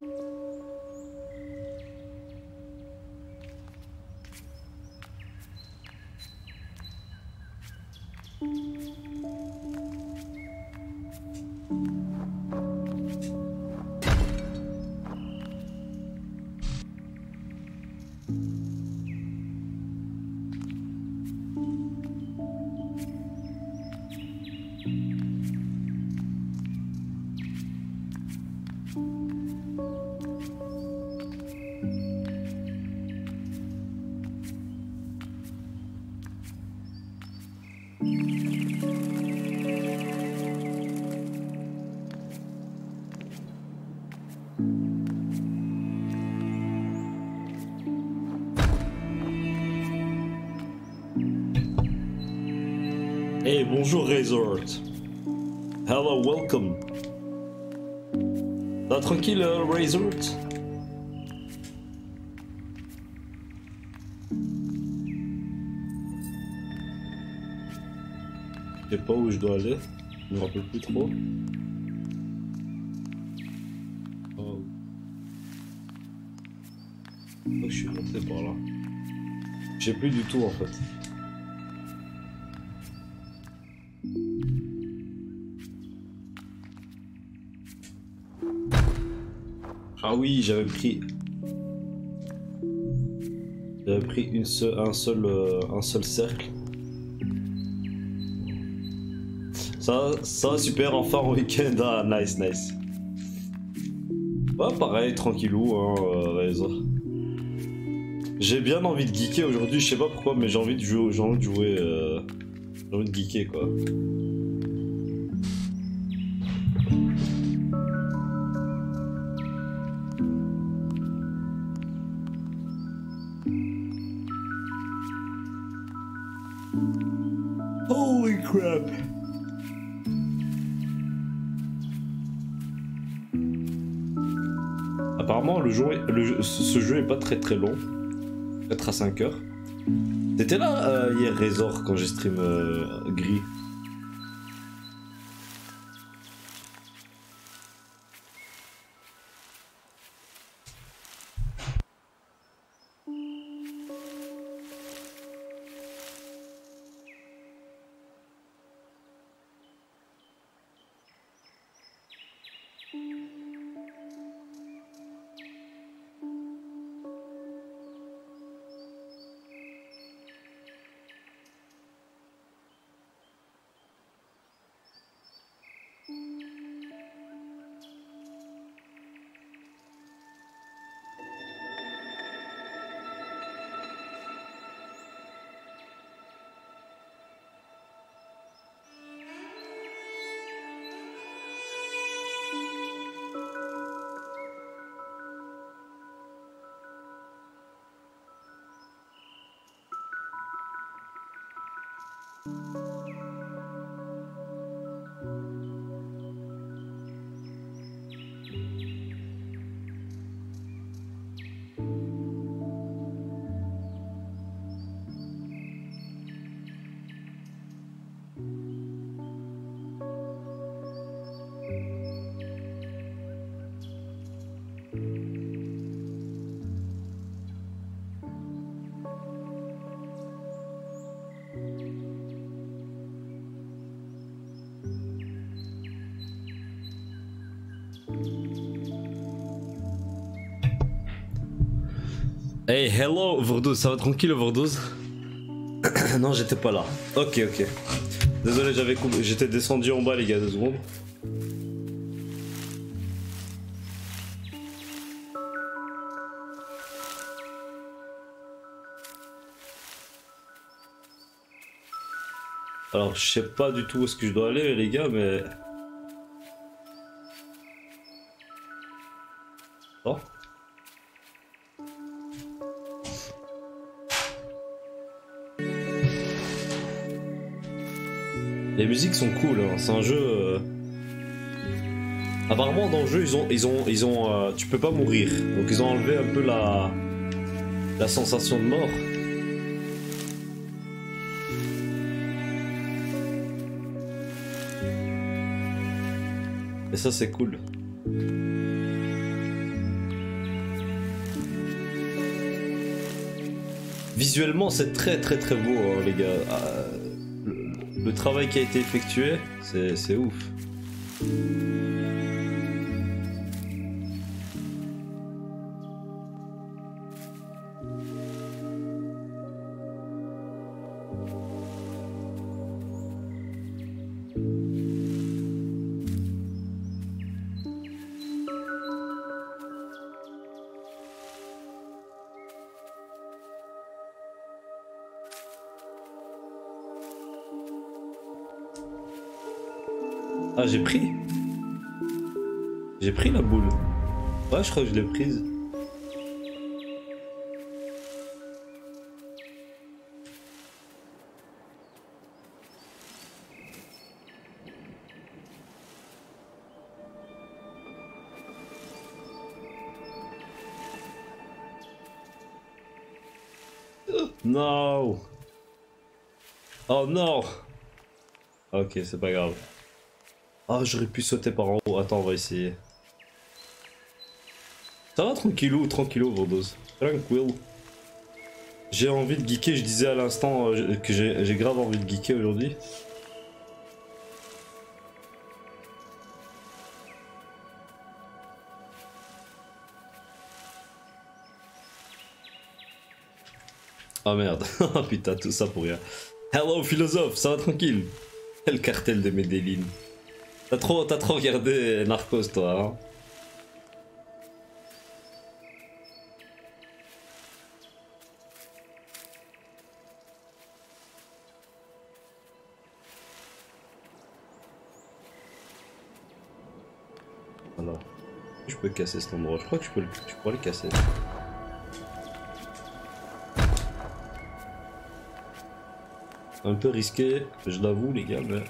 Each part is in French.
Hey, bonjour Resort. Hello, welcome. Ça tranquille, euh, Resort Je sais pas où je dois aller. Je me rappelle plus trop. Oh. Je suis monté par là? Je sais plus du tout en fait. Oui, j'avais pris. J'avais pris une un, seul, euh, un seul cercle. Ça, ça super, enfin en week-end. Ah, nice, nice. Ouais, pareil, tranquillou, hein, euh. J'ai bien envie de geeker aujourd'hui, je sais pas pourquoi, mais j'ai envie de jouer, j'ai envie de jouer, euh, j'ai envie de geeker quoi. Ce jeu est pas très très long. 4 à 5 heures. T'étais là euh, hier, Razor, quand j'ai stream euh, gris? Hello, Overdose, ça va tranquille, Overdose Non, j'étais pas là. Ok, ok. Désolé, j'avais j'étais descendu en bas, les gars, deux secondes. Alors, je sais pas du tout où est-ce que je dois aller, les gars, mais. musiques sont cool. Hein. C'est un jeu. Euh, Apparemment, dans le jeu, ils ont, ils ont, ils ont. Euh, tu peux pas mourir. Donc ils ont enlevé un peu la, la sensation de mort. Et ça, c'est cool. Visuellement, c'est très très très beau, hein, les gars. Euh, le, travail qui a été effectué, c'est ouf. J'ai pris. J'ai pris la boule. Ouais, je crois que je l'ai prise. Non. Oh non. Ok, c'est pas grave. Ah, j'aurais pu sauter par en haut. Attends, on va essayer. Ça va tranquillou, tranquillou, Vordos. Tranquille. J'ai envie de geeker, je disais à l'instant euh, que j'ai grave envie de geeker aujourd'hui. Ah merde, oh putain, tout ça pour rien. Hello philosophe, ça va tranquille? Quel cartel de Medellin. T'as trop, trop regardé Narcos toi, hein. Je peux casser cet endroit, je crois que je peux le, tu pourrais le casser. Un peu risqué, je l'avoue les gars, mais...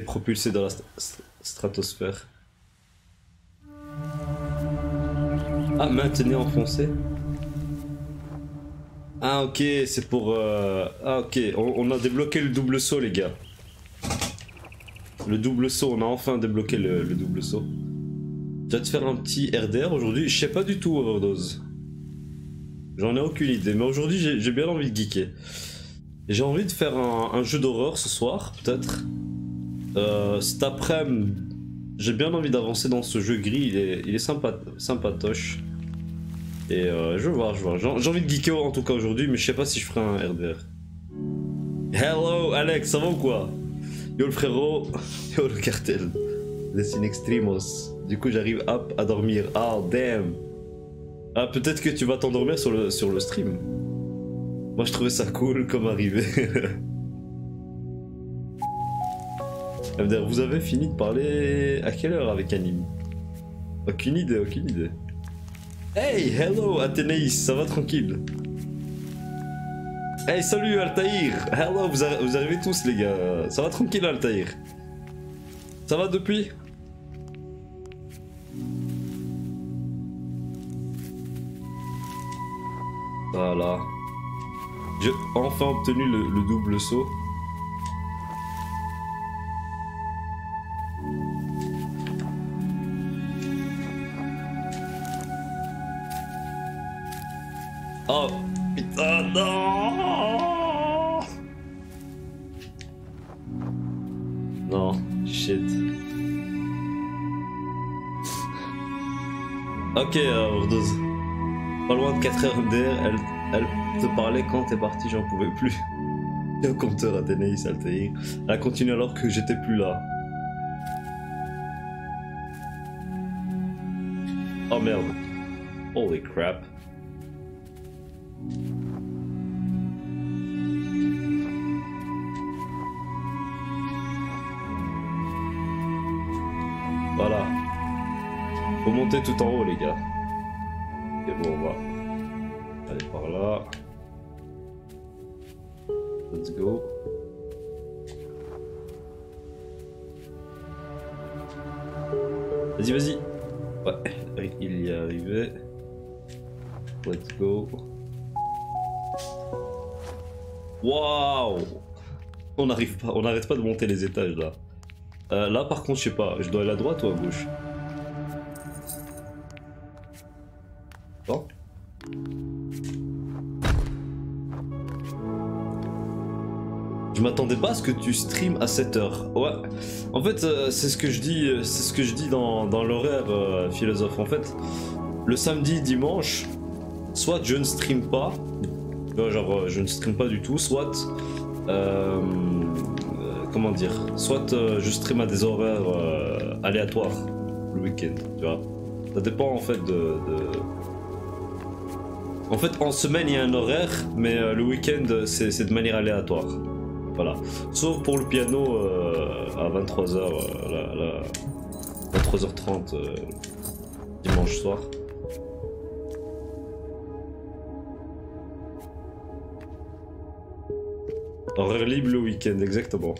propulsé dans la stratosphère. Ah, maintenez enfoncé. Ah ok, c'est pour... Euh... Ah ok, on, a débloqué le double saut les gars. Le double saut, on a enfin débloqué le, double saut. Tu vas te faire un petit RDR aujourd'hui Je sais pas du tout Overdose. J'en ai aucune idée, mais aujourd'hui j'ai bien envie de geeker. J'ai envie de faire un, jeu d'horreur ce soir, peut-être. Euh, cet après-midi, j'ai bien envie d'avancer dans ce jeu gris, il est, il est sympa, sympatoche. Et euh, je vais voir, je vais voir. J'ai envie de geeker en tout cas aujourd'hui, mais je sais pas si je ferai un RDR. Hello Alex, ça va ou quoi? Yo le frérot, yo le cartel. Les in extremos. Du coup j'arrive à dormir. Ah damn. Ah peut-être que tu vas t'endormir sur le, sur le stream. Moi je trouvais ça cool comme arrivé. Vous avez fini de parler à quelle heure avec Anime Aucune idée, aucune idée. Hey, hello Athénaïs, ça va tranquille? Hey, salut Altaïr Hello, vous, vous, arrivez tous les gars. Ça va tranquille Altaïr? Ça va depuis? Voilà. J'ai enfin obtenu le double saut. Oh, putain, non Non, shit. Ok, euh, Pas loin de 4 heures elle, elle te parlait quand t'es parti, j'en pouvais plus. Un compteur Athénaïs Altaïr. Elle a continué alors que j'étais plus là. Oh merde. Holy crap. Tout en haut, les gars. Et bon, on va aller par là. Let's go. Vas-y, vas-y. Ouais, il y est arrivé. Let's go. Waouh On n'arrive pas, on n'arrête pas de monter les étages là. Euh, là par contre, je sais pas, je dois aller à droite ou à gauche? Je m'attendais pas à ce que tu stream à 7h. Ouais. En fait, euh, c'est ce que je dis, euh, c'est ce que je dis dans, l'horaire euh, philosophe. En fait, le samedi, dimanche, soit je ne stream pas, genre je ne stream pas du tout, soit comment dire, soit je stream à des horaires aléatoires le week-end. Ça dépend en fait de, En fait, en semaine il y a un horaire, mais le week-end c'est de manière aléatoire. Voilà. Sauf pour le piano euh, à 23h, euh, 23h30 euh, dimanche soir. Horaire libre le week-end, exactement.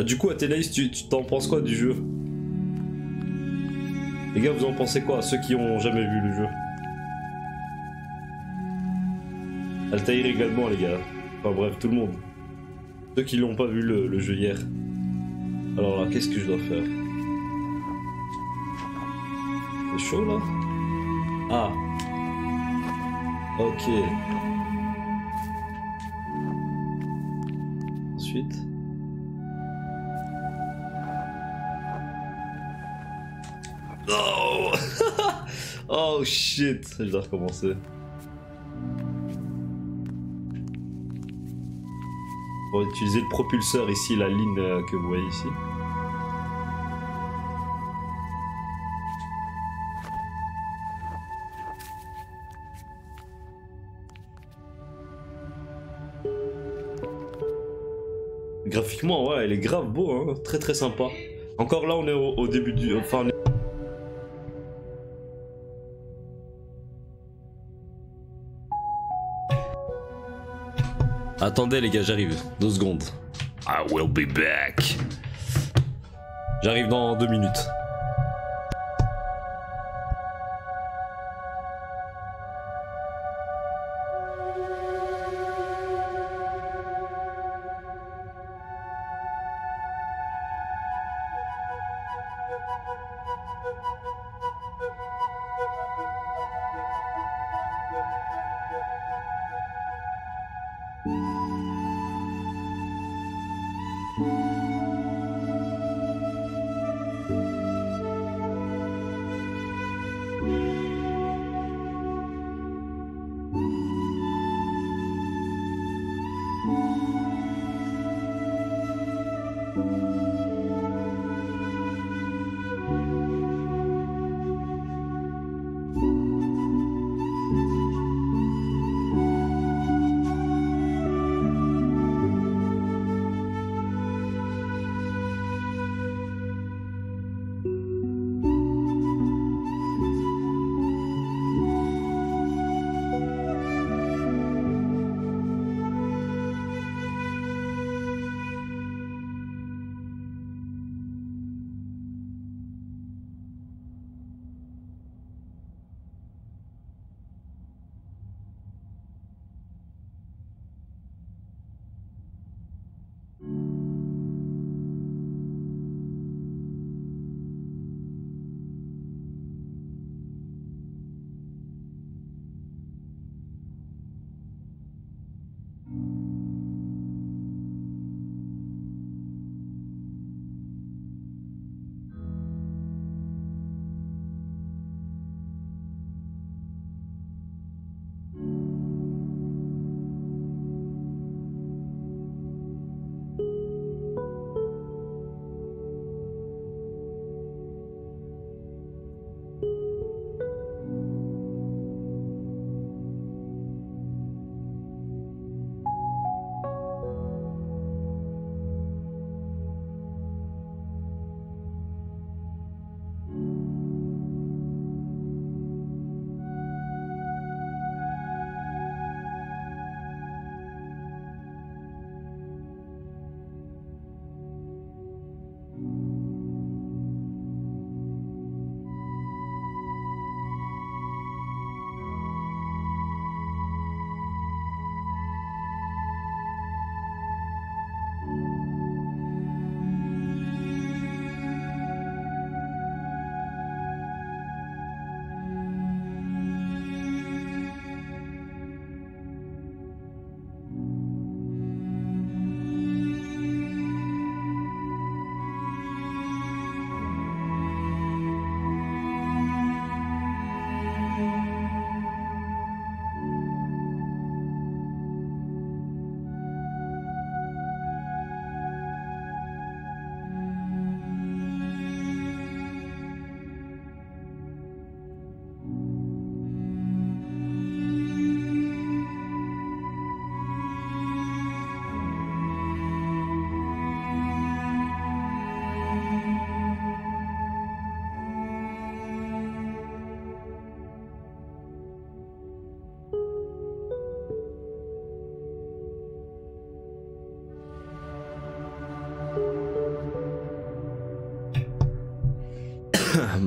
Ah, du coup, Athénaïs, tu t'en penses quoi du jeu les gars, vous en pensez quoi, ceux qui ont jamais vu le jeu Altaïr également, les gars. Enfin bref, tout le monde. Ceux qui l'ont pas vu le, jeu hier. Alors là, qu'est-ce que je dois faire C'est chaud là Ah Ok. Ensuite. Oh Oh shit Je dois recommencer. On va utiliser le propulseur ici, la ligne euh, que vous voyez ici. Graphiquement, ouais, elle est grave beau, hein. très très sympa. Encore là, on est au, début du... Enfin, Attendez les gars, j'arrive. Deux secondes. I will be back. J'arrive dans deux minutes.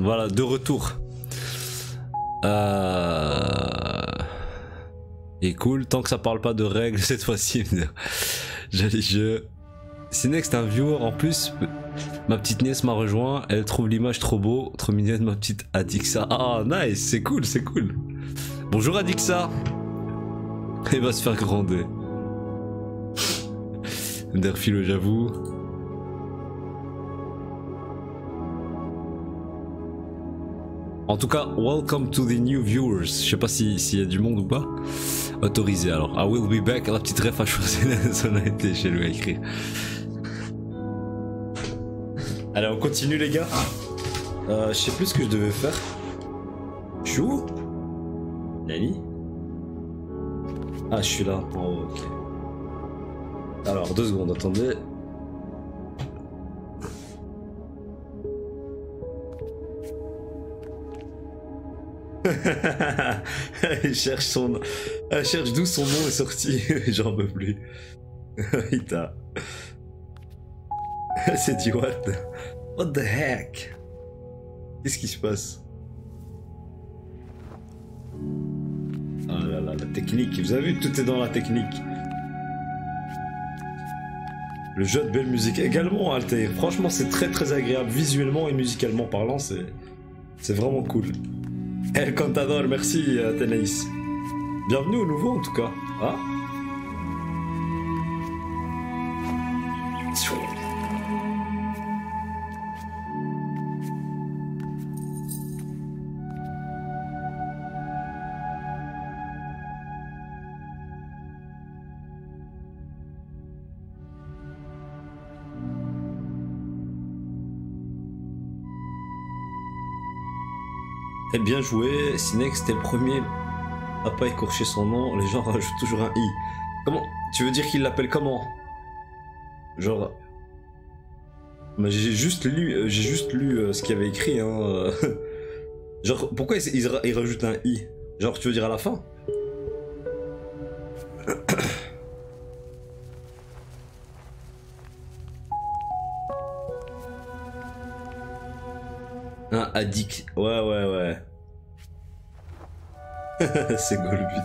Voilà, de retour. Euh... Et cool, tant que ça parle pas de règles cette fois-ci. Joli jeu. Sinex, c'est un viewer en plus. Ma petite nièce m'a rejoint. Elle trouve l'image trop beau, trop mignonne, ma petite Adixa. Ah, nice, c'est cool, c'est cool. Bonjour Adixa. Elle va se faire gronder. Derphilo, j'avoue. En tout cas, welcome to the new viewers. Je sais pas s'il y a du monde ou pas. Autorisé alors. I will be back. La petite ref a choisi la été chez lui à écrire. Allez, on continue les gars. Euh, je sais plus ce que je devais faire. Chou Nani? Ah, je suis là. Oh, ok. Alors, deux secondes, attendez. elle cherche son Elle cherche d'où son nom est sorti. J'en peux plus. Il t'a. Elle s'est what the... What the heck? Qu'est-ce qui se passe? Ah là là, la technique. Vous avez vu, tout est dans la technique. Le jeu de belle musique également, Altair. Franchement, c'est très très agréable visuellement et musicalement parlant. C'est vraiment cool. El Contador, merci Athénaïs. Bienvenue au nouveau en tout cas. Ah. bien joué. Sinex, c'était le premier à pas écorcher son nom. Les gens rajoutent toujours un i. Comment Tu veux dire qu'il l'appelle comment? Genre. Mais j'ai juste lu, euh, j'ai juste lu euh, ce qu'il avait écrit. Hein. Genre, pourquoi il, il, rajoute un i? Genre, tu veux dire à la fin? Addict. Ouais, ouais, ouais. c'est Golbut.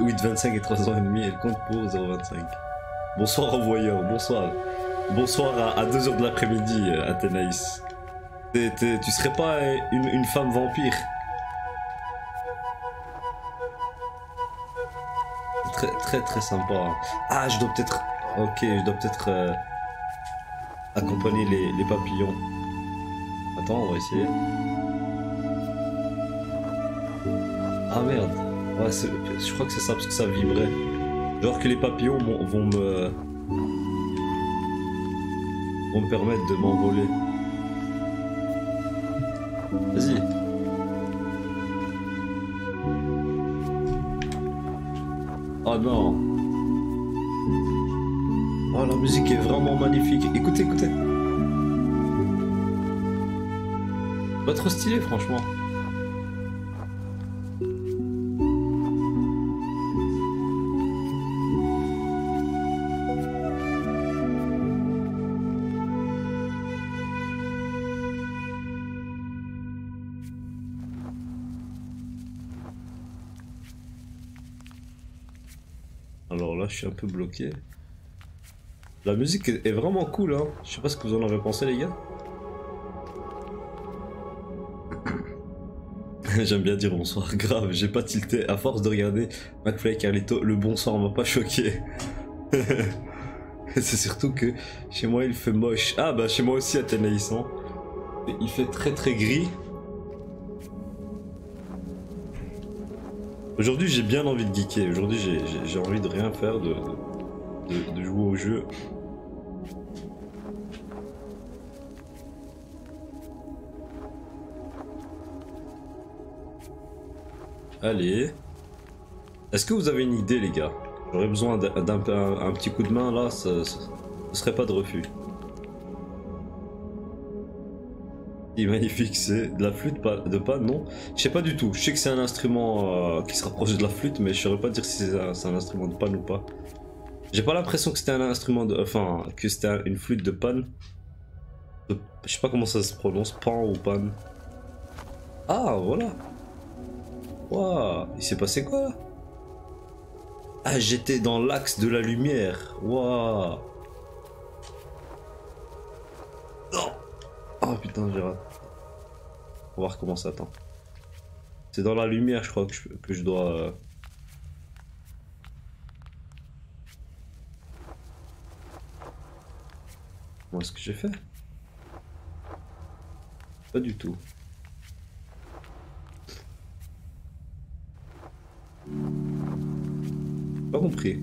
8,25 et 3 ans et demi, elle compte pour 0,25. Bonsoir envoyeur, bonsoir. Bonsoir à, 2h de l'après-midi, euh, Athénaïs. tu serais pas une, femme vampire? Très très très sympa. Ah, je dois peut-être... Ok, je dois peut-être euh, accompagner les papillons. Attends, on va essayer. Ah merde. Ouais, je crois que c'est ça parce que ça vibrait. Genre que les papillons vont me vont me permettre de m'envoler. Vas-y. Oh non. Oh la musique est vraiment magnifique. Écoutez, écoutez. Pas trop stylé franchement. je suis un peu bloqué. La musique est vraiment cool, hein. Je sais pas ce que vous en avez pensé, les gars. J'aime bien dire bonsoir, grave, j'ai pas tilté. À force de regarder McFly et le bonsoir m'a pas choqué. C'est surtout que chez moi il fait moche. Ah bah chez moi aussi à Ténaïsson. Il fait très très gris. Aujourd'hui, j'ai bien envie de geeker. Aujourd'hui, j'ai envie de rien faire, de, de, jouer au jeu. Allez. Est-ce que vous avez une idée, les gars? J'aurais besoin d'un un, petit coup de main là, ce serait pas de refus. magnifique, c'est de la flûte de pas non? Je sais pas du tout. Je sais que c'est un instrument euh, qui se rapproche de la flûte, mais je saurais pas dire si c'est un, instrument de panne ou pas. J'ai pas l'impression que c'était un instrument de, enfin, que c'était une flûte de panne. Je sais pas comment ça se prononce, pan ou pan. Ah, voilà. Waouh, il s'est passé quoi? Ah, j'étais dans l'axe de la lumière. Waouh. Non. Oh putain, j'ai. On va voir comment ça attend. C'est dans la lumière, je crois, que je, dois. Euh... Moi, ce que j'ai fait? Pas du tout. Pas compris.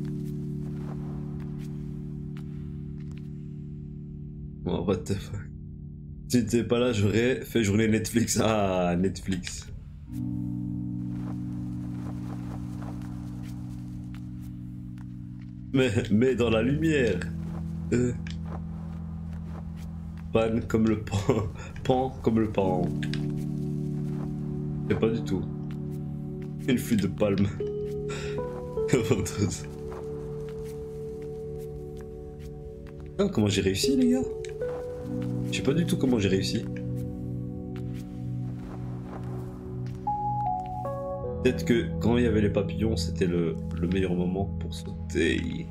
Oh, what the fuck. Si t'étais pas là, j'aurais fait journée Netflix. Ah, Netflix. Mais, mais dans la lumière. Euh. Pan comme le pan. Pan comme le pan. Et pas du tout. Une flûte de palme. ah, comment j'ai réussi les gars? Je sais pas du tout comment j'ai réussi. Peut-être que quand il y avait les papillons, c'était le, le meilleur moment pour sauter.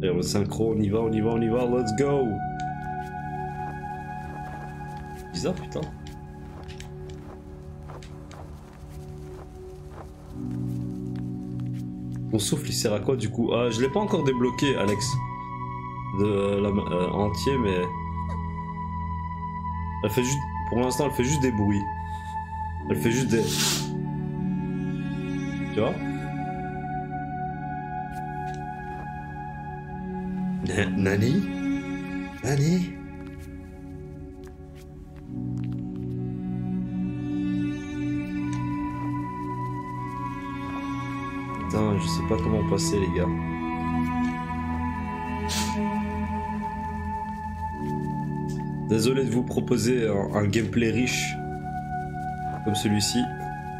Allez, on synchro, on y va, on y va, on y va, let's go Bizarre, putain. Mon souffle il sert à quoi du coup Ah je l'ai pas encore débloqué Alex. De la, euh, entier mais elle fait juste pour l'instant elle fait juste des bruits. Elle fait juste des tu vois? Nani? Nani? Je sais pas comment passer les gars. Désolé de vous proposer un, gameplay riche comme celui-ci.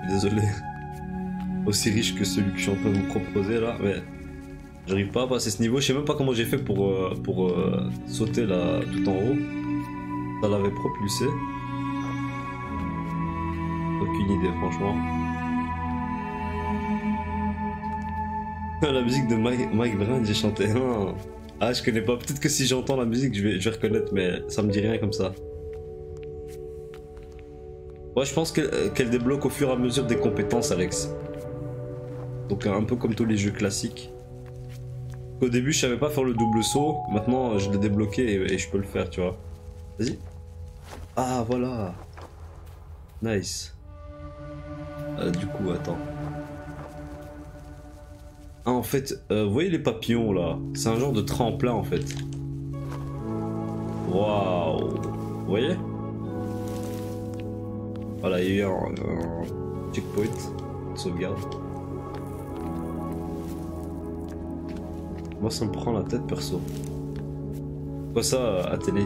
Désolé. Aussi riche que celui que je suis en train de vous proposer là, mais j'arrive pas à passer ce niveau. Je sais même pas comment j'ai fait pour, euh, pour euh, sauter là tout en haut. Ça l'avait propulsé. Aucune idée franchement. la musique de Mike, Mike j'ai chanté. Ah, je connais pas. Peut-être que si j'entends la musique, je vais, je vais reconnaître, mais ça me dit rien comme ça. Ouais, je pense qu'elle débloque au fur et à mesure des compétences, Alex. Donc un peu comme tous les jeux classiques. Au début, je savais pas faire le double saut. Maintenant, je l'ai débloqué et, je peux le faire, tu vois. Vas-y. Ah, voilà. Nice. Euh, du coup, attends. Ah, en fait, euh, vous voyez les papillons là C'est un genre de tremplin en fait. Waouh Vous voyez? Voilà, il y a eu un, checkpoint, une sauvegarde. Moi, ça me prend la tête perso. Quoi ça, Athénée?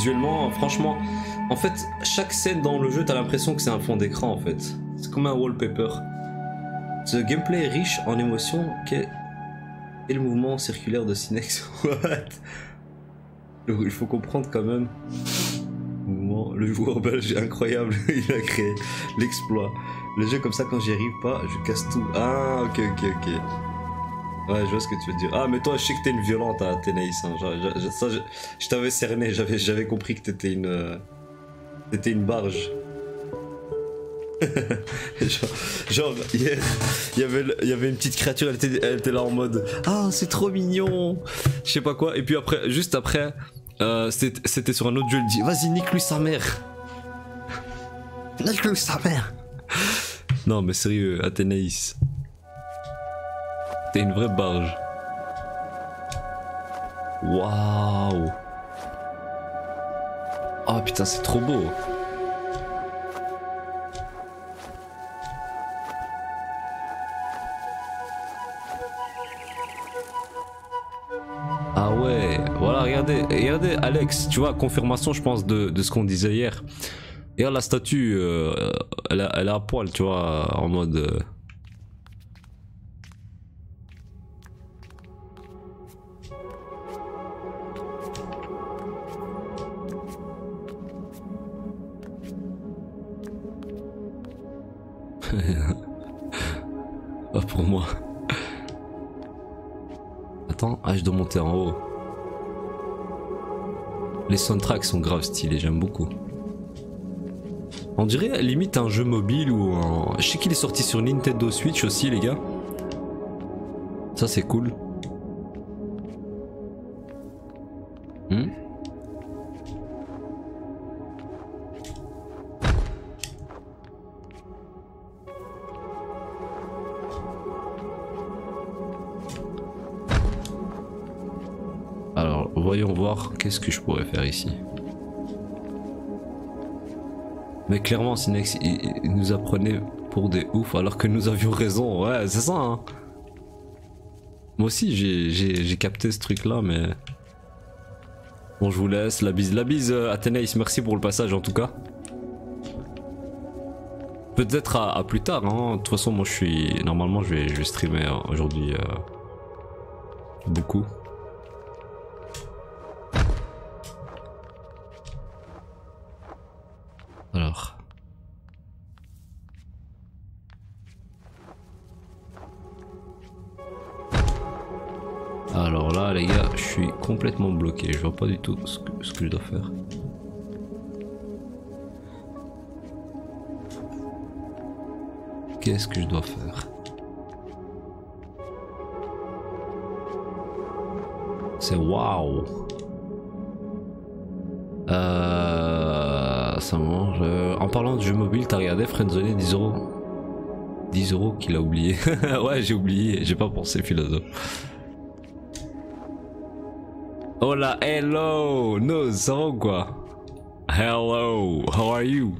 Visuellement, franchement, en fait, chaque scène dans le jeu, t'as l'impression que c'est un fond d'écran en fait. C'est comme un wallpaper. Ce gameplay est riche en émotions. Est le mouvement circulaire de Sinex Il faut comprendre quand même. Le joueur belge incroyable, il a créé l'exploit. Le jeu comme ça, quand j'y arrive pas, je casse tout. Ah, ok, ok, ok. Ouais, je vois ce que tu veux dire. Ah, mais toi, je sais que t'es une violente à Ténéis. Hein. ça, je, t'avais cerné, j'avais compris que t'étais une. Euh, t'étais une barge. genre, hier, il y avait, y avait une petite créature, elle était, elle était là en mode Ah, c'est trop mignon Je sais pas quoi. Et puis après, juste après, euh, c'était sur un autre jeu, il dit Vas-y, nique-lui sa mère Nique-lui sa mère Non, mais sérieux, Athénaïs. T'es une vraie barge. Waouh Oh putain, c'est trop beau Ah ouais, voilà, regardez, regardez Alex, tu vois, confirmation je pense de, ce qu'on disait hier. Regarde la statue, euh, elle, elle, est à poil, tu vois, en mode... Euh, Pas pour moi. Attends, ah je dois monter en haut. Les soundtracks sont grave stylés, j'aime beaucoup. On dirait limite un jeu mobile ou un... Je sais qu'il est sorti sur Nintendo Switch aussi les gars. Ça c'est cool. Qu'est-ce que je pourrais faire ici. Mais clairement, Sinex, il, nous apprenait pour des oufs alors que nous avions raison. Ouais, c'est ça. Hein. Moi aussi, j'ai capté ce truc-là, mais... Bon, je vous laisse. La bise. La bise, euh, Athénaïs, merci pour le passage en tout cas. Peut-être à, plus tard. Hein. De toute façon, moi, je suis... Normalement, je vais, streamer euh, aujourd'hui. Beaucoup. Bloqué, je vois pas du tout ce que, ce que je dois faire. Qu'est-ce que je dois faire? C'est waouh Euh ça mange. Euh, en parlant de jeu mobile, t'as regardé Friendzone 10 euros? 10 euros qu'il a oublié. ouais, j'ai oublié, j'ai pas pensé philosophe. Oh là, hello. No, ça va ou quoi Hello, how are you?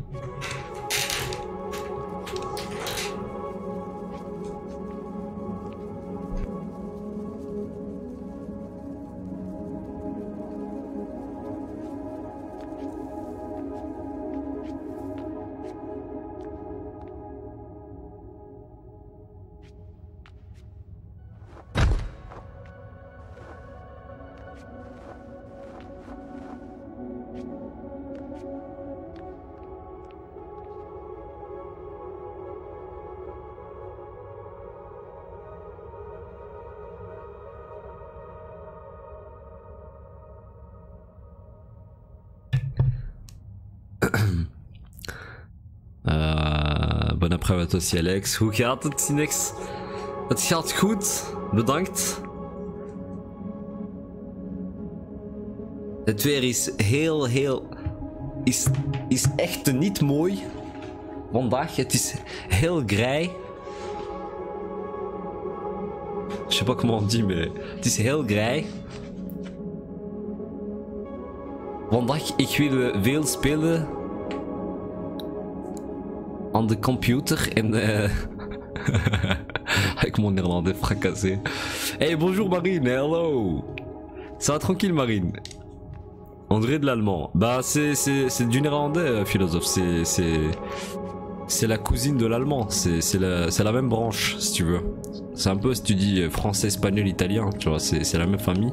Wat was Alex. Hoe gaat het, Sinex? Het gaat goed, bedankt. Het weer is heel, heel... Is, is echt niet mooi. Vandaag, het is heel grij. Je sais pas comment on dit, mais het is heel grij. Vandaag, ik wil veel spelen aan de computer en uh... avec mon néerlandais fracassé. Hey bonjour Marine, hello. Ça va tranquille Marine? On dirait de l'allemand. Bah c'est du néerlandais euh, philosophe. C'est c'est la cousine de l'allemand. C'est la, la même branche si tu veux. C'est un peu si tu dis français, espagnol, italien. Tu vois, c'est la même famille.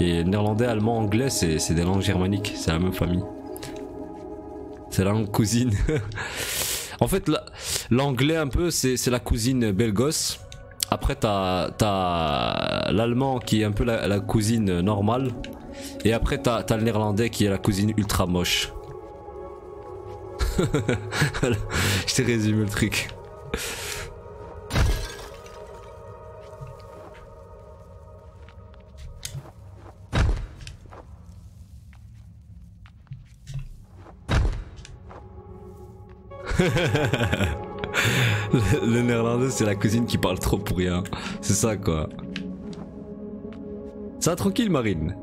Et néerlandais, allemand, anglais, c'est des langues germaniques. C'est la même famille. C'est la langue cousine. en fait, l'anglais un peu, c'est la cousine belgos. Après, t'as as, l'allemand qui est un peu la, cousine normale. Et après, t'as as le néerlandais qui est la cousine ultra moche. Je t'ai résumé le truc. Le, néerlandais, c'est la cousine qui parle trop pour rien. C'est ça, quoi. Ça, tranquille, Marine.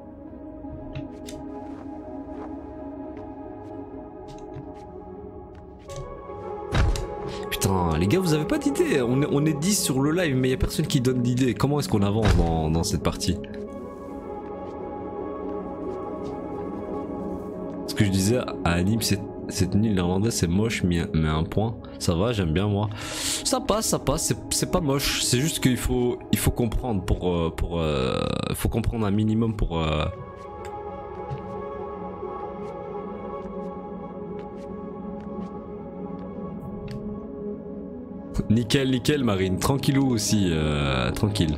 Putain, les gars, vous avez pas d'idée. On est, on est 10 sur le live, mais y a personne qui donne d'idée. Comment est-ce qu'on avance dans, dans cette partie Ce que je disais à Anime, c'est cette tenue néerlandaise c'est moche mais, un point. Ça va j'aime bien moi. Ça passe ça passe c'est pas moche. C'est juste qu'il faut il faut comprendre pour euh, pour euh, faut comprendre un minimum pour euh, Nickel, nickel Marine, tranquillou aussi, tranquille.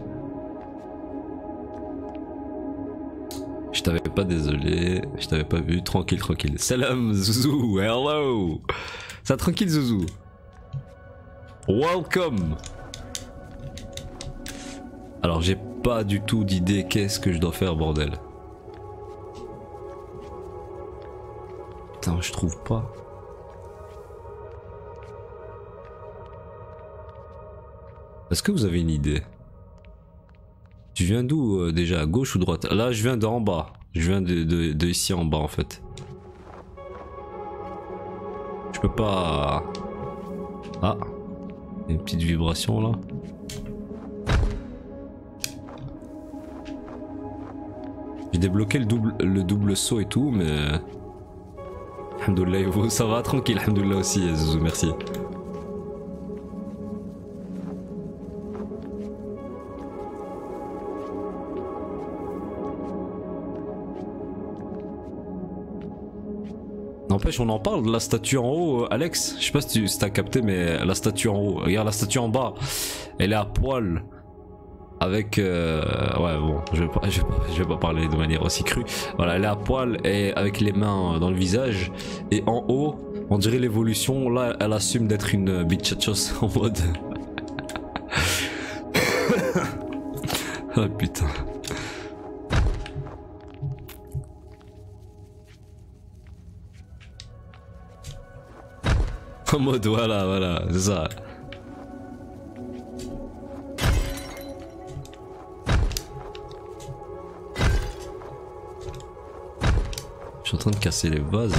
T'avais pas désolé, je t'avais pas vu, tranquille, tranquille. Salam Zouzou, hello Ça tranquille Zouzou Welcome Alors j'ai pas du tout d'idée qu'est-ce que je dois faire bordel. Putain je trouve pas. Est-ce que vous avez une idée? Tu viens d'où euh, déjà À gauche ou droite? Là, je viens d'en bas. Je viens de, ici en bas en fait. Je peux pas... Ah Une petite vibration là. J'ai débloqué le double, le double saut et tout, mais... Alhamdoulilah, ça va tranquille, Alhamdoulilah aussi, merci. On en parle de la statue en haut, euh, Alex. Je sais pas si tu as capté, mais la statue en haut. Regarde la statue en bas. Elle est à poil. Avec. Euh, ouais, bon, je vais, pas, je, vais pas, parler de manière aussi crue. Voilà, elle est à poil et avec les mains dans le visage. Et en haut, on dirait l'évolution. Là, elle assume d'être une bitchachos en mode. oh putain. En mode voilà, voilà, c'est ça. Je suis en train de casser les vases.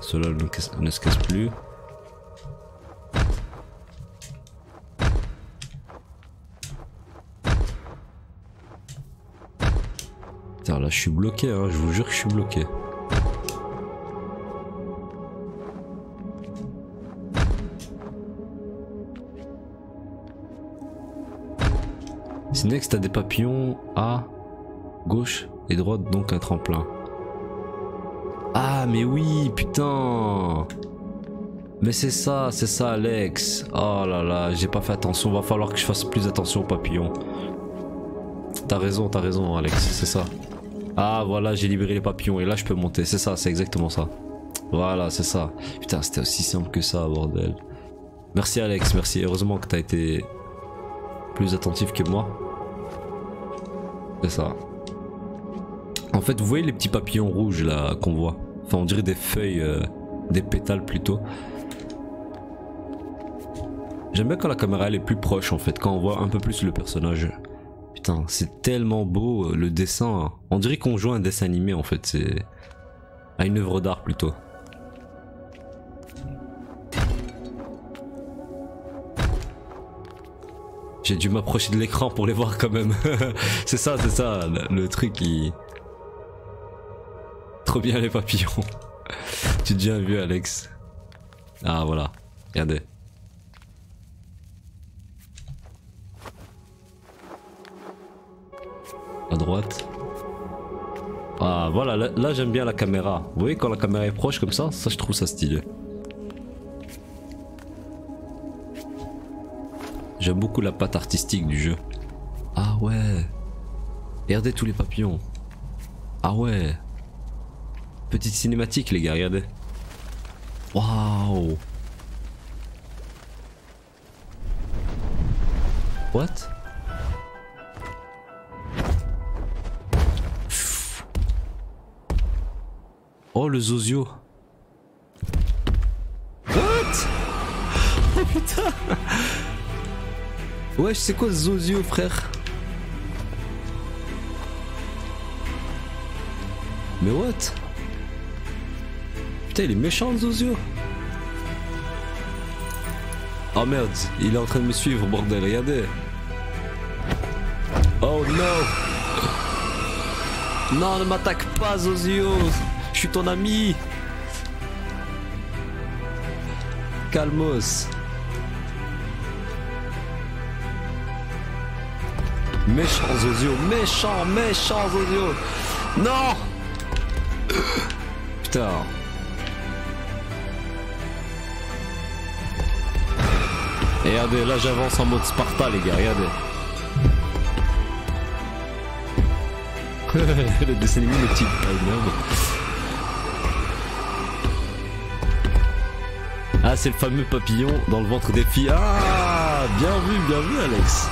cela ne, se casse plus. Putain, là je suis bloqué, hein, je vous jure que je suis bloqué. Next t'as des papillons à gauche et droite, donc un tremplin. Ah mais oui, putain Mais c'est ça, c'est ça Alex. Oh là là, j'ai pas fait attention, va falloir que je fasse plus attention aux papillons. T'as raison, t'as raison Alex, c'est ça. Ah voilà, j'ai libéré les papillons et là je peux monter, c'est ça, c'est exactement ça. Voilà, c'est ça. Putain, c'était aussi simple que ça, bordel. Merci Alex, merci. Heureusement que t'as été plus attentif que moi. C'est ça. En fait, vous voyez les petits papillons rouges là qu'on voit? Enfin, on dirait des feuilles, euh, des pétales plutôt. J'aime bien quand la caméra elle est plus proche en fait, quand on voit un peu plus le personnage. Putain, c'est tellement beau euh, le dessin. On dirait qu'on joue un dessin animé en fait, c'est à une œuvre d'art plutôt. J'ai dû m'approcher de l'écran pour les voir quand même. c'est ça, c'est ça, le, truc qui... Trop bien les papillons. tu te bien vu Alex. Ah voilà, regardez. À droite. Ah voilà, là, là, j'aime bien la caméra. Vous voyez quand la caméra est proche comme ça, ça je trouve ça stylé. J'aime beaucoup la patte artistique du jeu. Ah ouais. Regardez tous les papillons. Ah ouais. Petite cinématique les gars, regardez. Waouh. What? Oh le Zozio. What? Oh putain Ouais, c'est quoi Zozio frère Mais what Putain, il est méchant Zozio. Oh merde, il est en train de me suivre, bordel, regardez. Oh non Non, ne m'attaque pas, Zozio Je suis ton ami Calmos Méchant Zozio, méchant, méchant Zozio Non Putain Et regardez, là j'avance en mode Sparta les gars, regardez. le dessin animé le petit merde. Ah c'est le fameux papillon dans le ventre des filles. Ah bien vu, bien vu Alex.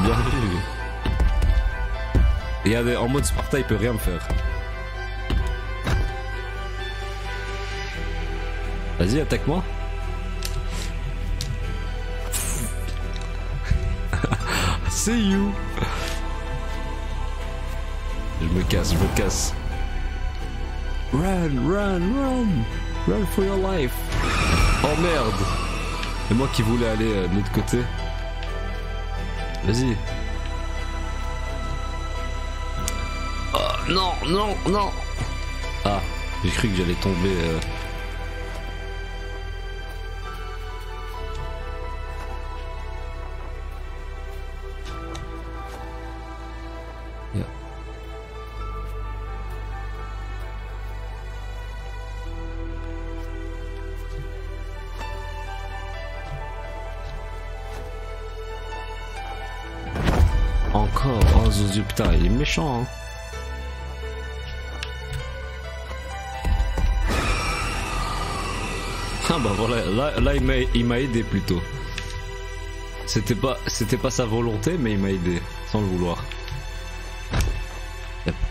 Bien vu. Regardez, en mode Sparta il peut rien me faire. Vas-y attaque-moi. See you. Je me casse, je me casse. Run, run, run. Run for your life. Oh merde. Et moi qui voulais aller euh, de l'autre côté. Vas-y. Oh non, non, non. Ah, j'ai cru que j'allais tomber. euh. Putain, il est méchant. Hein. Ah bah voilà, là, là il m'a aidé plutôt. C'était pas, c'était pas sa volonté, mais il m'a aidé, sans le vouloir.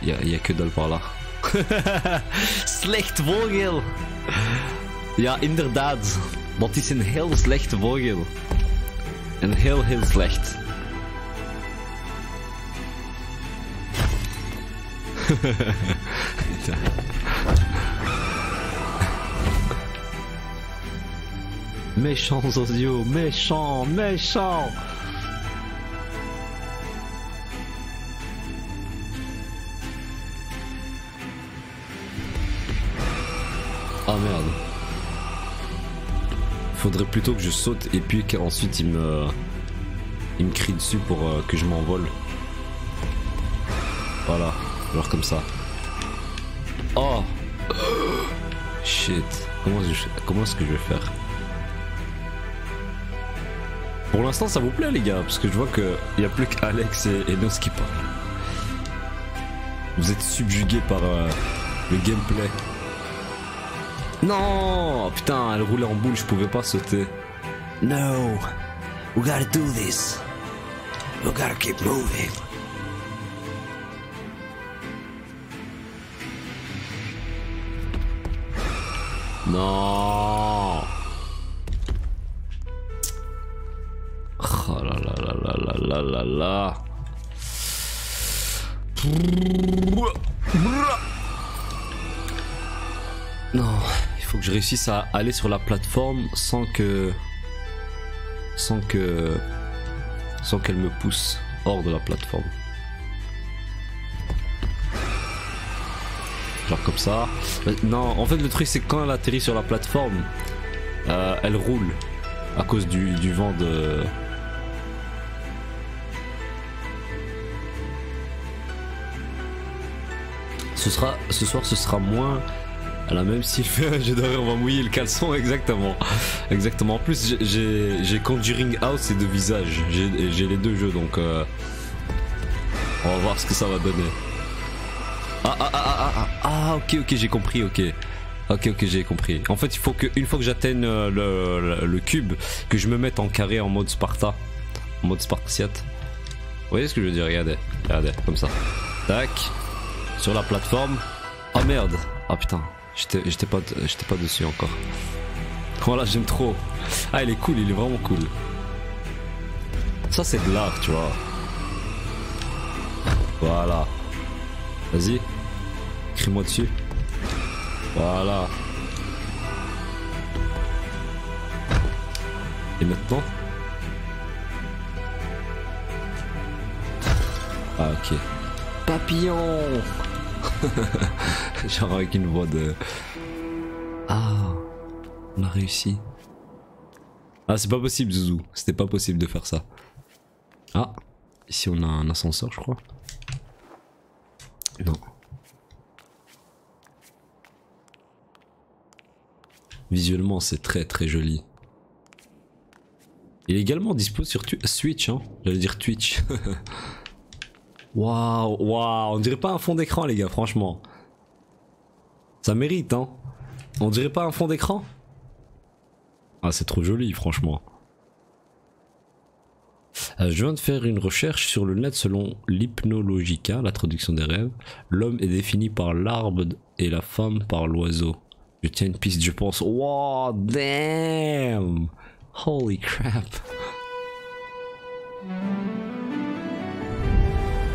Il y, a- y a que dalle par là. slecht vogel! Ja, inderdaad. Dat is een heel slecht vogel? Een heel, heel slecht. Méchant Zozio, méchant, méchant Ah merde. Faudrait plutôt que je saute et puis qu'ensuite il me... Il me crie dessus pour euh, que je m'envole. Voilà, genre comme ça. Oh Shit. Comment, est-ce que je vais faire? Pour l'instant ça vous plaît les gars Parce que je vois qu'il n'y a plus qu'Alex et, et Nos qui parlent. Vous êtes subjugués par euh, le gameplay. Non Putain, elle roulait en boule, je pouvais pas sauter. No, we gotta do this. We gotta keep moving. Non Oh là là là là là là là Non, il faut que je réussisse à aller sur la plateforme sans que... Sans que... Sans qu'elle me pousse hors de la plateforme. Genre comme ça. Non, en fait le truc c'est quand elle atterrit sur la plateforme, euh, elle roule à cause du, vent de... Ce, sera, ce soir, ce sera moins. Là, même s'il fait un jeu on va mouiller le caleçon, exactement. Exactement. En plus, j'ai- Conjuring House et de visage. J'ai j'ai les deux jeux, donc. euh, on va voir ce que ça va donner. Ah, ah, ah, ah, ah, ah, ok, ok, j'ai compris, ok. Ok, ok, j'ai compris. En fait, il faut que, une fois que j'atteigne euh, le, cube, que je me mette en carré en mode Sparta. En mode Spartiate. Vous voyez ce que je veux dire? Regardez, regardez, comme ça. Tac. Sur la plateforme. Oh merde. Ah putain. J'étais pas, j'étais pas dessus encore. Voilà, j'aime trop. Ah, il est cool, il est vraiment cool. Ça, c'est de l'art, tu vois. Voilà. Vas-y. Écris-moi dessus. Voilà. Et maintenant Ah ok. Papillon Genre avec une voix de... Ah, on a réussi. Ah c'est pas possible Zouzou, c'était pas possible de faire ça. Ah, ici on a un ascenseur je crois. Non. Visuellement c'est très très joli. Il est également dispo sur tu- Switch, hein. J'allais dire Twitch. Waouh, waouh, on dirait pas un fond d'écran les gars, franchement. Ça mérite, hein. On dirait pas un fond d'écran? Ah, c'est trop joli, franchement. Euh, je viens de faire une recherche sur le net selon l'hypnologica, la traduction des rêves. L'homme est défini par l'arbre et la femme par l'oiseau. Je tiens une piste, je pense. Wow, damn! Holy crap!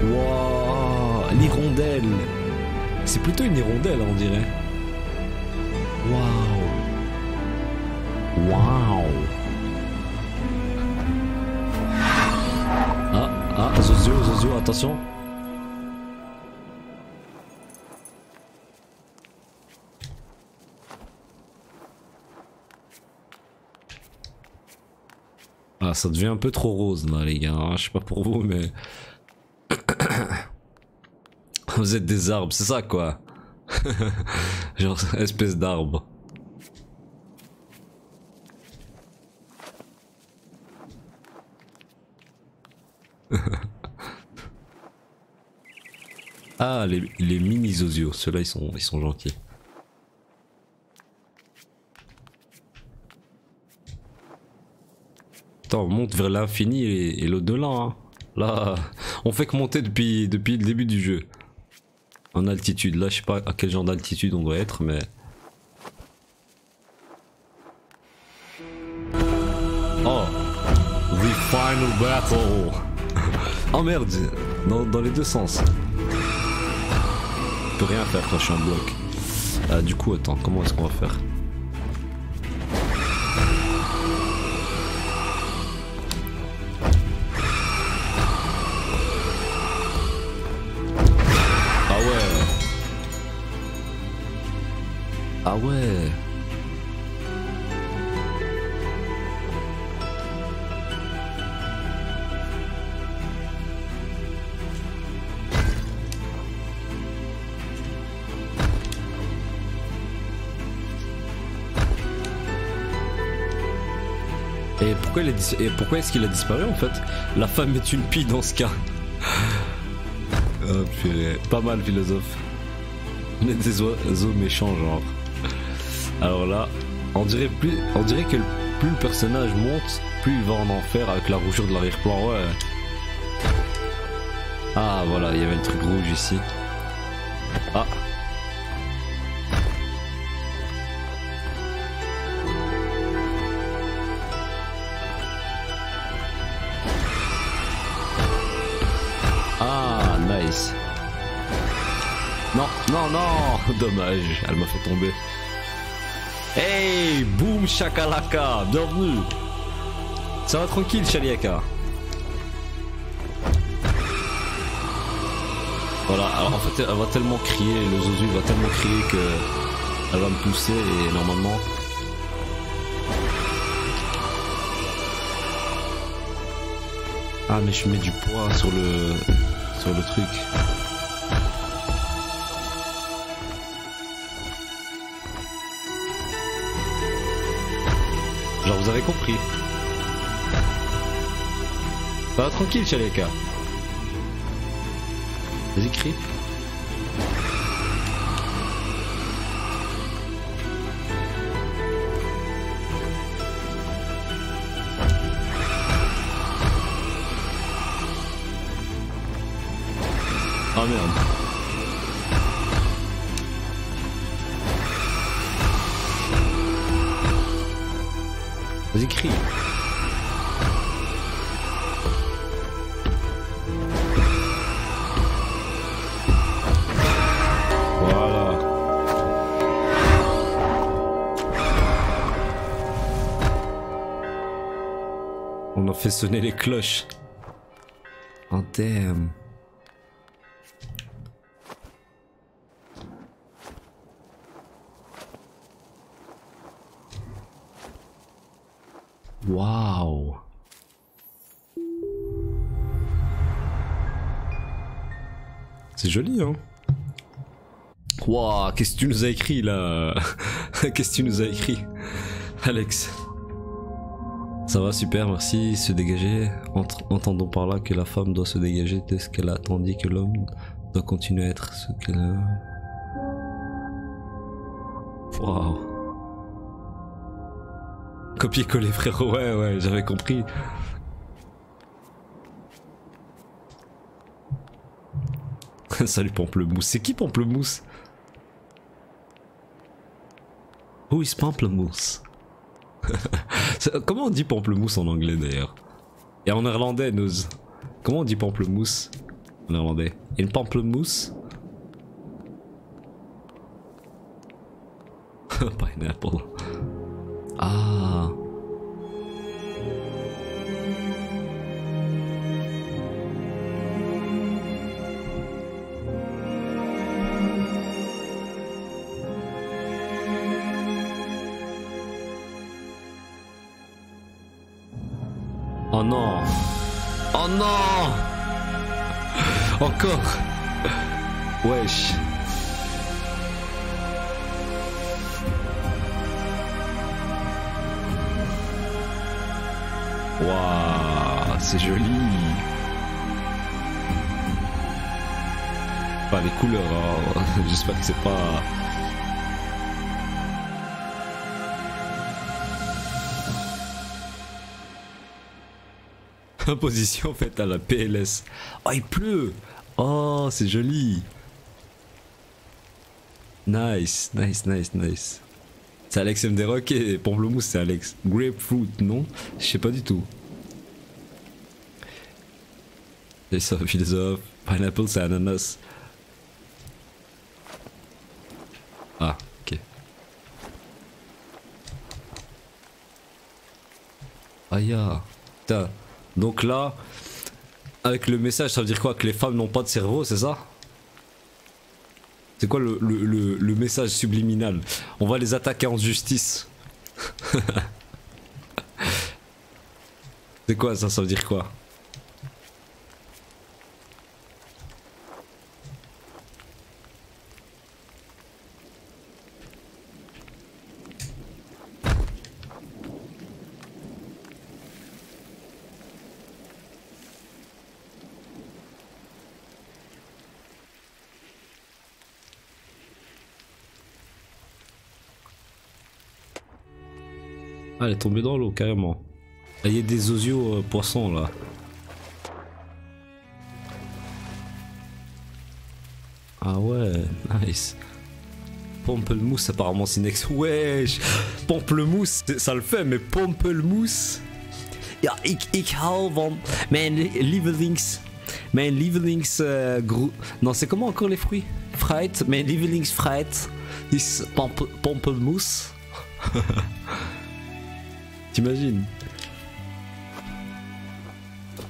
Wow, l'hirondelle. C'est plutôt une hirondelle, on dirait. Waouh. Waouh. Ah, ah, Zozio, Zozio, attention. Ah, ça devient un peu trop rose là, les gars. hein. Je sais pas pour vous, mais. Vous êtes des arbres, c'est ça quoi. Genre, espèce d'arbre. ah, les, les mini zosios, ceux-là ils sont, ils sont gentils. On monte vers l'infini et, et l'au-delà. hein. Là, on fait que monter depuis, depuis le début du jeu. En altitude. Là, je sais pas à quel genre d'altitude on doit être, mais. Oh! The final battle! oh merde! Dans, dans les deux sens. Je peux rien faire quand je suis en bloc. Ah, du coup, attends, comment est-ce qu'on va faire? Ah ouais. Et pourquoi, dis- pourquoi est-ce qu'il a disparu en fait? La femme est une pie dans ce cas. Oh purée, pas mal philosophe. On est des oiseaux méchants genre. Alors là, on dirait plus, on dirait que plus le personnage monte, plus il va en enfer avec la rougeur de l'arrière-plan. Ouais. Ah voilà, il y avait le truc rouge ici. Ah. Ah, nice. Non, non, non Dommage, elle m'a fait tomber. Hey, boum shakalaka, bienvenue. Ça va tranquille, Chaliaka. Voilà, alors en fait, elle va tellement crier, le Zozu va tellement crier que elle va me pousser et normalement. Ah, mais je mets du poids sur le sur le truc. Compris. Va tranquille, Chaleka. Vas-y, crie. Sonner les cloches. Oh damn. Waouh. C'est joli, hein Waouh, qu'est-ce que tu nous as écrit là? Qu'est-ce que tu nous as écrit Alex? Ça va, super, merci. Se dégager. Ent- entendons par là que la femme doit se dégager de ce qu'elle a, tandis que l'homme doit continuer à être ce qu'elle a. Waouh. Copier-coller, frérot, ouais, ouais, j'avais compris. Salut Pamplemousse. C'est qui Pamplemousse? Who is Pamplemousse Comment on dit Pamplemousse en anglais d'ailleurs Et en néerlandais, nous. Comment on dit Pamplemousse en néerlandais Une Pamplemousse Pineapple. Ah. Oh non Oh non Encore Wesh Waouh, c'est joli. Pas les couleurs, hein. j'espère que c'est pas. Imposition faite à la PLS. Oh, il pleut. Oh, c'est joli. Nice, nice, nice, nice. C'est Alex MD Rock et Pamplemousse, c'est Alex. Grapefruit, non? Je sais pas du tout. Ça, philosophe. Pineapple, c'est ananas. Ah, ok. Ah. Putain. Donc là, avec le message, ça veut dire quoi? Que les femmes n'ont pas de cerveau, c'est ça? C'est quoi le, le, le, message subliminal? On va les attaquer en justice. c'est quoi ça? Ça veut dire quoi? Ah, elle est tombée dans l'eau carrément. Il y a des osios euh, poissons là. Ah ouais, nice. Pamplemousse, apparemment c'est next. Wesh! Pamplemousse, c'est- ça le fait, mais Pamplemousse. Ja, ik, ik hou van mijn li- lievelings. Mijn lievelings. gro- non, c'est comment encore les fruits? Fruit? Mijn lievelingsfruit is pampe, pamplemousse. T'imagines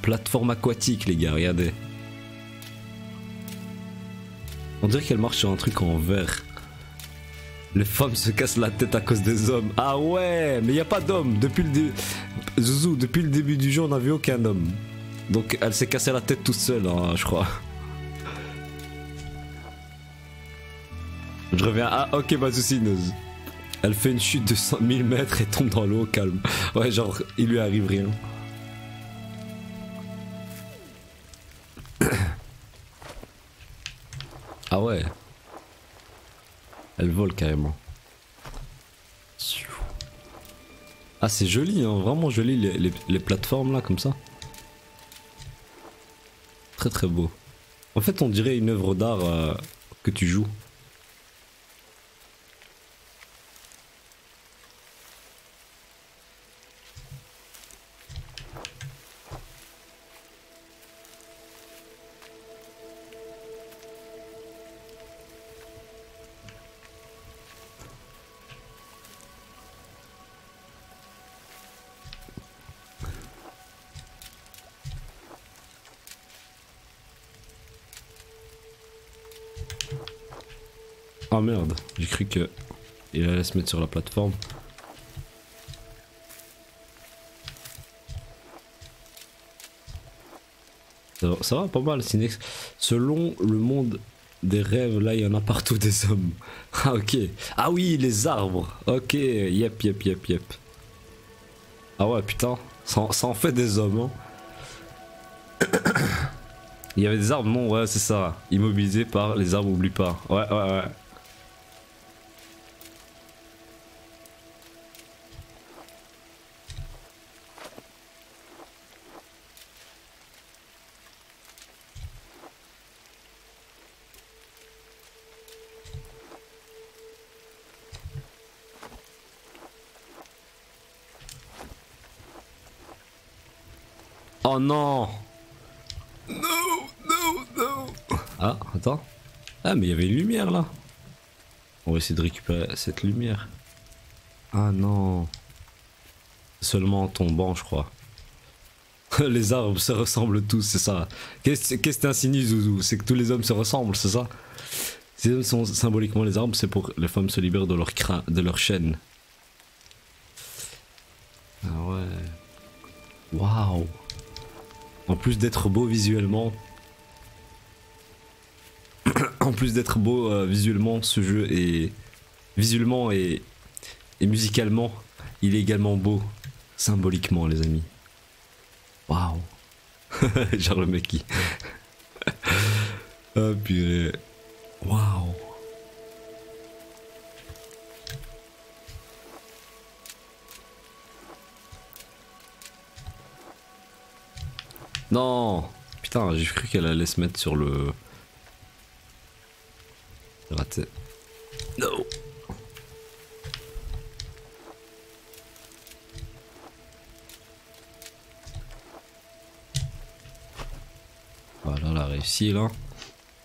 Plateforme aquatique, les gars, regardez. On dirait qu'elle marche sur un truc en verre. Les femmes se cassent la tête à cause des hommes. Ah ouais, mais il a pas d'hommes. Depuis le dé- Zouzou, depuis le début du jeu, on n'a vu aucun homme. Donc elle s'est cassée la tête toute seule, hein, je crois. Je reviens. Ah, ok, soucis, Noz. Elle fait une chute de 100 000 mètres et tombe dans l'eau calme. Ouais, genre, il lui arrive rien. Ah ouais. Elle vole carrément. Ah c'est joli, hein, vraiment joli les, les- les plateformes là comme ça. Très très beau. En fait on dirait une œuvre d'art euh, que tu joues. Merde, j'ai cru que il allait se mettre sur la plateforme. Ça va, pas mal, Sinex. Selon le monde des rêves, là, il y en a partout des hommes. Ah ok. Ah oui, les arbres. Ok, yep, yep, yep, yep. Ah ouais, putain, ça, en- ça en fait des hommes, hein. Il y avait des arbres, non, ouais, c'est ça. Immobilisés par les arbres, oublie pas. Ouais, ouais, ouais. Non Non, non, non Ah, attends. Ah, mais il y avait une lumière là. On va essayer de récupérer cette lumière. Ah non. Seulement en tombant, je crois. les arbres se ressemblent tous, c'est ça. Qu'est-ce qu'est-ce que t'insinues, Zouzou? C'est que tous les hommes se ressemblent, c'est ça? Les hommes sont symboliquement les arbres, c'est pour que les femmes se libèrent de leur, crin, de leur chaîne. Ah ouais. Waouh en plus d'être beau visuellement. en plus d'être beau euh, visuellement, ce jeu est. Visuellement et, et musicalement, il est également beau. Symboliquement, les amis. Waouh! Genre le mec qui. ah. Waouh! Non Putain, j'ai cru qu'elle allait se mettre sur le... Raté. Non Voilà, elle a réussi là.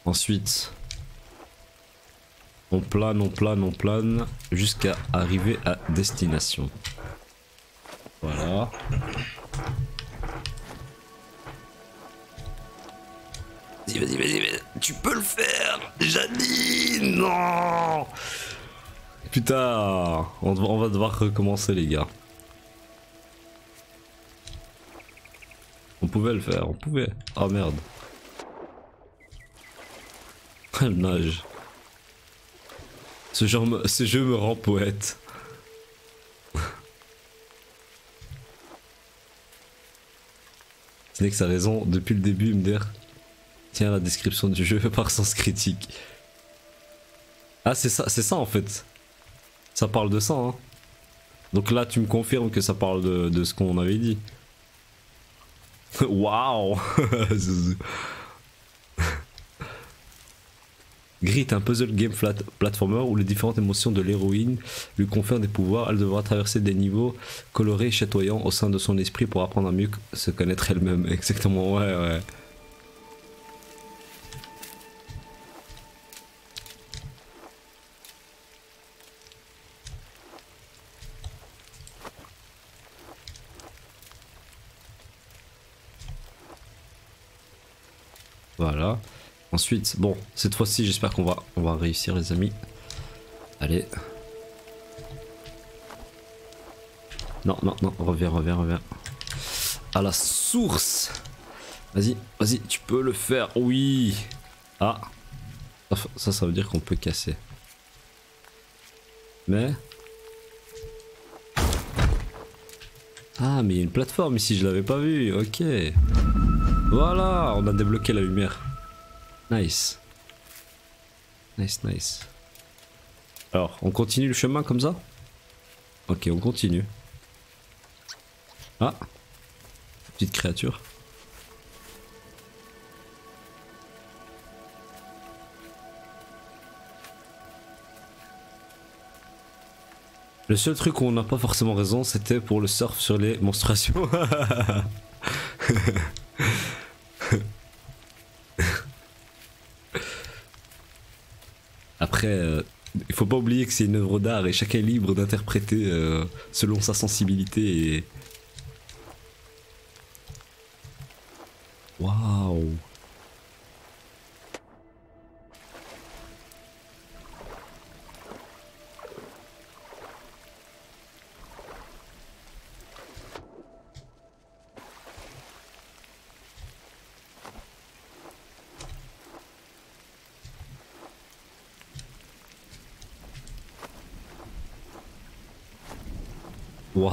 Ensuite, on plane, on plane, on plane jusqu'à arriver à destination. Voilà. Vas-y, vas-y, vas-y. Tu peux le faire, Janine Non Putain, on, va- devoir recommencer, les gars. On pouvait le faire, on pouvait. Oh merde. Elle nage. Ce, genre me- ce jeu me rend poète. Snex a raison, depuis le début, MDR. La description du jeu par sens critique. Ah c'est ça, c'est ça en fait. Ça parle de ça hein. Donc là tu me confirmes que ça parle de, de ce qu'on avait dit. Waouh Grit, un puzzle game flat platformer où les différentes émotions de l'héroïne lui confèrent des pouvoirs. Elle devra traverser des niveaux colorés et chatoyants au sein de son esprit pour apprendre à mieux se connaître elle-même. Exactement, ouais, ouais. Voilà. Ensuite, bon, cette fois-ci, j'espère qu'on va, on va réussir, les amis. Allez. Non, non, non, reviens, reviens, reviens. À la source. Vas-y, vas-y, tu peux le faire. Oui. Ah. Ça, ça veut dire qu'on peut casser. Mais... Ah, mais il y a une plateforme ici, je l'avais pas vu. Ok. Voilà, on a débloqué la lumière. Nice. Nice, nice. Alors, on continue le chemin comme ça? Ok, on continue. Ah Petite créature. Le seul truc où on n'a pas forcément raison, c'était pour le surf sur les menstruations. Après, euh, il faut pas oublier que c'est une œuvre d'art et chacun est libre d'interpréter euh, selon sa sensibilité et. Waouh!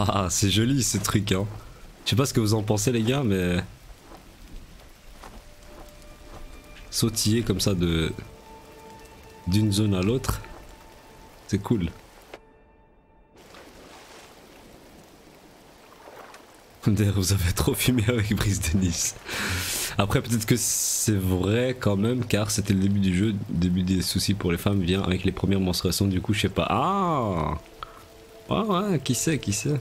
Waouh, c'est joli ce truc, hein. Je sais pas ce que vous en pensez, les gars, mais. Sautiller comme ça de. d'une zone à l'autre, c'est cool. D'ailleurs, vous avez trop fumé avec Brice de Nice. Après, peut-être que c'est vrai quand même, car c'était le début du jeu. Début des soucis pour les femmes vient avec les premières menstruations. Du coup, je sais pas. Ah Ouais, ouais, qui sait, qui sait.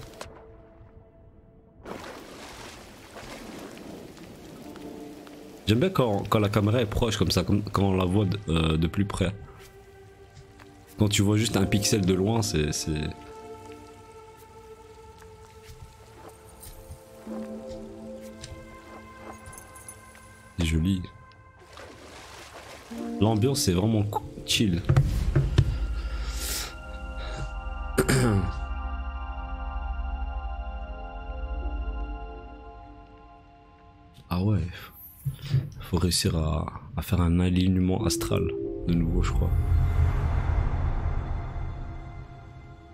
J'aime bien quand, quand la caméra est proche comme ça, quand on la voit de, euh, de plus près. Quand tu vois juste un pixel de loin, c'est... c'est- joli. L'ambiance est vraiment chill. Ah ouais. Faut réussir à, à faire un alignement astral de nouveau, je crois.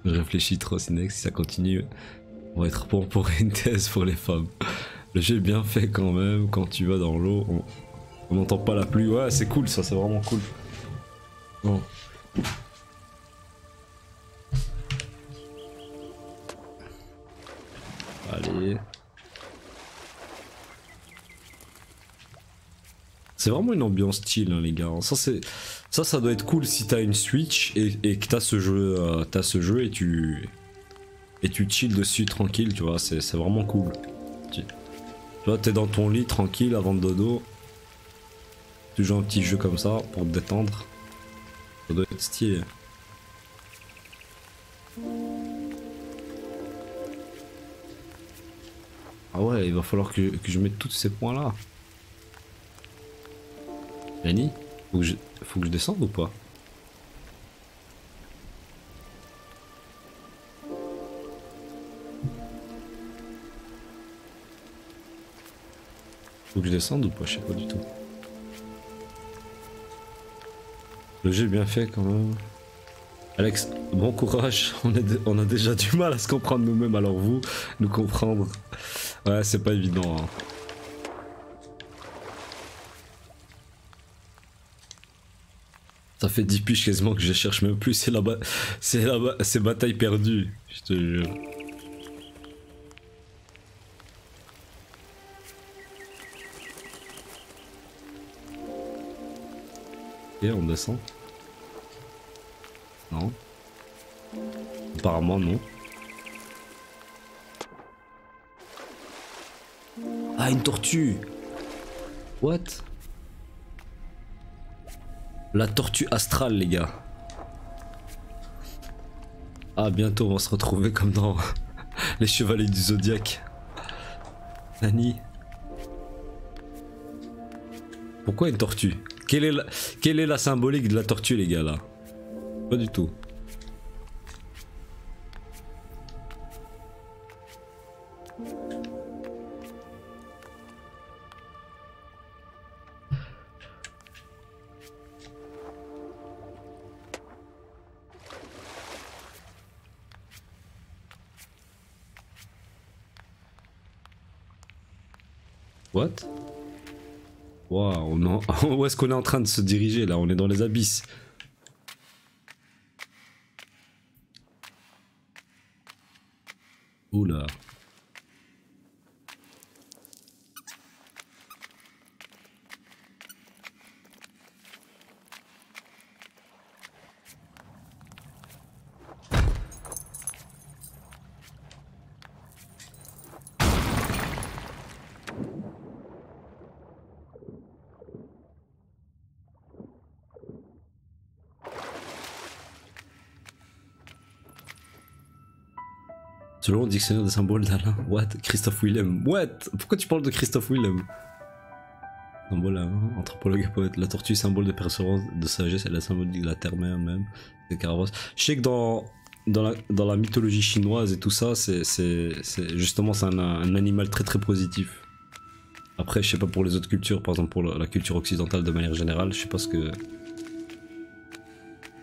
Je réfléchis trop, Sinex, si ça continue, on va être bon pour une thèse pour les femmes. Le jeu est bien fait quand même, quand tu vas dans l'eau, on n'entend pas la pluie. Ouais, c'est cool ça, c'est vraiment cool. Bon. C'est vraiment une ambiance style, hein, les gars. Ça, ça, ça doit être cool si t'as une Switch et, que t'as ce jeu, euh, ce jeu et tu, et tu chill dessus tranquille, tu vois. C'est, vraiment cool. Tu, tu vois, t'es dans ton lit tranquille avant de dodo. Tu joues un petit jeu comme ça pour te détendre. Ça doit être stylé. Ah ouais, il va falloir que, que je mette tous ces points là. Yanni, faut que je, descende ou pas? Faut que je descende ou pas? Je sais pas du tout. Le jeu est bien fait quand même. Alex, bon courage. On a déjà du mal à se comprendre nous-mêmes, alors vous, nous comprendre. Ouais, c'est pas évident. hein. Ça fait 10 piges quasiment que je cherche même plus. C'est là-bas. C'est là-bas. C'est bataille perdue. Je te jure. Ok, on descend? Non. Apparemment, non. Ah, une tortue What? La tortue astrale, les gars. Ah, bientôt, on va se retrouver comme dans les chevaliers du zodiaque. Nani? Pourquoi une tortue? Quelle est, la... Quelle est la symbolique de la tortue, les gars, là? Pas du tout. où est-ce qu'on est en train de se diriger là? On est dans les abysses. Oula. Selon le dictionnaire des symboles d'Alain. What? Christophe Willem. What? Pourquoi tu parles de Christophe Willem? Symbole hein, anthropologue et poète. La tortue, symbole de persévérance, de sagesse et la symbole de la terre-mère même. C'est Carapace. Je sais que dans, dans, la, dans la mythologie chinoise et tout ça, c'est justement c'est un, un animal très très positif. Après, je sais pas pour les autres cultures, par exemple pour la, la culture occidentale de manière générale, je sais pas ce que.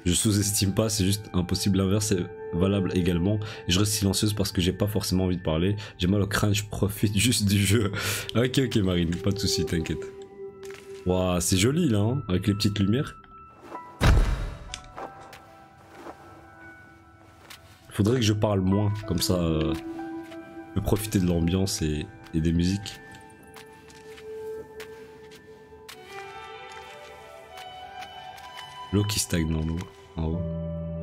Je sous-estime pas, c'est juste impossible. L'inverse valable également. Je reste silencieuse parce que j'ai pas forcément envie de parler. J'ai mal au crâne, je profite juste du jeu. ok, ok, Marine, pas de soucis, t'inquiète. Waouh, c'est joli là, hein, avec les petites lumières. Faudrait que je parle moins, comme ça, euh, je peux profiter de l'ambiance et, et des musiques. L'eau qui stagne en haut. En haut.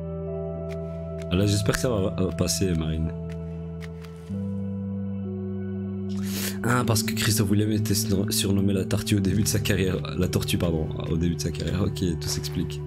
Ah j'espère que ça va passer, Marine. Ah, parce que Christophe William était sur- surnommé la tortue au début de sa carrière. La tortue, pardon, au début de sa carrière. Ok, tout s'explique.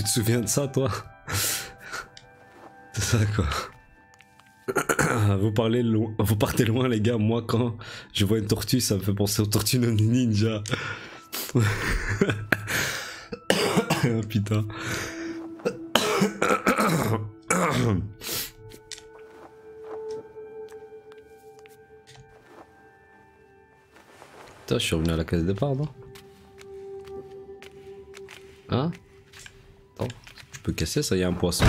Tu te souviens de ça, toi? C'est ça, quoi. vous, parlez loin, vous partez loin, les gars. Moi, quand je vois une tortue, ça me fait penser aux tortues non ninja. Putain. Putain, je suis revenu à la case départ, non? Hein? Je peux casser ça, y a un poisson.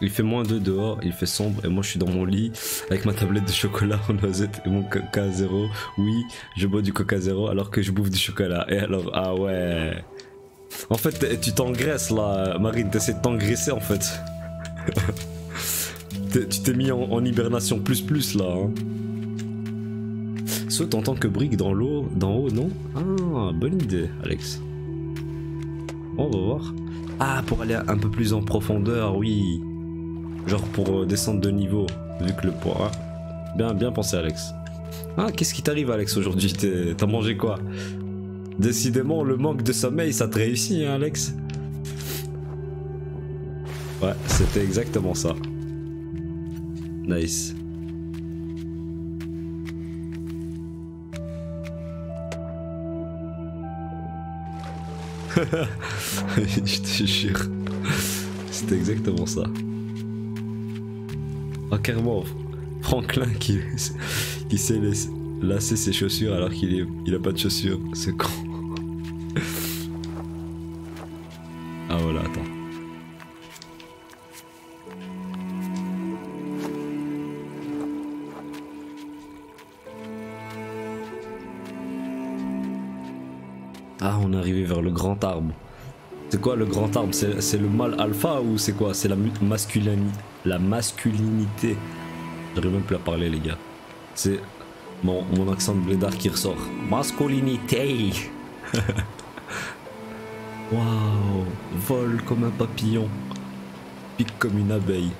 Il fait moins 2 dehors, il fait sombre et moi je suis dans mon lit avec ma tablette de chocolat en noisette et mon coca zéro. Oui, je bois du coca zéro alors que je bouffe du chocolat. Et alors, ah ouais. En fait, tu t'engraisses là, Marine, t'essaies de t'engraisser en fait. Tu t'es mis en, en hibernation plus plus là. Hein. Saute en tant que brique dans l'eau, d'en haut, non? Ah, bonne idée, Alex. On va voir. Ah, pour aller un peu plus en profondeur, oui. Genre pour euh, descendre de niveau, vu que le poids. Bien, bien pensé, Alex. Ah, qu'est-ce qui t'arrive, Alex, aujourd'hui? T'as mangé quoi? Décidément, le manque de sommeil, ça te réussit, hein, Alex? Ouais, c'était exactement ça. Nice. Je te jure. C'était exactement ça. Ah, carrément. Franklin qui, qui sait lasser ses chaussures alors qu'il a pas de chaussures. C'est con. Ah voilà, attends. Ah, on est arrivé vers le grand arbre. C'est quoi le grand arbre? C'est le mâle alpha ou c'est quoi? C'est la mu- masculini- la masculinité. J'arrive même plus à parler, les gars. C'est mon, mon accent de blédard qui ressort. Masculinité Waouh Vole comme un papillon. Pique comme une abeille.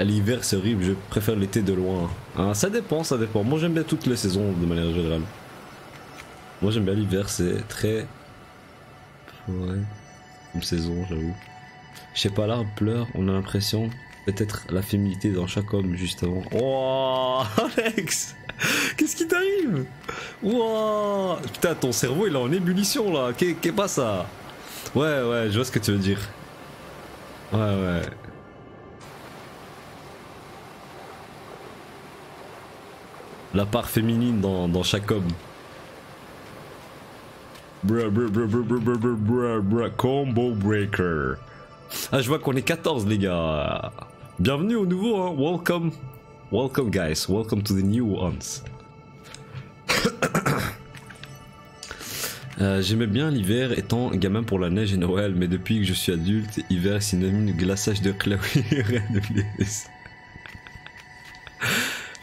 L'hiver c'est horrible, je préfère l'été de loin. Ah, ça dépend, ça dépend. Moi j'aime bien toutes les saisons de manière générale. Moi j'aime bien l'hiver, c'est très... Ouais, une saison j'avoue. Je sais pas, l'arbre pleure, on a l'impression peut-être la féminité dans chaque homme justement. Oh Alex Qu'est-ce qui t'arrive? Wow Putain, ton cerveau il est en ébullition là, qu'est pas ça? Ouais, ouais, je vois ce que tu veux dire. Ouais, ouais. La part féminine dans, dans chaque homme. Combo breaker. Ah, je vois qu'on est 14, les gars. Bienvenue au nouveau. Hein. Welcome. Welcome, guys. Welcome to the new ones. Euh, j'aimais bien l'hiver étant gamin pour la neige et Noël, mais depuis que je suis adulte, hiver synonyme de glaçage de Chloé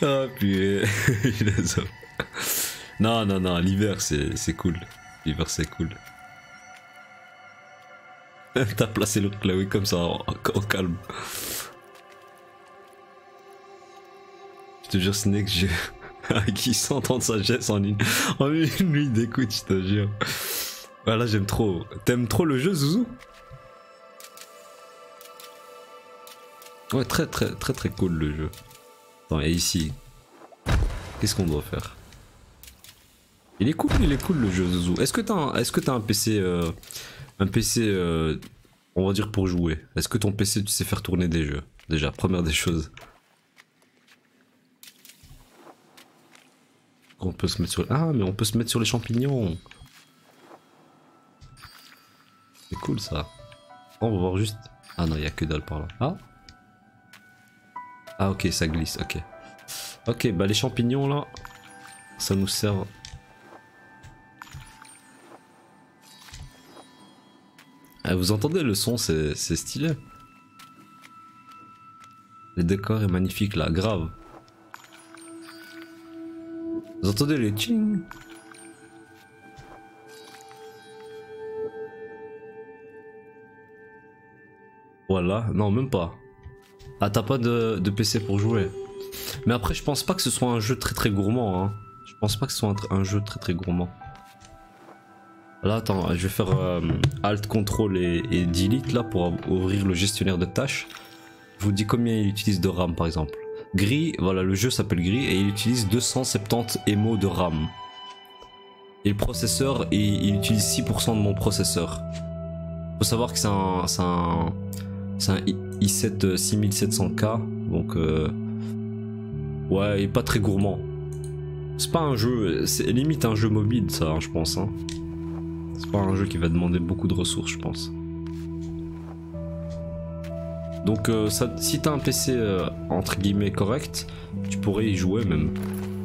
Ah, purée. Les hommes. Non, non, non, l'hiver c'est cool. L'hiver c'est cool. T'as placé le Chloé comme ça en calme. Je te jure, Snake, j'ai. qui s'entend de sagesse en une, en une nuit d'écoute, je te jure. Voilà, j'aime trop. T'aimes trop le jeu, Zouzou? Ouais, très très très très cool le jeu. Attends, et ici Qu'est-ce qu'on doit faire? Il est cool, il est cool le jeu, Zouzou. Est-ce que t'as un, est-ce que t'as un PC, euh, un PC, euh, on va dire pour jouer? Est-ce que ton PC, tu sais faire tourner des jeux? Déjà, première des choses. On peut se mettre sur... Ah, mais on peut se mettre sur les champignons. C'est cool ça. On va voir juste... Ah non, il y a que dalle par là. Ah Ah ok, ça glisse, ok. Ok, bah les champignons là, ça nous sert... Ah, vous entendez le son, c'est stylé. Le décor est magnifique là, grave. Vous entendez les ching Voilà, non même pas. Ah t'as pas de, de PC pour jouer. Mais après je pense pas que ce soit un jeu très très gourmand. Hein. Je pense pas que ce soit un, jeu très très gourmand. Là attends, je vais faire euh, Alt, Control et, et Delete là pour ouvrir le gestionnaire de tâches. Je vous dis combien il utilise de RAM par exemple. Gris, voilà, le jeu s'appelle Gris et il utilise 270 émo de RAM. Et le processeur, il, il utilise 6% de mon processeur. Faut savoir que c'est un, c'est un, c'est un i7 6700K, donc euh, ouais, il est pas très gourmand. C'est pas un jeu, c'est limite un jeu mobile ça, hein, je pense. Hein. C'est pas un jeu qui va demander beaucoup de ressources, je pense. Donc euh, ça, si t'as un PC euh, entre guillemets correct, tu pourrais y jouer même.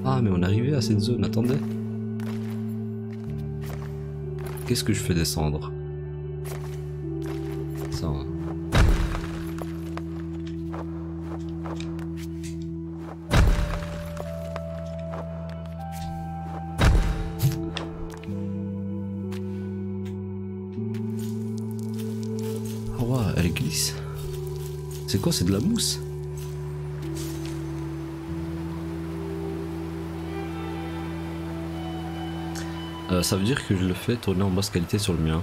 Ah mais on est arrivé à cette zone, attendez. Qu'est-ce que je fais descendre? Ça. hein. Quoi C'est de la mousse Euh, Ça veut dire que je le fais tourner en basse qualité sur le mien.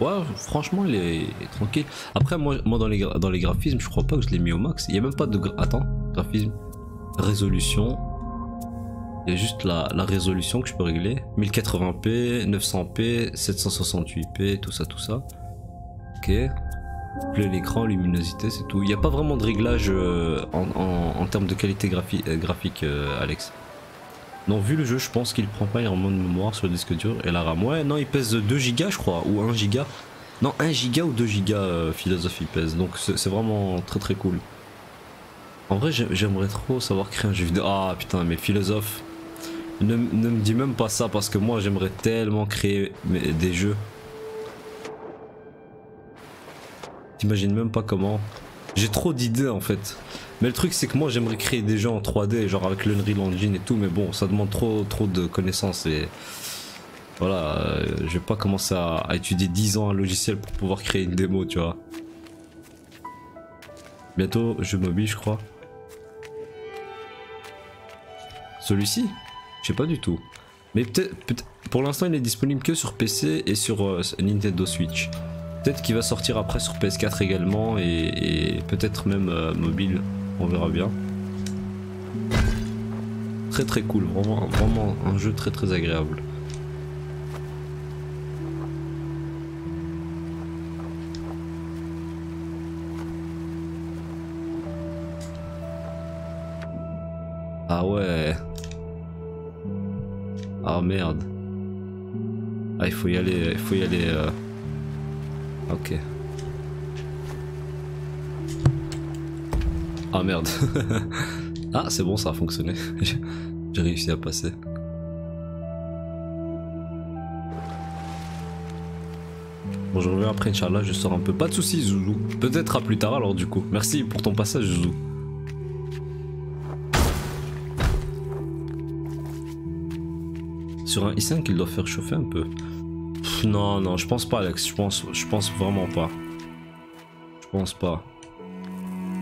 Ouais, franchement, il est tranquille. Après, moi, moi dans, les, dans les graphismes, je crois pas que je l'ai mis au max. Il y a même pas de. gra- Attends, graphisme. Résolution. Il y a juste la, la résolution que je peux régler. 1080p, 900p, 768p, tout ça, tout ça. Ok. L'écran, luminosité, c'est tout. Il n'y a pas vraiment de réglage euh, en, termes de qualité euh, graphique, euh, Alex. Non, vu le jeu, je pense qu'il prend pas énormément de mémoire sur le disque dur et la RAM. Ouais, non, il pèse 2 Go, je crois, ou 1 Go. Non, 1 Go ou 2 Go, euh, Philosophe, il pèse. Donc c'est vraiment très très cool. En vrai, j'ai- j'aimerais trop savoir créer un jeu vidéo. Ah putain, mais Philosophe, Ne, ne me dis même pas ça parce que moi j'aimerais tellement créer des jeux. T'imagines même pas comment. J'ai trop d'idées en fait. Mais le truc c'est que moi j'aimerais créer des jeux en 3D, genre avec l'Unreal Engine et tout, mais bon, ça demande trop trop de connaissances et voilà, euh, je vais pas commencer à, étudier 10 ans un logiciel pour pouvoir créer une démo, tu vois. Bientôt jeu mobile, je crois. Celui-ci? Je sais pas du tout. Mais peut-être, peut pour l'instant, il est disponible que sur PC et sur euh, Nintendo Switch. Peut-être qu'il va sortir après sur PS4 également et, peut-être même euh, mobile. On verra bien. Très très cool, vraiment, vraiment un jeu très très agréable. Ah ouais. Ah merde. Ah il faut y aller, il faut y aller. euh. Ok. Ah merde. ah c'est bon ça a fonctionné. J'ai réussi à passer. Bon je après Inch'Allah, je sors un peu. Pas de soucis Zouzou. Peut-être à plus tard alors du coup. Merci pour ton passage Zouzou. Sur un i5, il doit faire chauffer un peu. Non, non, je pense pas, Alex. Je pense, je pense vraiment pas. Je pense pas.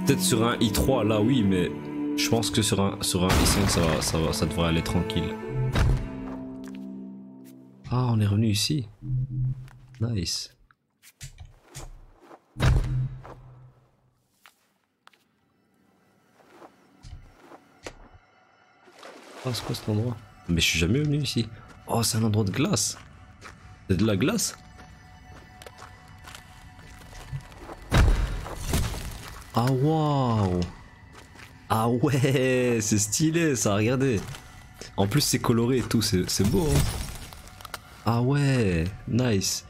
Peut-être sur un i3, là, oui, mais je pense que sur un, sur un i5, ça va, ça va, ça devrait aller tranquille. Ah, on est revenu ici. Nice. Ah, c'est quoi cet endroit? Mais je suis jamais venu ici. Oh, c'est un endroit de glace. C'est de la glace Ah, waouh Ah ouais, c'est stylé ça, regardez. En plus, c'est coloré et tout, c'est beau. hein. Ah ouais, nice.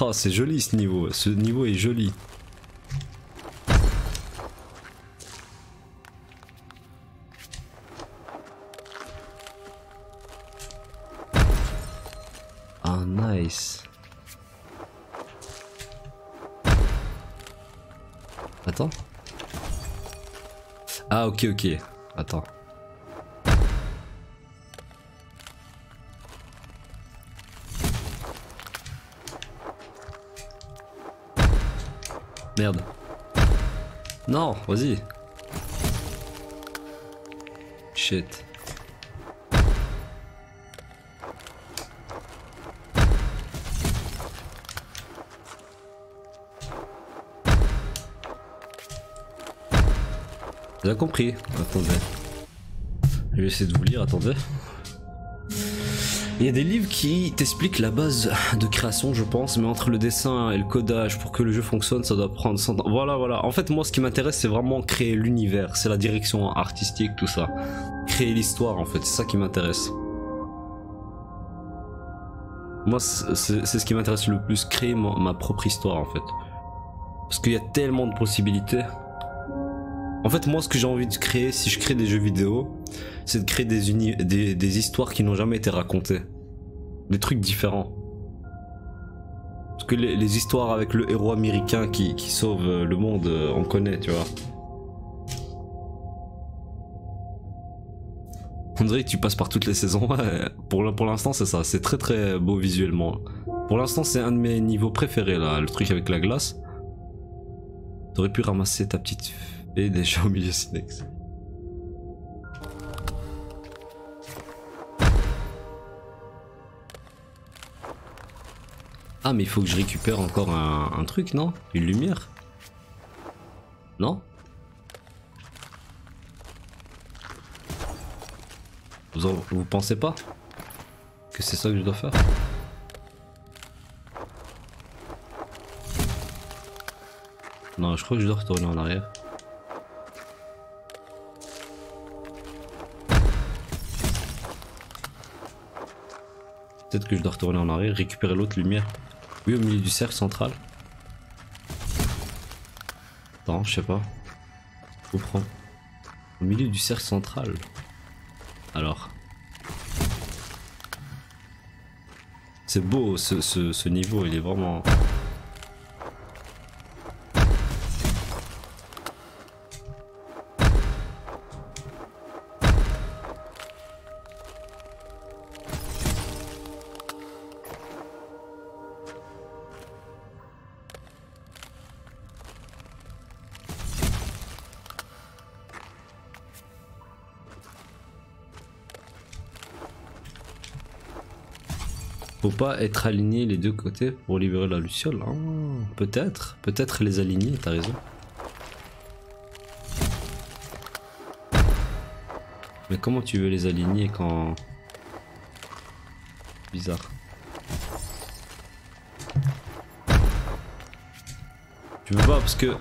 Oh, c'est joli ce niveau. Ce niveau est joli. Ok. Attends. Merde. Non, vas-y. Shit. J'ai compris. Attendez. Je vais essayer de vous lire, attendez. Il y a des livres qui t'expliquent la base de création, je pense, mais entre le dessin et le codage, pour que le jeu fonctionne, ça doit prendre 100 ans. Voilà, voilà. En fait, moi, ce qui m'intéresse, c'est vraiment créer l'univers. C'est la direction artistique, tout ça. Créer l'histoire, en fait. C'est ça qui m'intéresse. Moi, c'est ce qui m'intéresse le plus, créer ma propre histoire, en fait. Parce qu'il y a tellement de possibilités. En fait, moi, ce que j'ai envie de créer, si je crée des jeux vidéo, c'est de créer des, histoires qui n'ont jamais été racontées. Des trucs différents. Parce que les, histoires avec le héros américain qui, sauve euh, le monde, euh, on connaît, tu vois. On dirait que tu passes par toutes les saisons. Pour pour l'instant, c'est ça. C'est très très beau visuellement. Pour l'instant, c'est un de mes niveaux préférés, là. Le truc avec la glace. T'aurais pu ramasser ta petite fée déjà au milieu Sinex. Ah, mais il faut que je récupère encore un, truc, non? Une lumière? Non? Vous, vous pensez pas que c'est ça que je dois faire? Non, je crois que je dois retourner en arrière. Peut-être que je dois retourner en arrière, récupérer l'autre lumière. Oui, au milieu du cercle central. Non, je sais pas. Je comprends. Au milieu du cercle central. Alors. C'est beau ce niveau, il est vraiment... être aligné les deux côtés pour libérer la luciole. Ah, peut-être, peut-être les aligner, t'as raison. Mais comment tu veux les aligner quand... Bizarre. Tu veux pas parce que...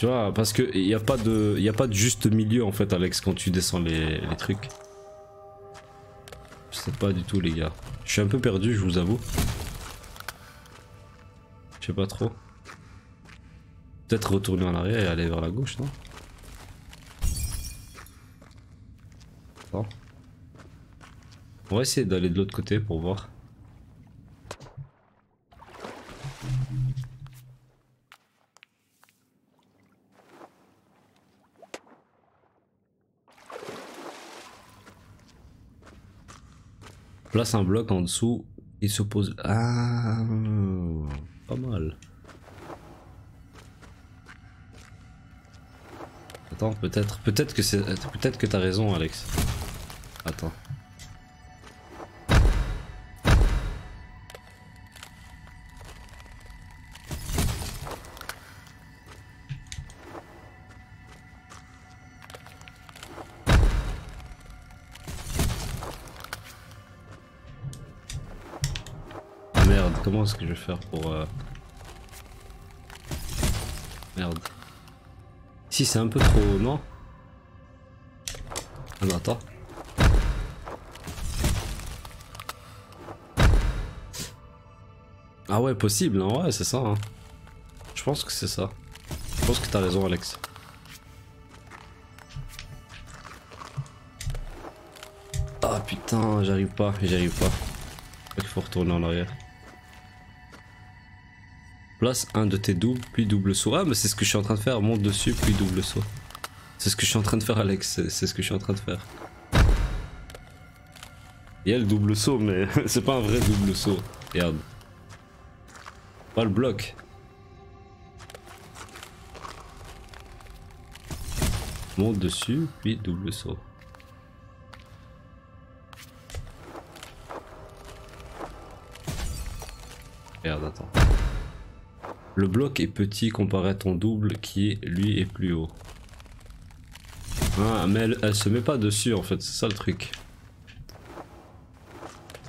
Tu vois, parce que il y a pas de, y a pas de juste milieu en fait, Alex, quand tu descends les, les trucs. Je sais pas du tout, les gars. Je suis un peu perdu, je vous avoue. Je sais pas trop. Peut-être retourner en arrière et aller vers la gauche, non? Non. On va essayer d'aller de l'autre côté pour voir. Place un bloc en dessous, il se pose. Ah, pas mal. Attends, peut-être, peut-être que c'est, peut-être que t'as raison, Alex. Attends. Que je vais faire pour... euh, Merde. Si c'est un peu trop... Non? Ah non, attends. Ah ouais, possible, non Ouais, c'est ça. hein. Je pense que c'est ça. Je pense que t'as raison, Alex. Ah putain, j'arrive pas, j'arrive pas. Il faut retourner en arrière. Place un de tes doubles, puis double saut. Ah, mais c'est ce que je suis en train de faire. Monte dessus, puis double saut. C'est ce que je suis en train de faire, Alex. C'est ce que je suis en train de faire. Il y a le double saut, mais c'est pas un vrai double saut. Regarde. Pas le bloc. Monte dessus, puis double saut. Regarde, attends. Le bloc est petit comparé à ton double qui, lui, est plus haut. Ah, mais elle, se met pas dessus en fait, c'est ça le truc.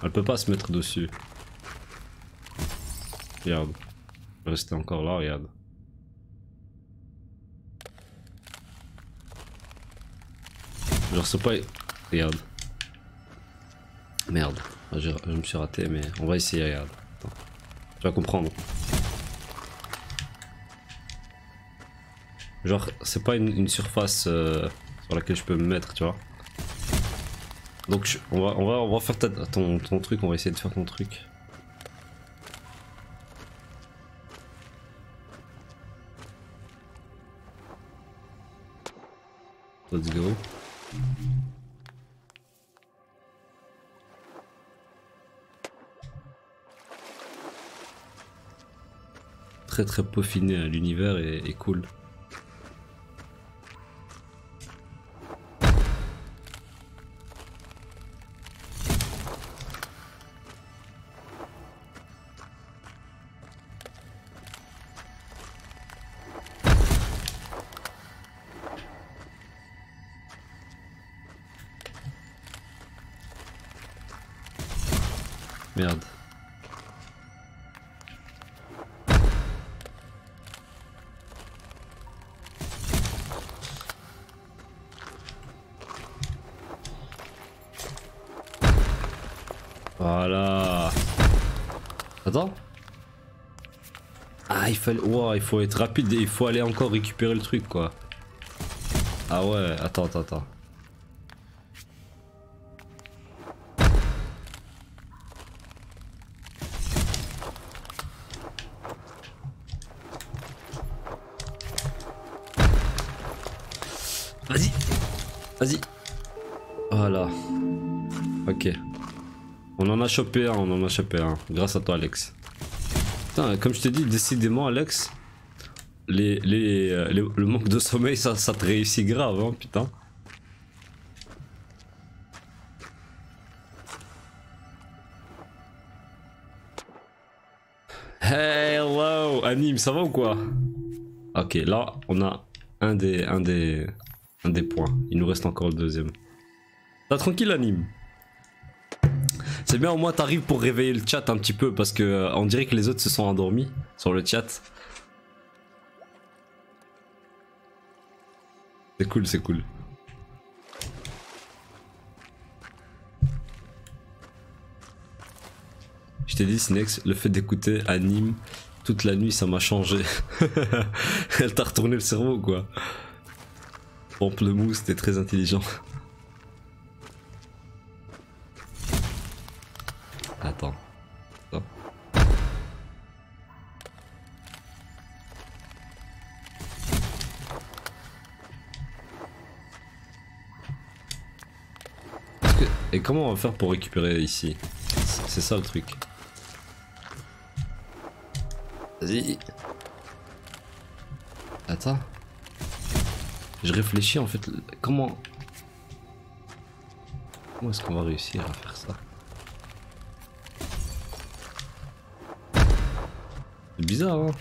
Elle peut pas se mettre dessus. Regarde. Rester encore là, regarde. Genre c'est pas... Regarde. Merde. Ah, Je, je me suis raté mais on va essayer, regarde. Attends. Tu vas comprendre. Genre c'est pas une, une surface euh, sur laquelle je peux me mettre, tu vois. Donc on, va, on, va, on va faire ton, ton truc, on va essayer de faire ton truc. Let's go. Très très peaufiné, l'univers est, est cool. Il faut être rapide et il faut aller encore récupérer le truc, quoi. Ah ouais, attends, attends, attends. Vas-y Vas-y Voilà. Ok. On en a chopé un, on en a chopé un. Grâce à toi, Alex. Putain, comme je t'ai dit, décidément, Alex, euh, le manque de sommeil, ça, te réussit grave, hein, putain. Hello, anime, ça va ou quoi? Ok, là, on a un des, un des, un des points. Il nous reste encore le deuxième. T'as tranquille, anime? C'est bien, au moins t'arrives pour réveiller le chat un petit peu parce que euh, on dirait que les autres se sont endormis sur le chat. C'est cool, c'est cool. Je t'ai dit, Sinex, le fait d'écouter anime toute la nuit, ça m'a changé. Elle t'a retourné le cerveau, quoi. Pamplemousse, t'es très intelligent. Comment on va faire pour récupérer ici C'est ça le truc. Vas-y. Attends. Je réfléchis en fait. Comment. Comment est-ce qu'on va réussir à faire ça C'est bizarre, hein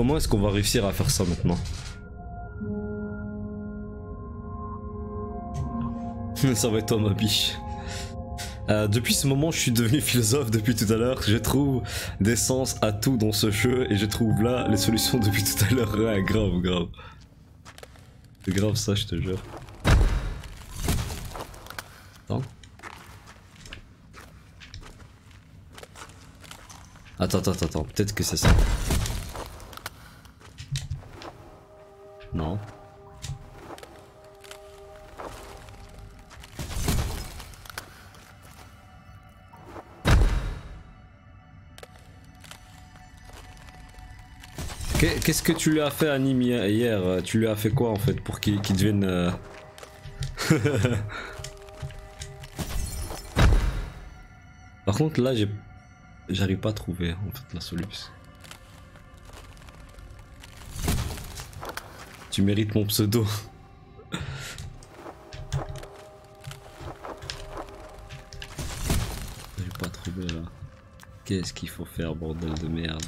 Comment est-ce qu'on va réussir à faire ça maintenant Ça va être toi ma biche. Euh, depuis ce moment, je suis devenu philosophe depuis tout à l'heure. Je trouve des sens à tout dans ce jeu et je trouve là les solutions depuis tout à l'heure. Ouais, grave, grave. C'est grave ça, je te jure. Attends. Attends, attends, attends. Peut-être que c'est ça. Qu'est-ce que tu lui as fait à Nîmes hier, Tu lui as fait quoi en fait pour qu'il qu'il devienne... euh, Par contre là j'ai... J'arrive pas à trouver en fait la solution. Tu mérites mon pseudo. J'arrive pas à trouver là. Qu'est-ce qu'il faut faire bordel de merde?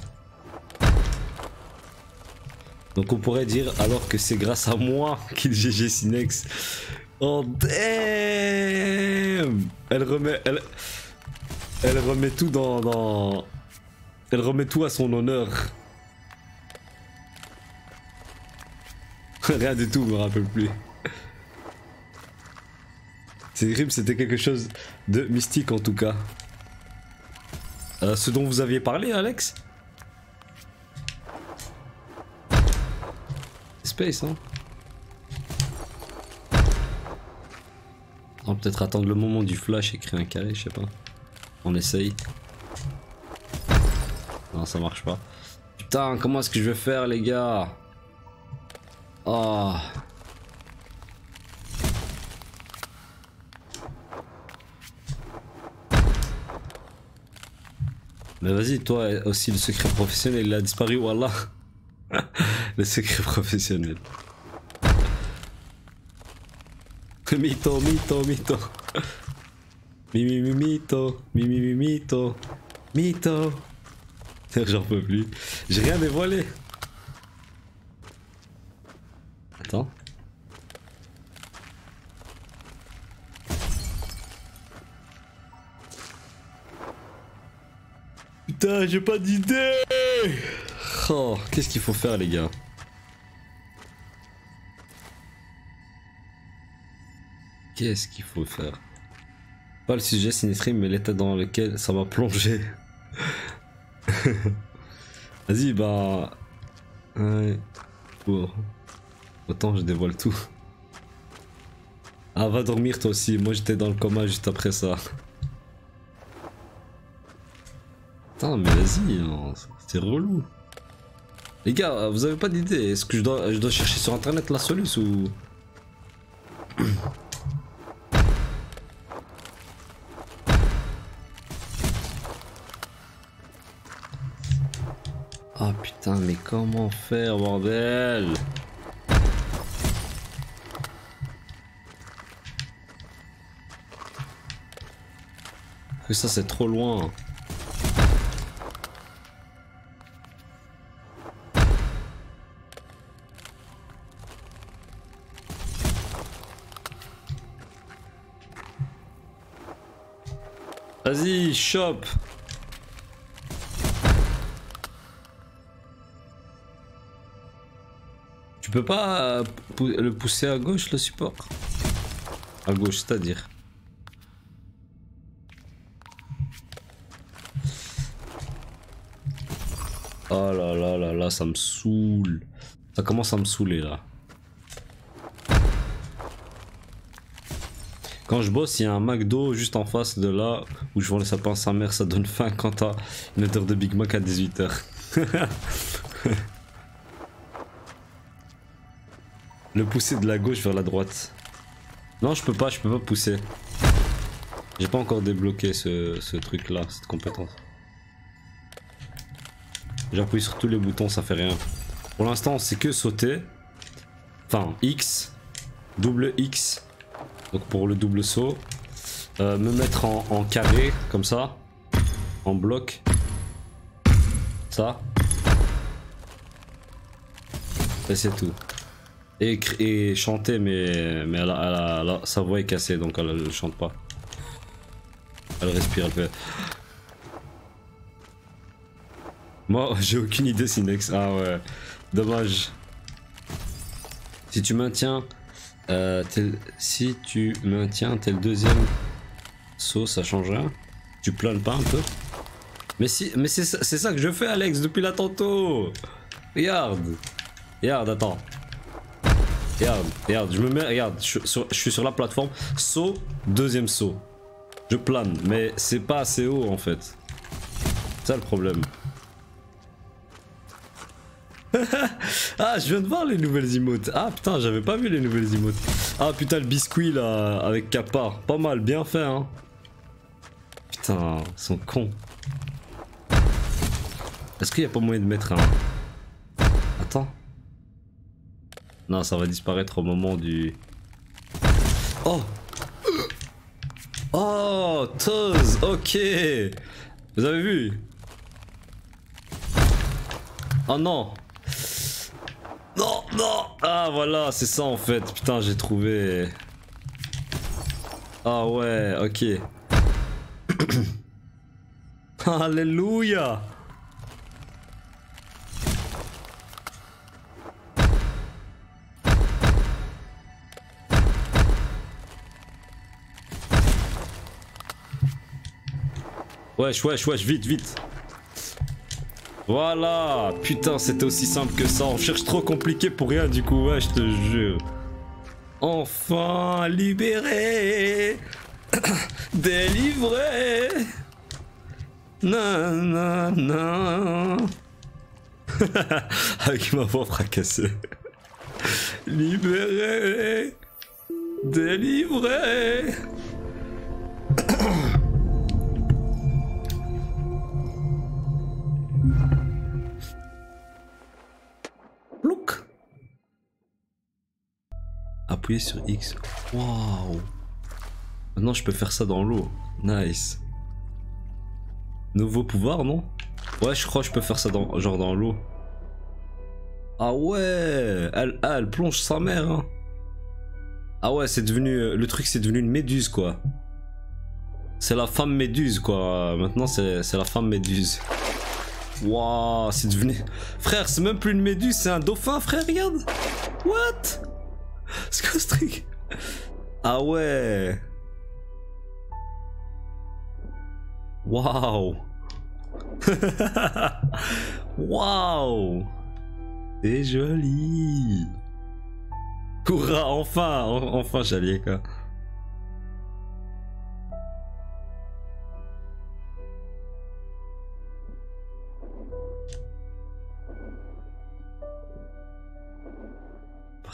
Donc on pourrait dire alors que c'est grâce à moi qu'il GG Sinex. Oh damn Elle remet elle, remet tout dans, elle remet tout à son honneur. Rien du tout, je me rappelle plus. C'est terrible, c'était quelque chose de mystique en tout cas. Euh, ce dont vous aviez parlé, Alex? Hein On va peut-être attendre le moment du flash et créer un carré, je sais pas. On essaye. Non, ça marche pas. Putain, comment est-ce que je vais faire, les gars? Oh. Mais vas-y, toi aussi, le secret professionnel, il a disparu, wallah. le secret professionnel. Mito, mito, mito. Mi, mi, mi, mito. Mi, mi, mi, mito. Mito. J'en peux plus. J'ai rien dévoilé. Attends. Putain, j'ai pas d'idée. Oh, qu'est-ce qu'il faut faire, les gars? Qu'est-ce qu'il faut faire? Pas le sujet sinistré, mais l'état dans lequel ça va plonger. Vas-y, bah. Ouais. Bon. Autant je dévoile tout. Ah, va dormir toi aussi. Moi j'étais dans le coma juste après ça. Putain, mais vas-y, hein, c'est relou. Les gars, vous avez pas d'idée Est-ce que je dois, je dois chercher sur internet la solution ou? Ah putain, mais comment faire, bordel? Que ça, c'est trop loin. Vas-y, chope peux pas euh, le pousser à gauche le support À gauche, c'est-à-dire. Oh là là là là, ça me saoule. Ça commence à me saouler là. Quand je bosse, il y a un McDo juste en face de là où je vends les sapins sa mère. Ça donne faim quand t'as une odeur de Big Mac à 18h. Le pousser de la gauche vers la droite. Non, je peux pas, je peux pas pousser. J'ai pas encore débloqué ce, truc là, cette compétence. J'appuie sur tous les boutons, ça fait rien. Pour l'instant, c'est que sauter. Enfin, X, double X. Donc pour le double saut. Euh, me mettre en carré, comme ça. En bloc. Ça. Et c'est tout. Et, chanter, mais, sa voix est cassée, donc elle ne chante pas. Elle respire, elle fait... Moi, j'ai aucune idée, Sinex. Ah ouais, dommage. Si tu maintiens... euh, si tu maintiens tel deuxième saut, ça change rien Tu planes pas un peu? Mais si, mais c'est ça c'est ça que je fais, Alex, depuis là tantôt Regarde Regarde, attends. Regarde, regarde, je me mets, regarde, je, suis sur- la plateforme, saut, deuxième saut. Je plane, mais c'est pas assez haut en fait. C'est ça le problème. ah, je viens de voir les nouvelles emotes. Ah putain, j'avais pas vu les nouvelles emotes. Ah putain, le biscuit là, avec Kappa. Pas mal, bien fait hein. Putain, ils sont cons. Est-ce qu'il y a pas moyen de mettre un... Non, ça va disparaître au moment du... Oh Oh Toz Ok. Vous avez vu? Oh non. Non, non. Ah voilà, c'est ça en fait. Putain, j'ai trouvé... Ah ouais, ok. Alléluia Wesh, wesh, wesh, vite, vite. Voilà, putain, c'était aussi simple que ça. On cherche trop compliqué pour rien, du coup, ouais, je te jure. Enfin libéré, délivré. Non, non, non. Avec ma voix fracassée. Libéré, délivré. Sur X. Waouh. Maintenant je peux faire ça dans l'eau. Nice. Nouveau pouvoir, non? Ouais, je crois que je peux faire ça dans, genre dans l'eau. Ah ouais elle, ah, plonge sa mère. hein. Ah ouais, c'est devenu... euh, Le truc, c'est devenu une méduse, quoi. C'est la femme méduse, quoi. Maintenant, c'est c'est la femme méduse. Waouh, c'est devenu... Frère, c'est même plus une méduse, c'est un dauphin, frère, regarde What? C'est quoi Ah ouais. Waouh. Waouh. C'est joli. Hurrah, enfin en- Enfin Chalieka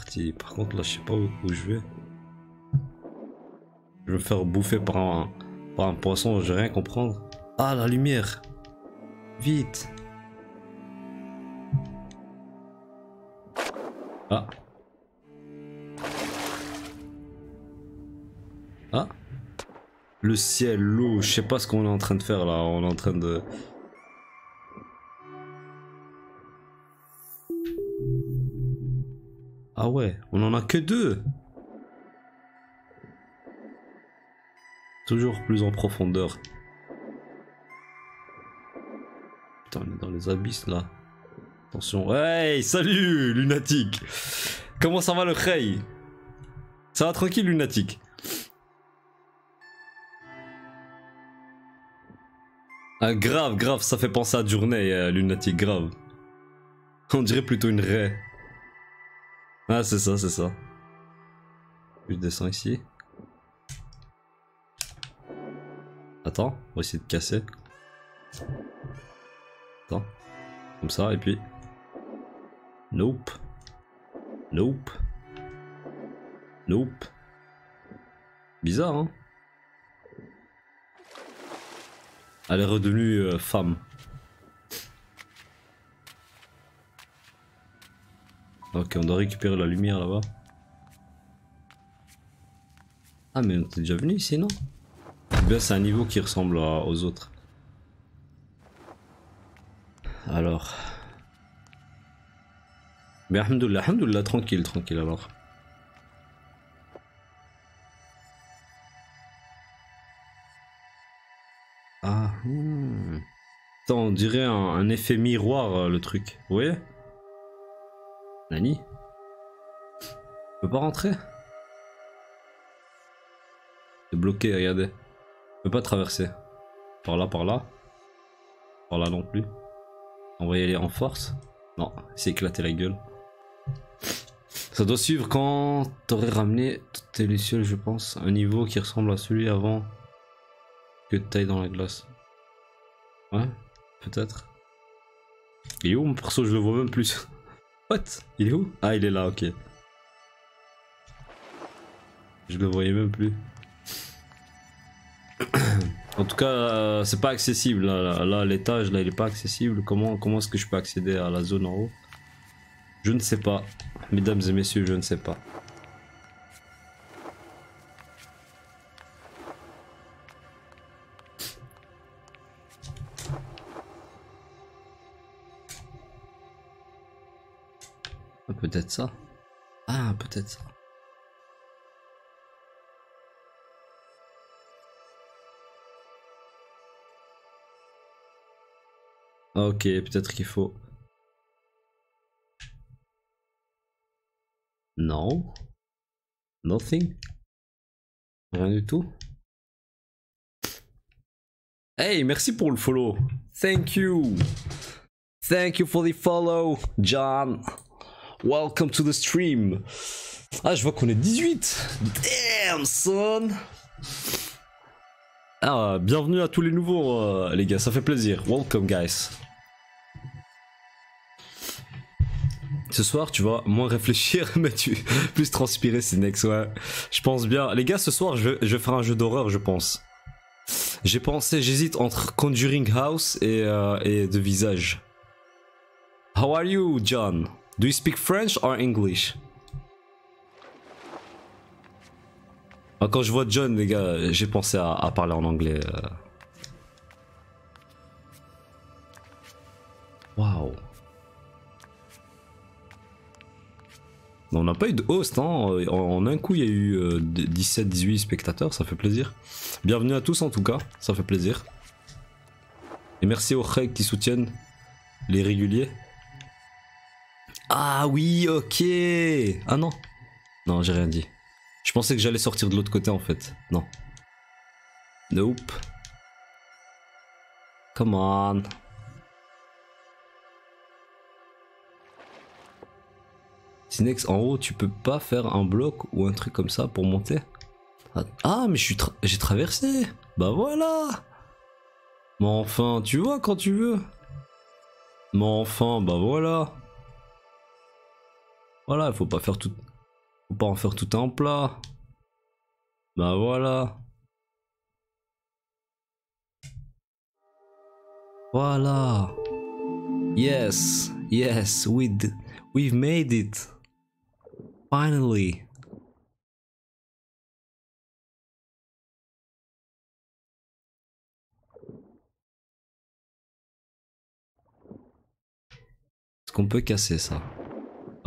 Parti. Par contre là je sais pas où, où je vais. Je vais me faire bouffer par un, par un poisson, je vais rien comprendre. Ah la lumière Vite Ah Ah Le ciel, l'eau, je sais pas ce qu'on est en train de faire là, on est en train de... Ah ouais, on en a que deux Toujours plus en profondeur. Putain, on est dans les abysses là. Attention. Hey, salut, lunatique Comment ça va le Khay Ça va tranquille, lunatique? Ah, grave, grave, ça fait penser à journée, euh, lunatique, grave. On dirait plutôt une raie. Ah, c'est ça, c'est ça. Je descends ici. Attends, on va essayer de casser. Attends. Comme ça, et puis... Nope. Nope. Nope. Bizarre, hein Elle est redevenue euh, femme. Ok, on doit récupérer la lumière là-bas. Ah, mais on était déjà venu ici, non? Bien c'est un niveau qui ressemble aux autres. Alors. Mais alhamdoulilah, alhamdoulilah, tranquille, tranquille alors. Ah, hmm. Attends, on dirait un, un effet miroir euh, le truc. Vous voyez? Nani? Je peux pas rentrer? C'est bloqué, regardez. Je peux pas traverser. Par là, par là. Par là non plus. On va y aller en force? Non, il s'est éclaté la gueule. Ça doit suivre quand t'aurais ramené tes lucioles, je pense, un niveau qui ressemble à celui avant que t'ailles dans la glace. Ouais, peut-être. Est où mon perso Je le vois même plus. What? Il est où? Ah, il est là, ok. Je le voyais même plus. en tout cas, euh, c'est pas accessible. Là, là, là, l'étage, là, il est pas accessible. Comment, comment est-ce que je peux accéder à la zone en haut? Je ne sais pas. Mesdames et messieurs, je ne sais pas. Peut-être ça. Ah, peut-être ça. Ok, peut-être qu'il faut. Non. Nothing. Rien du tout. Hey, merci pour le follow. Thank you. Thank you for the follow, John. Welcome to the stream. Ah, je vois qu'on est 18. Damn, son. Ah, bienvenue à tous les nouveaux, euh, les gars, ça fait plaisir. Welcome, guys. Ce soir, tu vas moins réfléchir, mais plus transpirer, c'est next, ouais. Je pense bien. Les gars, ce soir, je je vais faire un jeu d'horreur, je pense. J'ai pensé, j'hésite entre Conjuring House et, euh, et The Visage. How are you, John? Do you speak French or English? Ah, Quand je vois John, les gars, j'ai pensé à, parler en anglais. euh. Waouh. On n'a pas eu de host, hein. En, en un coup, il y a eu 17-18 spectateurs, ça fait plaisir. Bienvenue à tous en tout cas, ça fait plaisir. Et merci aux Reg qui soutiennent les réguliers. Ah oui, ok. Ah non. Non, j'ai rien dit. Je pensais que j'allais sortir de l'autre côté en fait. Non. Nope. Come on. Sinex, en haut, tu peux pas faire un bloc ou un truc comme ça pour monter? Ah, mais j'ai traversé. Bah voilà. Mais enfin, tu vois quand tu veux. Mais enfin, bah voilà. Voilà, il faut pas faire tout. Faut pas en faire tout un plat. Bah voilà. Voilà. Yes, yes, we we've made it. Finally. Est-ce qu'on peut casser ça?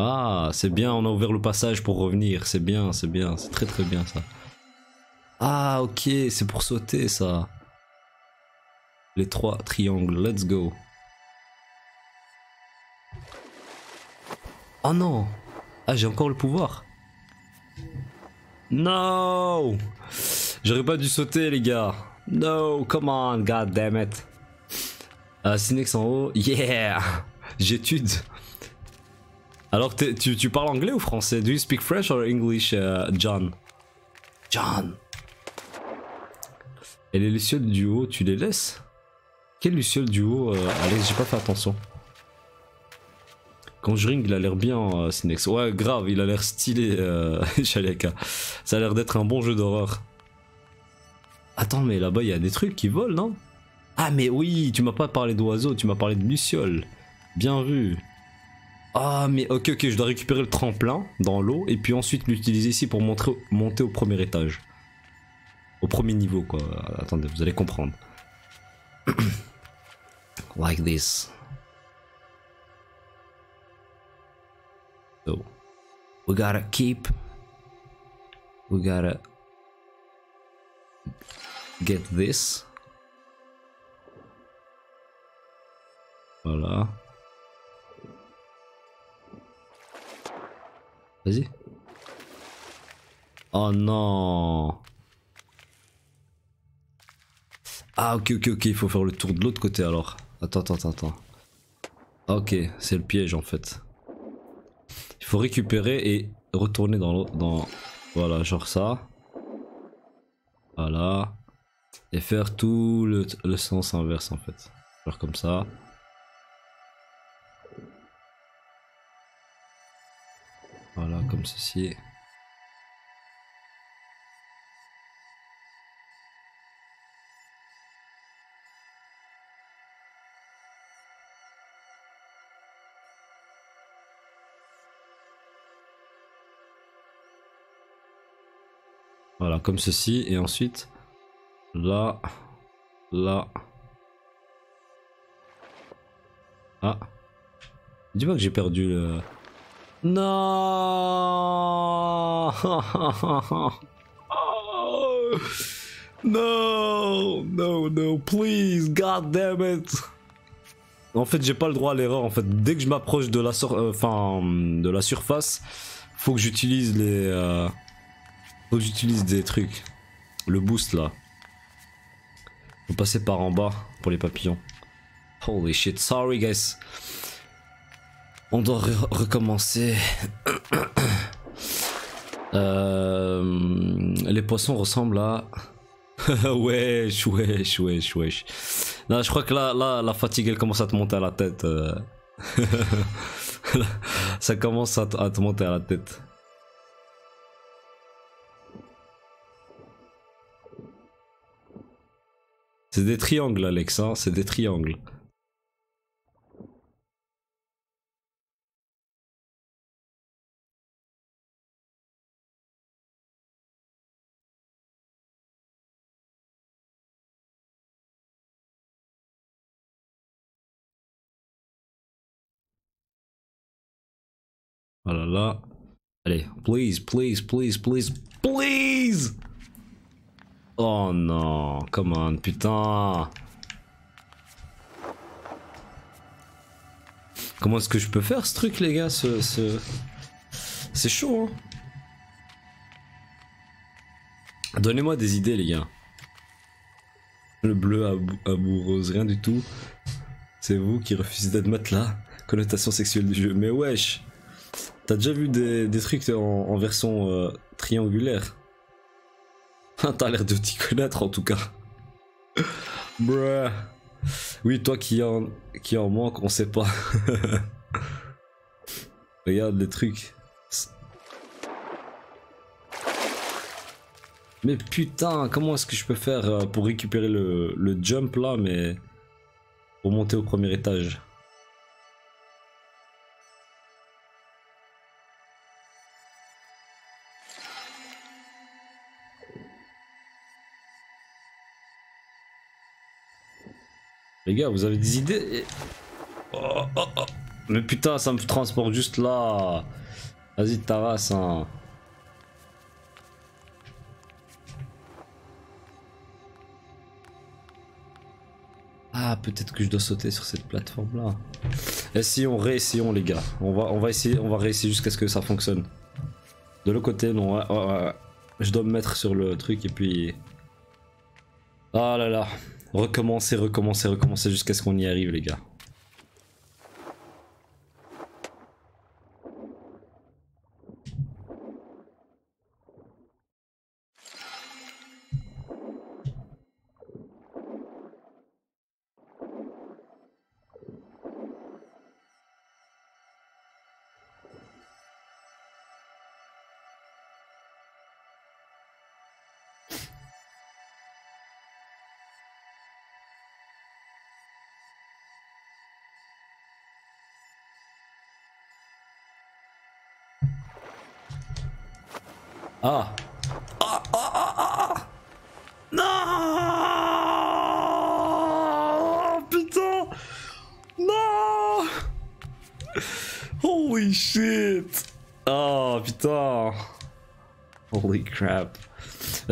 Ah, c'est bien, on a ouvert le passage pour revenir. C'est bien, c'est bien, c'est très très bien ça. Ah, ok, c'est pour sauter ça. Les trois triangles, let's go. Oh non Ah, j'ai encore le pouvoir. No J'aurais pas dû sauter, les gars. No, come on, god damn it. Ah, Sinex en haut, yeah J'étude. Alors, tu, tu parles anglais ou français? Do you speak French or English, euh, John? John Et les lucioles du haut, tu les laisses? Quelle luciole du haut, euh, Alex J'ai pas fait attention. Conjuring, il a l'air bien, euh, Sinex. Ouais, grave, il a l'air stylé, euh, Shaleka. Ça a l'air d'être un bon jeu d'horreur. Attends, mais là-bas, il y a des trucs qui volent, non? Ah, mais oui, tu m'as pas parlé d'oiseaux, tu m'as parlé de lucioles. Bien vu. Ah, mais ok, ok, je dois récupérer le tremplin dans l'eau et puis ensuite l'utiliser ici pour monter au premier étage. Au premier niveau, quoi. Attendez, vous allez comprendre. like this. So, we gotta keep. We gotta get this. Voilà. Vas-y. Oh non. Ah ok ok ok, il faut faire le tour de l'autre côté alors. Attends attends attends ok, c'est le piège en fait. Il faut récupérer et retourner dans l'autre voilà genre ça. Voilà. Et faire tout le, le sens inverse en fait. Faire comme ça. Voilà, comme ceci. Voilà, comme ceci. Et ensuite, là, là. Ah. Dis-moi que j'ai perdu le... Non No No, no, please, god damn it En fait, j'ai pas le droit à l'erreur. En fait, dès que je m'approche de la euh, de la surface, faut que j'utilise les... euh, Faut que j'utilise des trucs. Le boost, là. Faut passer par en bas pour les papillons. Holy shit, sorry guys. On doit re- recommencer. Euh, les poissons ressemblent à. wesh, wesh, wesh, wesh. Je crois que la fatigue, elle commence à te monter à la tête. euh. Ça commence à te, à te monter à la tête. C'est des triangles, Alex, hein, c'est des triangles. Allez, please, please, please, please, please! Oh non, come on, putain! Comment est-ce que je peux faire ce truc, les gars? Ce, ce... C'est chaud, hein? Donnez-moi des idées, les gars. Le bleu rose, rien du tout. C'est vous qui refusez d'admettre la connotation sexuelle du jeu. Mais wesh T'as déjà vu des, trucs en, en version euh, triangulaire? T'as l'air de t'y connaître en tout cas. Bruh. Oui, toi qui en, qui en manque, on sait pas. Regarde les trucs. Mais putain, comment est-ce que je peux faire euh, pour récupérer le, le jump là, mais pour monter au premier étage? Les gars, vous avez des idées Oh, oh, oh. Mais putain, ça me transporte juste là. Vas-y, ta race, hein. Ah, peut-être que je dois sauter sur cette plateforme là. Essayons, réessayons les gars. On va, on va essayer, on va réessayer jusqu'à ce que ça fonctionne. De l'autre côté, non. ouais. Je dois me mettre sur le truc et puis. Ah là là. Recommencer, recommencer, recommencer jusqu'à ce qu'on y arrive, les gars.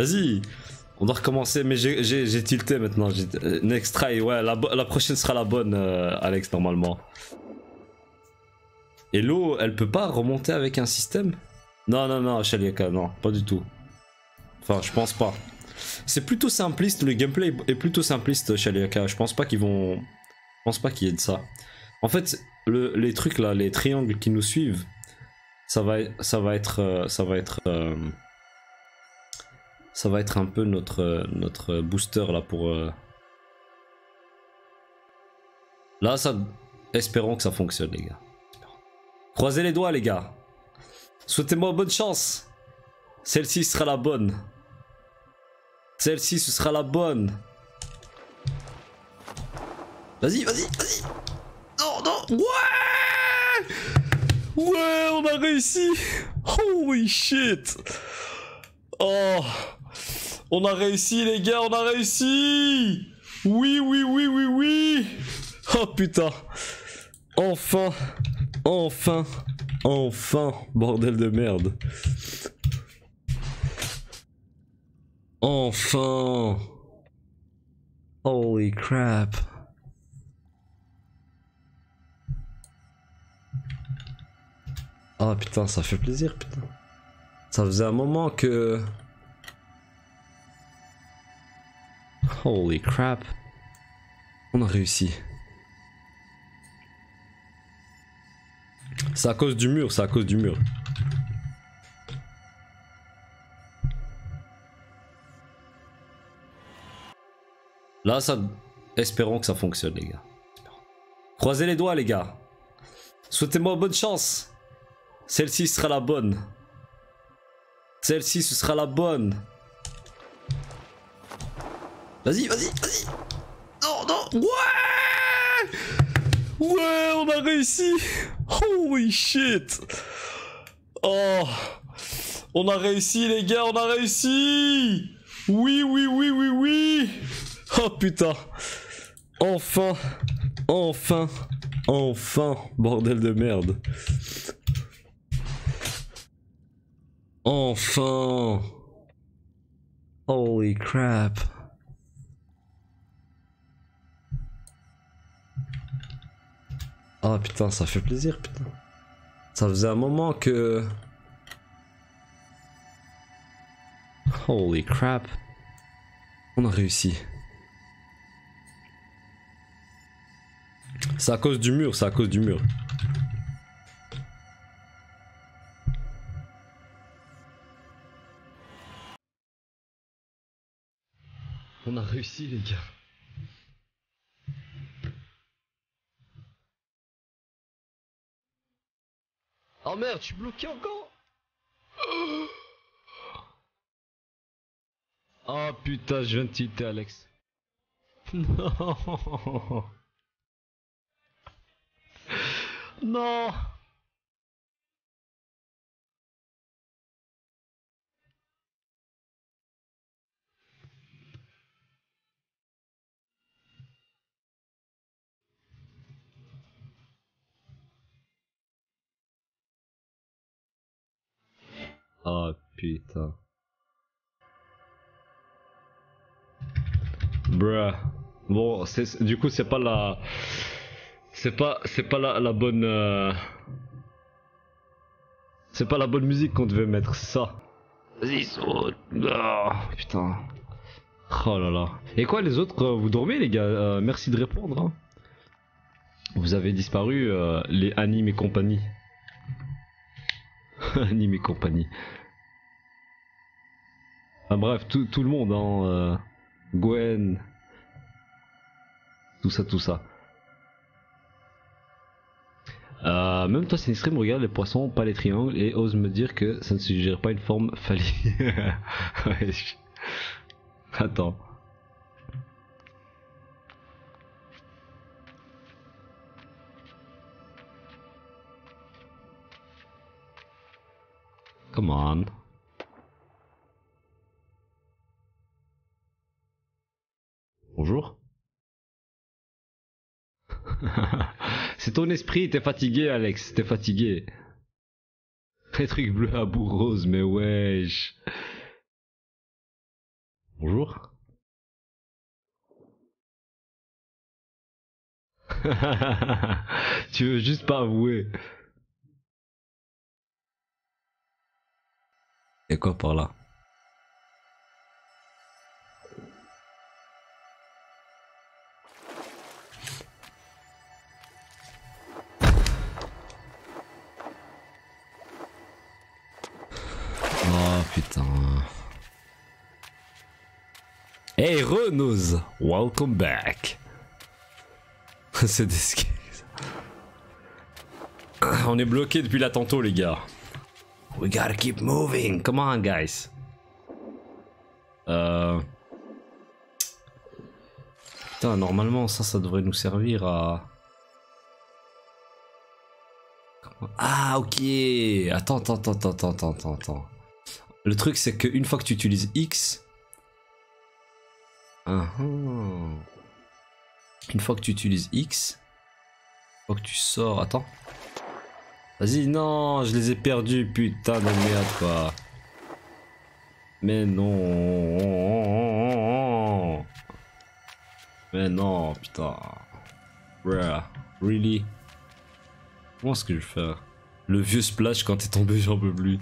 Vas-y on doit recommencer, mais j'ai- tilté maintenant. euh, Next try, ouais, la, prochaine sera la bonne, euh, Alex, normalement. Et l'eau, elle peut pas remonter avec un système? Non, non, non, Shaliaka, non, pas du tout. Enfin, je pense pas. C'est plutôt simpliste, le gameplay est plutôt simpliste, Shaliaka. Je pense pas qu'ils vont. Je pense pas qu'il y ait de ça. En fait, le- les trucs là, les triangles qui nous suivent, ça va, ça va être. euh, Ça va être. Ça va être un peu notre, notre booster là pour. euh, Là, ça. Espérons que ça fonctionne, les gars. Croisez les doigts, les gars. Souhaitez-moi bonne chance. Celle-ci sera la bonne. Celle-ci, ce sera la bonne. Vas-y, vas-y, vas-y. Non, non. Ouais Ouais, on a réussi. Holy shit. Oh. On a réussi, les gars, on a réussi. Oui, oui, oui, oui, oui. Oh putain. Enfin. Enfin. Enfin. Bordel de merde. Enfin. Holy crap. Ah putain, ça fait plaisir, putain. Ça faisait un moment que... Holy crap. On a réussi. C'est à cause du mur, c'est à cause du mur. Là, ça... Espérons que ça fonctionne, les gars. Croisez les doigts, les gars. Souhaitez-moi bonne chance. Celle-ci sera la bonne. Celle-ci, ce sera la bonne. Vas-y, vas-y, vas-y. Non, non. Ouais Ouais, on a réussi. Holy shit. Oh. On a réussi, les gars, on a réussi. Oui, oui, oui, oui, oui. Oh putain. Enfin. Enfin. Enfin. Bordel de merde. Enfin. Holy crap. Ah putain, ça fait plaisir, putain. Ça faisait un moment que... Holy crap. On a réussi. C'est à cause du mur, c'est à cause du mur. On a réussi les gars. Oh merde, je suis bloqué encore. Oh putain, je viens de tilter Alex. Non. Non Oh putain. Bruh. Bon, c'est, du coup, c'est pas la. C'est pas, c'est pas la, la bonne. euh, C'est pas la bonne musique qu'on devait mettre, c'est ça. Vas-y, saute. Ah, putain. Oh là là. Et quoi, les autres, euh, vous dormez, les gars? Euh, Merci de répondre. hein. Vous avez disparu, euh, les animes et compagnie. Anime et compagnie. Ah, bref, tout, le monde, hein. euh, Gwen. Tout ça, tout ça. Euh, même toi, Sinistream, regarde les poissons, pas les triangles, et ose me dire que ça ne suggère pas une forme phallique. Attends. Come on. Bonjour. C'est ton esprit, t'es fatigué Alex, t'es fatigué. Les trucs bleus à bout rose, mais wesh. Bonjour. tu veux juste pas avouer. Et quoi par là? Oh putain. Hey Renos, welcome back. C'est des. On est bloqué depuis là tantôt les gars. We gotta keep moving. Come on guys. Euh... Putain, normalement ça, ça devrait nous servir à... Ah ok. Attends, attends, attends, attends, attends, attends, attends. Le truc c'est qu'une fois que tu utilises X... Ah, ah. Une fois que tu utilises X... Une fois que tu sors... Attends. Vas-y, non, je les ai perdus, putain de merde, quoi. Mais non. Mais non, putain. Bruh, really? Comment est-ce que je vais faire? Le vieux splash quand t'es tombé, j'en peux plus.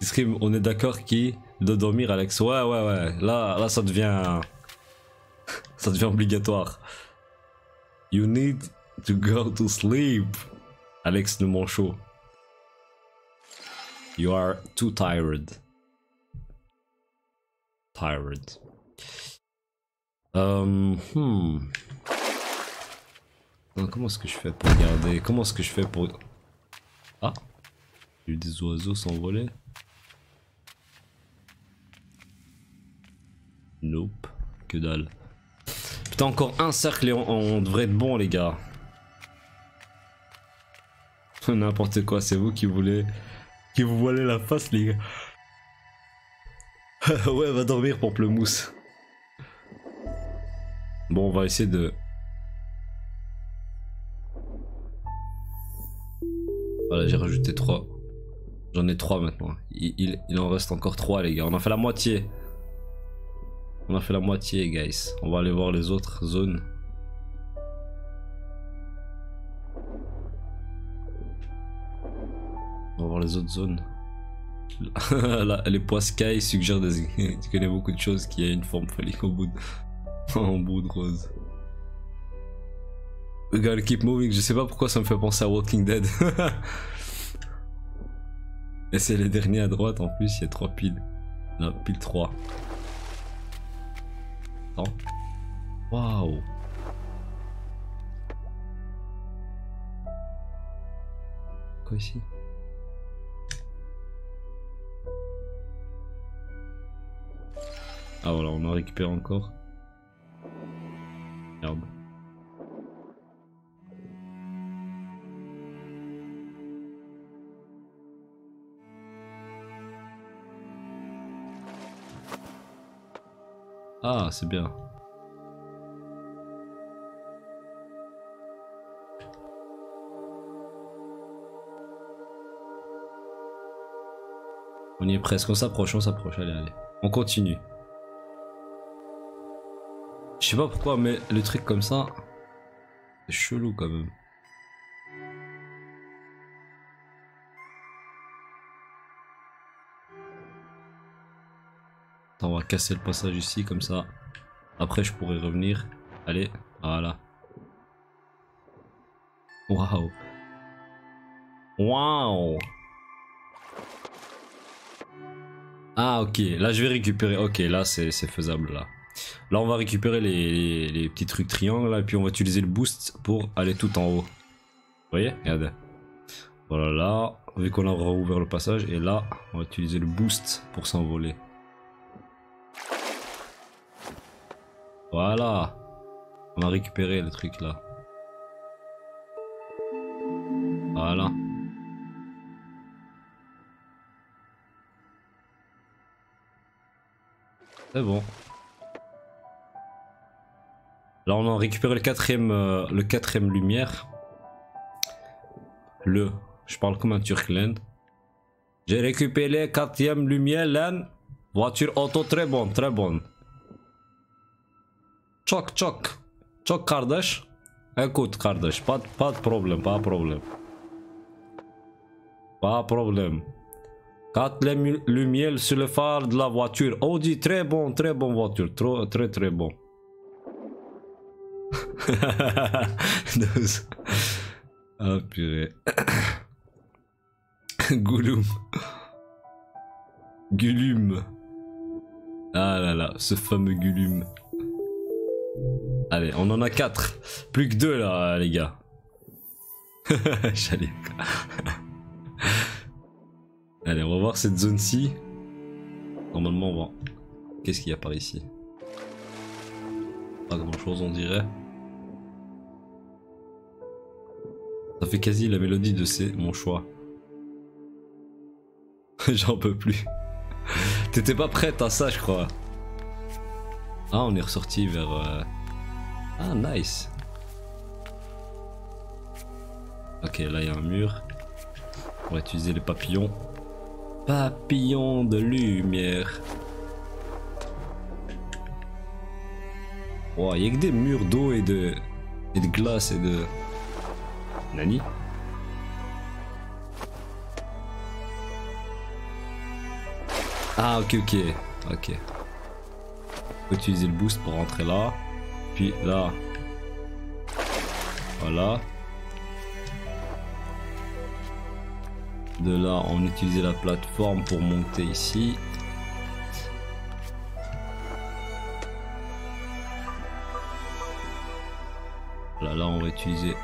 Scream, on est d'accord qui doit dormir, Alex? Ouais, ouais, ouais. Là, là, ça devient. ça devient obligatoire. You need to go to sleep. Alex de Manchot. You are too tired. Tired. Euh, hmm. Comment est-ce que je fais pour regarder? Comment est-ce que je fais pour... Ah J'ai eu des oiseaux s'envoler. Nope. Que dalle. Putain, encore un cercle et on, on devrait être bon, les gars. N'importe quoi, c'est vous qui voulez. qui vous voilez la face, les gars. ouais, va dormir, Pamplemousse. Bon, on va essayer de. Voilà, j'ai rajouté 3. J'en ai 3 maintenant. Il, il- il en reste encore 3, les gars. On a fait la moitié. On a fait la moitié, guys. On va aller voir les autres zones. Va voir les autres zones. Les pois sky suggèrent des... tu connais beaucoup de choses qui a une forme phallique au bout de... en bout de rose. We gotta keep moving. Je sais pas pourquoi ça me fait penser à Walking Dead. Et c'est les derniers à droite en plus, il y a 3 piles. Là, pile 3. Attends. Waouh. Quoi ici? Ah voilà, on en récupère encore. Ah, c'est bien. On y est presque, on s'approche, on s'approche, allez, allez. On continue. Je sais pas pourquoi, mais le truc comme ça, c'est chelou quand même. Attends, on va casser le passage ici, comme ça. Après, je pourrais revenir. Allez, voilà. Waouh. Waouh. Ah, ok. Là, je vais récupérer. Ok, là, c'est faisable, là. Là, on va récupérer les, petits trucs triangles, et puis on va utiliser le boost pour aller tout en haut. Vous voyez? Regardez. Voilà, là, vu qu'on a rouvert le passage, et là, on va utiliser le boost pour s'envoler. Voilà. On a récupéré le truc là. Voilà. C'est bon. Là, on a récupéré le quatrième, euh, le quatrième lumière. Le. Je parle comme un Turkland. J'ai récupéré quatrième lumière, là. Voiture auto très bonne, très bonne. Çok çok. Çok kardeş. Écoute kardeş. Pas, pas de problème, pas de problème. Pas de problème. Quatre lumi- lumières sur le phare de la voiture. Audi, très bon, très bon voiture. Trop, très, très bon. Ah purée. Gouloum. Gulum. Ah là là, ce fameux Gulum. Allez, on en a 4. Plus que 2 là, les gars. J'allais. Allez, on va voir cette zone-ci. Normalement, on va. Qu'est-ce qu'il y a par ici? Pas grand-chose, on dirait. Ça fait quasi la mélodie de c'est mon choix. J'en peux plus. T'étais pas prête à ça, je crois. Ah, on est ressorti vers. euh, Ah, nice. Ok, là il y a un mur. On va utiliser les papillons. Papillons de lumière. Wow, il y a que des murs d'eau et de. et de glace et de. Nani Ah, ok, ok. Ok. Faut utiliser le boost pour rentrer là. Puis là. Voilà. De là, on utilise la plateforme pour monter ici. Là, là, on va utiliser.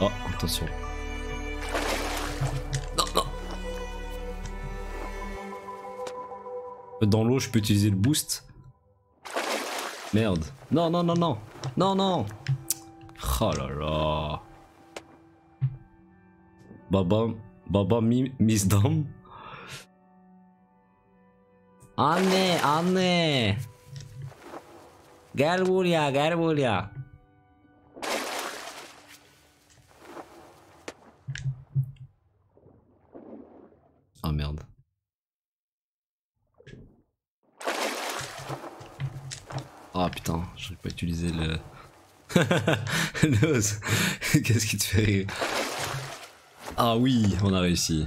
Oh, attention. Non, non. Dans l'eau, je peux utiliser le boost. Merde. Non, non, non, non. Non, non. Oh là là. Baba, baba mi, Miss. Anne, anne. Gel buraya, gel buraya. Ah merde. Ah putain, j'aurais pas utilisé le. Qu'est-ce qui te fait rire? Ah oui, on a réussi.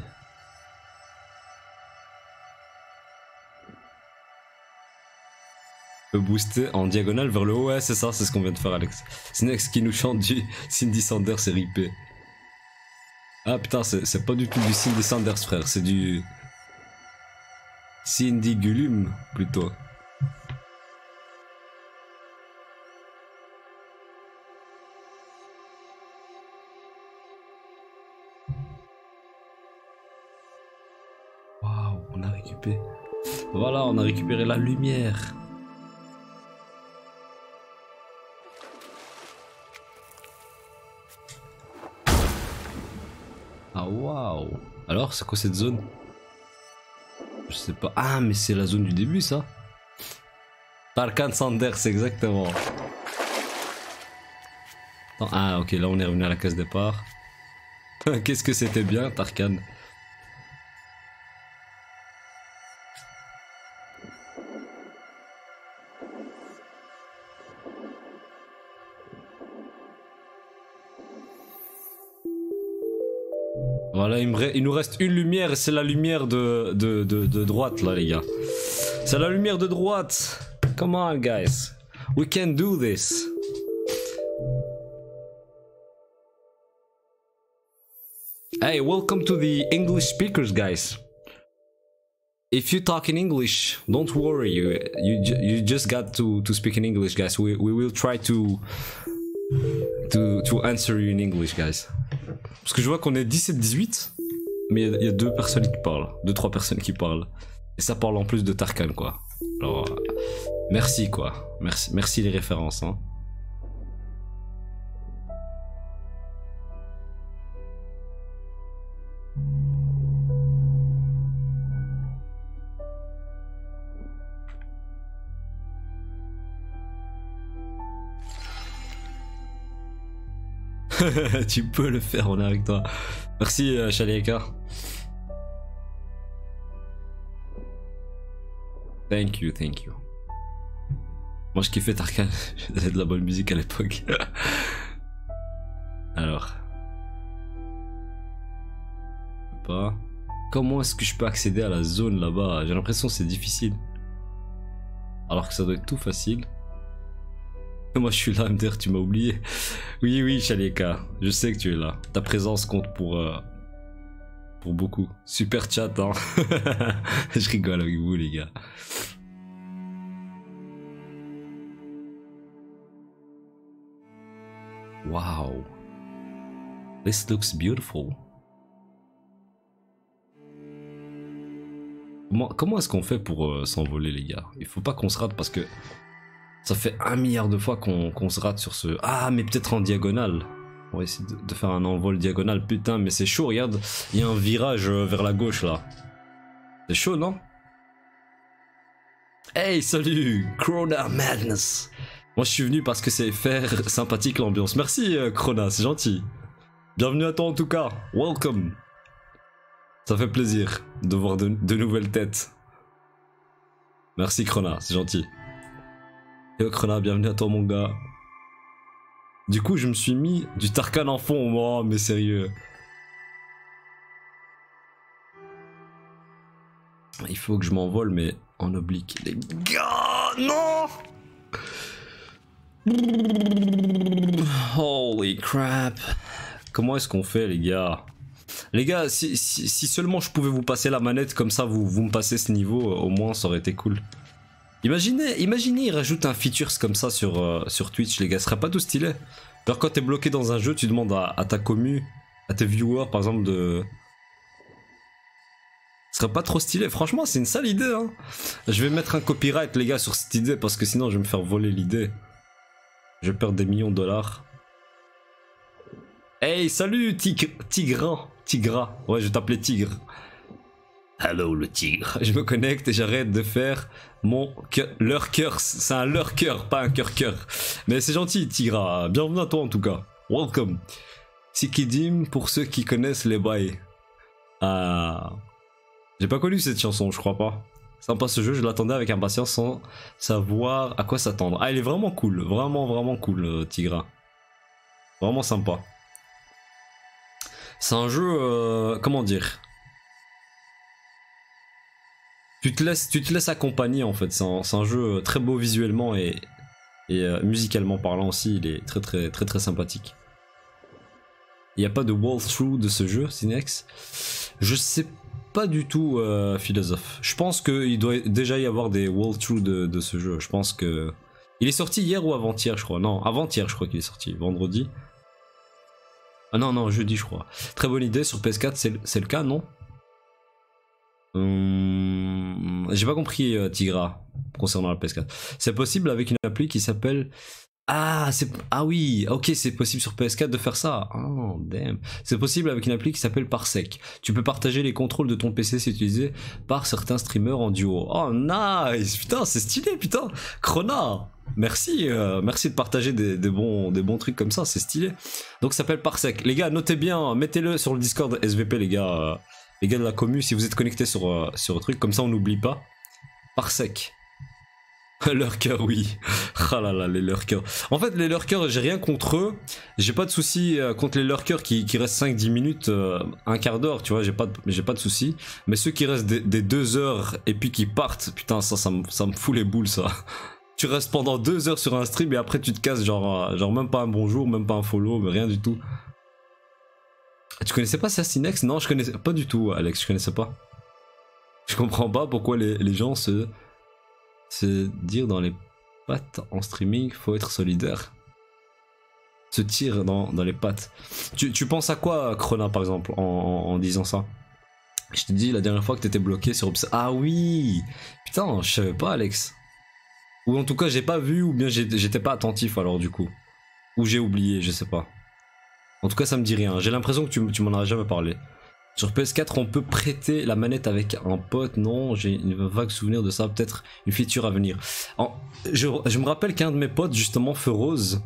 peut booster en diagonale vers le haut. Ouais, c'est ça, c'est ce qu'on vient de faire, Alex. Snex qui nous chante du Cindy Sanders, c'est ripé. Ah putain, c'est pas du tout du Cindy Sanders, frère, c'est du. Cindy Gullum, plutôt. Waouh, on a récupéré. Voilà, on a récupéré la lumière. Ah waouh. Alors, c'est quoi cette zone? Je sais pas. Ah, mais c'est la zone du début, ça. Tarkan Sanders, exactement. Ah, ok, là on est revenu à la case départ. Qu'est-ce que c'était bien, Tarkan il, nous reste une lumière et c'est la lumière de, droite là les gars. C'est la lumière de droite. Come on guys. We can do this. Hey, welcome to the English speakers guys. If you talk in English, don't worry. You you, you just got to, to speak in English guys. We, we will try to to to answer you in English guys. Parce que je vois qu'on est 17-18, mais il y a- deux personnes qui parlent, deux trois personnes qui parlent. Et ça parle en plus de Tarkan quoi. Alors euh, merci quoi, merci merci les références hein. tu peux le faire, on est avec toi. Merci euh. Thank you, thank you. Moi je kiffais Tarkan, j'avais de la bonne musique à l'époque. Alors. Pas. Comment est-ce que je peux accéder à la zone là-bas? J'ai l'impression que c'est difficile. Alors que ça doit être tout facile. Moi je suis là, MDR, tu m'as oublié. Oui, oui, Chaleka, je sais que tu es là. Ta présence compte pour, euh, pour beaucoup. Super chat, hein. je rigole avec vous, les gars. Wow. This looks beautiful. Comment, comment est-ce qu'on fait pour euh, s'envoler, les gars? Il faut pas qu'on se rate parce que ça fait un milliard de fois qu'on se rate sur ce. Ah, mais peut-être en diagonale. On va essayer de, faire un envol diagonal. Putain, mais c'est chaud, regarde. Il y a un virage euh, vers la gauche là. C'est chaud, non? Hey, salut Crona Madness Moi, je suis venu parce que c'est faire sympathique l'ambiance. Merci, euh, Crona, c'est gentil. Bienvenue à toi en tout cas. Welcome. Ça fait plaisir de voir de, de nouvelles têtes. Merci, Crona, c'est gentil. Yo Crona, bienvenue à toi mon gars. Du coup, je me suis mis du Tarkan en fond. Oh, mais sérieux. Il faut que je m'envole, mais en oblique. Les gars, non Holy crap. Comment est-ce qu'on fait, les gars? Les gars, si seulement je pouvais vous passer la manette comme ça, vous, vous me passez ce niveau, au moins ça aurait été cool. Imaginez, imaginez, ils rajoutent un feature comme ça sur, euh, Twitch, les gars, ce serait pas tout stylé. Alors quand t'es bloqué dans un jeu, tu demandes à, ta commu, à tes viewers par exemple de... Ce serait pas trop stylé, franchement c'est une sale idée hein. Je vais mettre un copyright les gars sur cette idée parce que sinon je vais me faire voler l'idée. Je vais perdre des millions de dollars. Hey salut Tigre, Tigran, Tigra, ouais je vais t'appeler Tigre. Hello le tigre. Je me connecte et j'arrête de faire mon cœur- leur cœur. C'est un leur cœur, pas un cœur cœur. Mais c'est gentil, Tigra. Bienvenue à toi en tout cas. Welcome. Sikidim pour ceux qui connaissent les bails. Ah. J'ai pas connu cette chanson, je crois pas. Sympa ce jeu, je l'attendais avec impatience sans savoir à quoi s'attendre. Ah, il est vraiment cool. Vraiment, vraiment cool, euh, Tigra. Vraiment sympa. C'est un jeu, euh, comment dire? Tu te laisses, accompagner en fait. C'est un, jeu très beau visuellement et, euh, musicalement parlant aussi. Il est très très très très sympathique. Il n'y a pas de walkthrough de ce jeu, Cinex. Je sais pas du tout, euh, philosophe. Je pense qu'il doit déjà y avoir des walkthroughs de, de ce jeu. Je pense que. Il est sorti hier ou avant-hier, je crois. Non, avant-hier, je crois qu'il est sorti. Vendredi. Ah non, non, jeudi, je crois. Très bonne idée sur PS4, c'est le- c'est le cas, non? Hum, J'ai pas compris, euh, Tigra, concernant la PS4. C'est possible avec une appli qui s'appelle. Ah, c'est ah oui, ok, c'est possible sur PS4 de faire ça. Oh, damn. C'est possible avec une appli qui s'appelle Parsec. Tu peux partager les contrôles de ton PC, c'est utilisé par certains streamers en duo. Oh, nice, putain, c'est stylé, putain. Chrona, merci, euh, merci de partager des, des bons, des bons trucs comme ça, c'est stylé. Donc ça s'appelle Parsec. Les gars, notez bien, mettez-le sur le Discord SVP, les gars, euh, les gars de la commu, si vous êtes connectés sur, euh, sur le truc, comme ça on n'oublie pas. Parsec. Lurker, oui. Ah là là, les lurkers. En fait, les lurkers, j'ai rien contre eux. J'ai pas de souci euh, contre les lurkers qui, qui restent 5-10 minutes, euh, un quart d'heure, tu vois, j'ai pas, de- j'ai pas de souci. Mais ceux qui restent des, des deux heures et puis qui partent, putain, ça, ça, ça me fout les boules, ça. Tu restes pendant deux heures sur un stream et après tu te casses, genre, genre même pas un bonjour, même pas un follow, mais rien du tout. Tu connaissais pas Sassinex? Non, je connaissais pas du tout, Alex, je connaissais pas. Je comprends pas pourquoi les, gens se, se dire dans les pattes en streaming, faut être solidaire. Se tire dans, dans les pattes. Tu, tu penses à quoi, Krona, par exemple, en, disant ça? Je te dis la dernière fois que t'étais bloqué sur Obs- Ah oui Putain, je savais pas, Alex. Ou en tout cas, j'ai pas vu, ou bien j'étais pas attentif alors, du coup. Ou j'ai oublié, je sais pas. En tout cas, ça me dit rien. J'ai l'impression que tu, tu m'en as jamais parlé. Sur PS4, on peut prêter la manette avec un pote. Non, j'ai une vague souvenir de ça. Peut-être une feature à venir. En- je, je me rappelle qu'un de mes potes, justement, Feu Rose,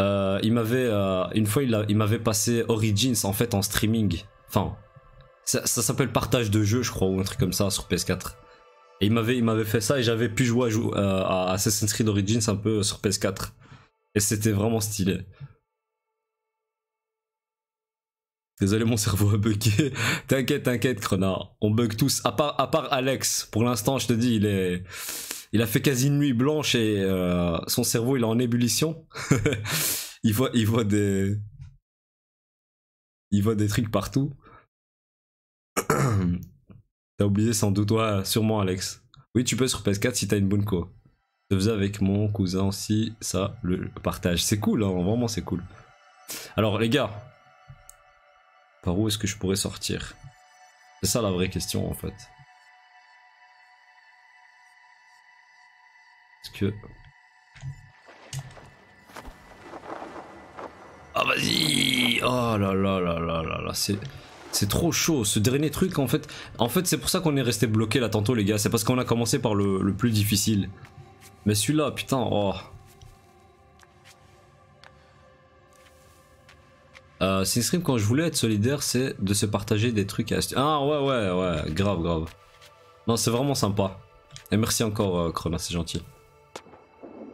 euh, il m'avait euh, une fois, il, a- il m'avait passé Origins en fait en streaming. Enfin, ça, ça s'appelle partage de jeu, je crois, ou un truc comme ça sur PS4. Et il m'avait, il m'avait fait ça et j'avais pu jouer à, euh, à Assassin's Creed Origins un peu sur PS4. Et c'était vraiment stylé. Désolé, mon cerveau a bugué. t'inquiète, t'inquiète, Crenard. On bug tous. À part, à part Alex. Pour l'instant, je te dis, il est, il a fait quasi une nuit blanche et euh, son cerveau, il est en ébullition. il voit, il voit des, il voit des trucs partout. T'as oublié sans doute, ouais, sûrement Alex. Oui, tu peux sur PS4 si t'as une bonne co. Je faisais avec mon cousin aussi, ça, le partage. C'est cool, hein, vraiment c'est cool. Alors les gars, par où est-ce que je pourrais sortir? C'est ça la vraie question en fait. Est-ce que... Ah vas-y Oh là là là là là là, c'est... C'est trop chaud, ce dernier truc en fait. En fait, c'est pour ça qu'on est resté bloqué là tantôt, les gars. C'est parce qu'on a commencé par le, le plus difficile. Mais celui-là, putain, oh. Euh, Sinstream, quand je voulais être solidaire, c'est de se partager des trucs astuces. Ah ouais, ouais, ouais, grave, grave. Non, c'est vraiment sympa. Et merci encore, euh, Krona, c'est gentil.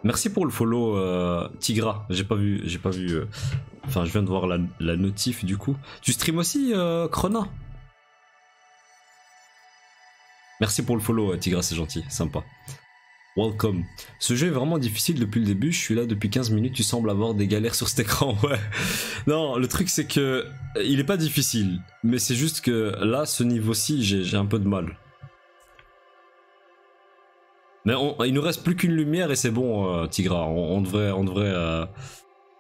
Merci pour le follow, euh, Tigra. J'ai pas vu, j'ai pas vu. euh, Enfin, je viens de voir la, notif du coup. Tu stream aussi, euh, Krona Merci pour le follow, euh, Tigra, c'est gentil, sympa. Welcome. Ce jeu est vraiment difficile depuis le début. Je suis là depuis 15 minutes. Tu sembles avoir des galères sur cet écran. Ouais. Non, le truc c'est que euh, il est pas difficile, mais c'est juste que là, ce niveau-ci, j'ai un peu de mal. Mais on- il nous reste plus qu'une lumière et c'est bon, euh, Tigra. On, on devrait, on devrait, euh,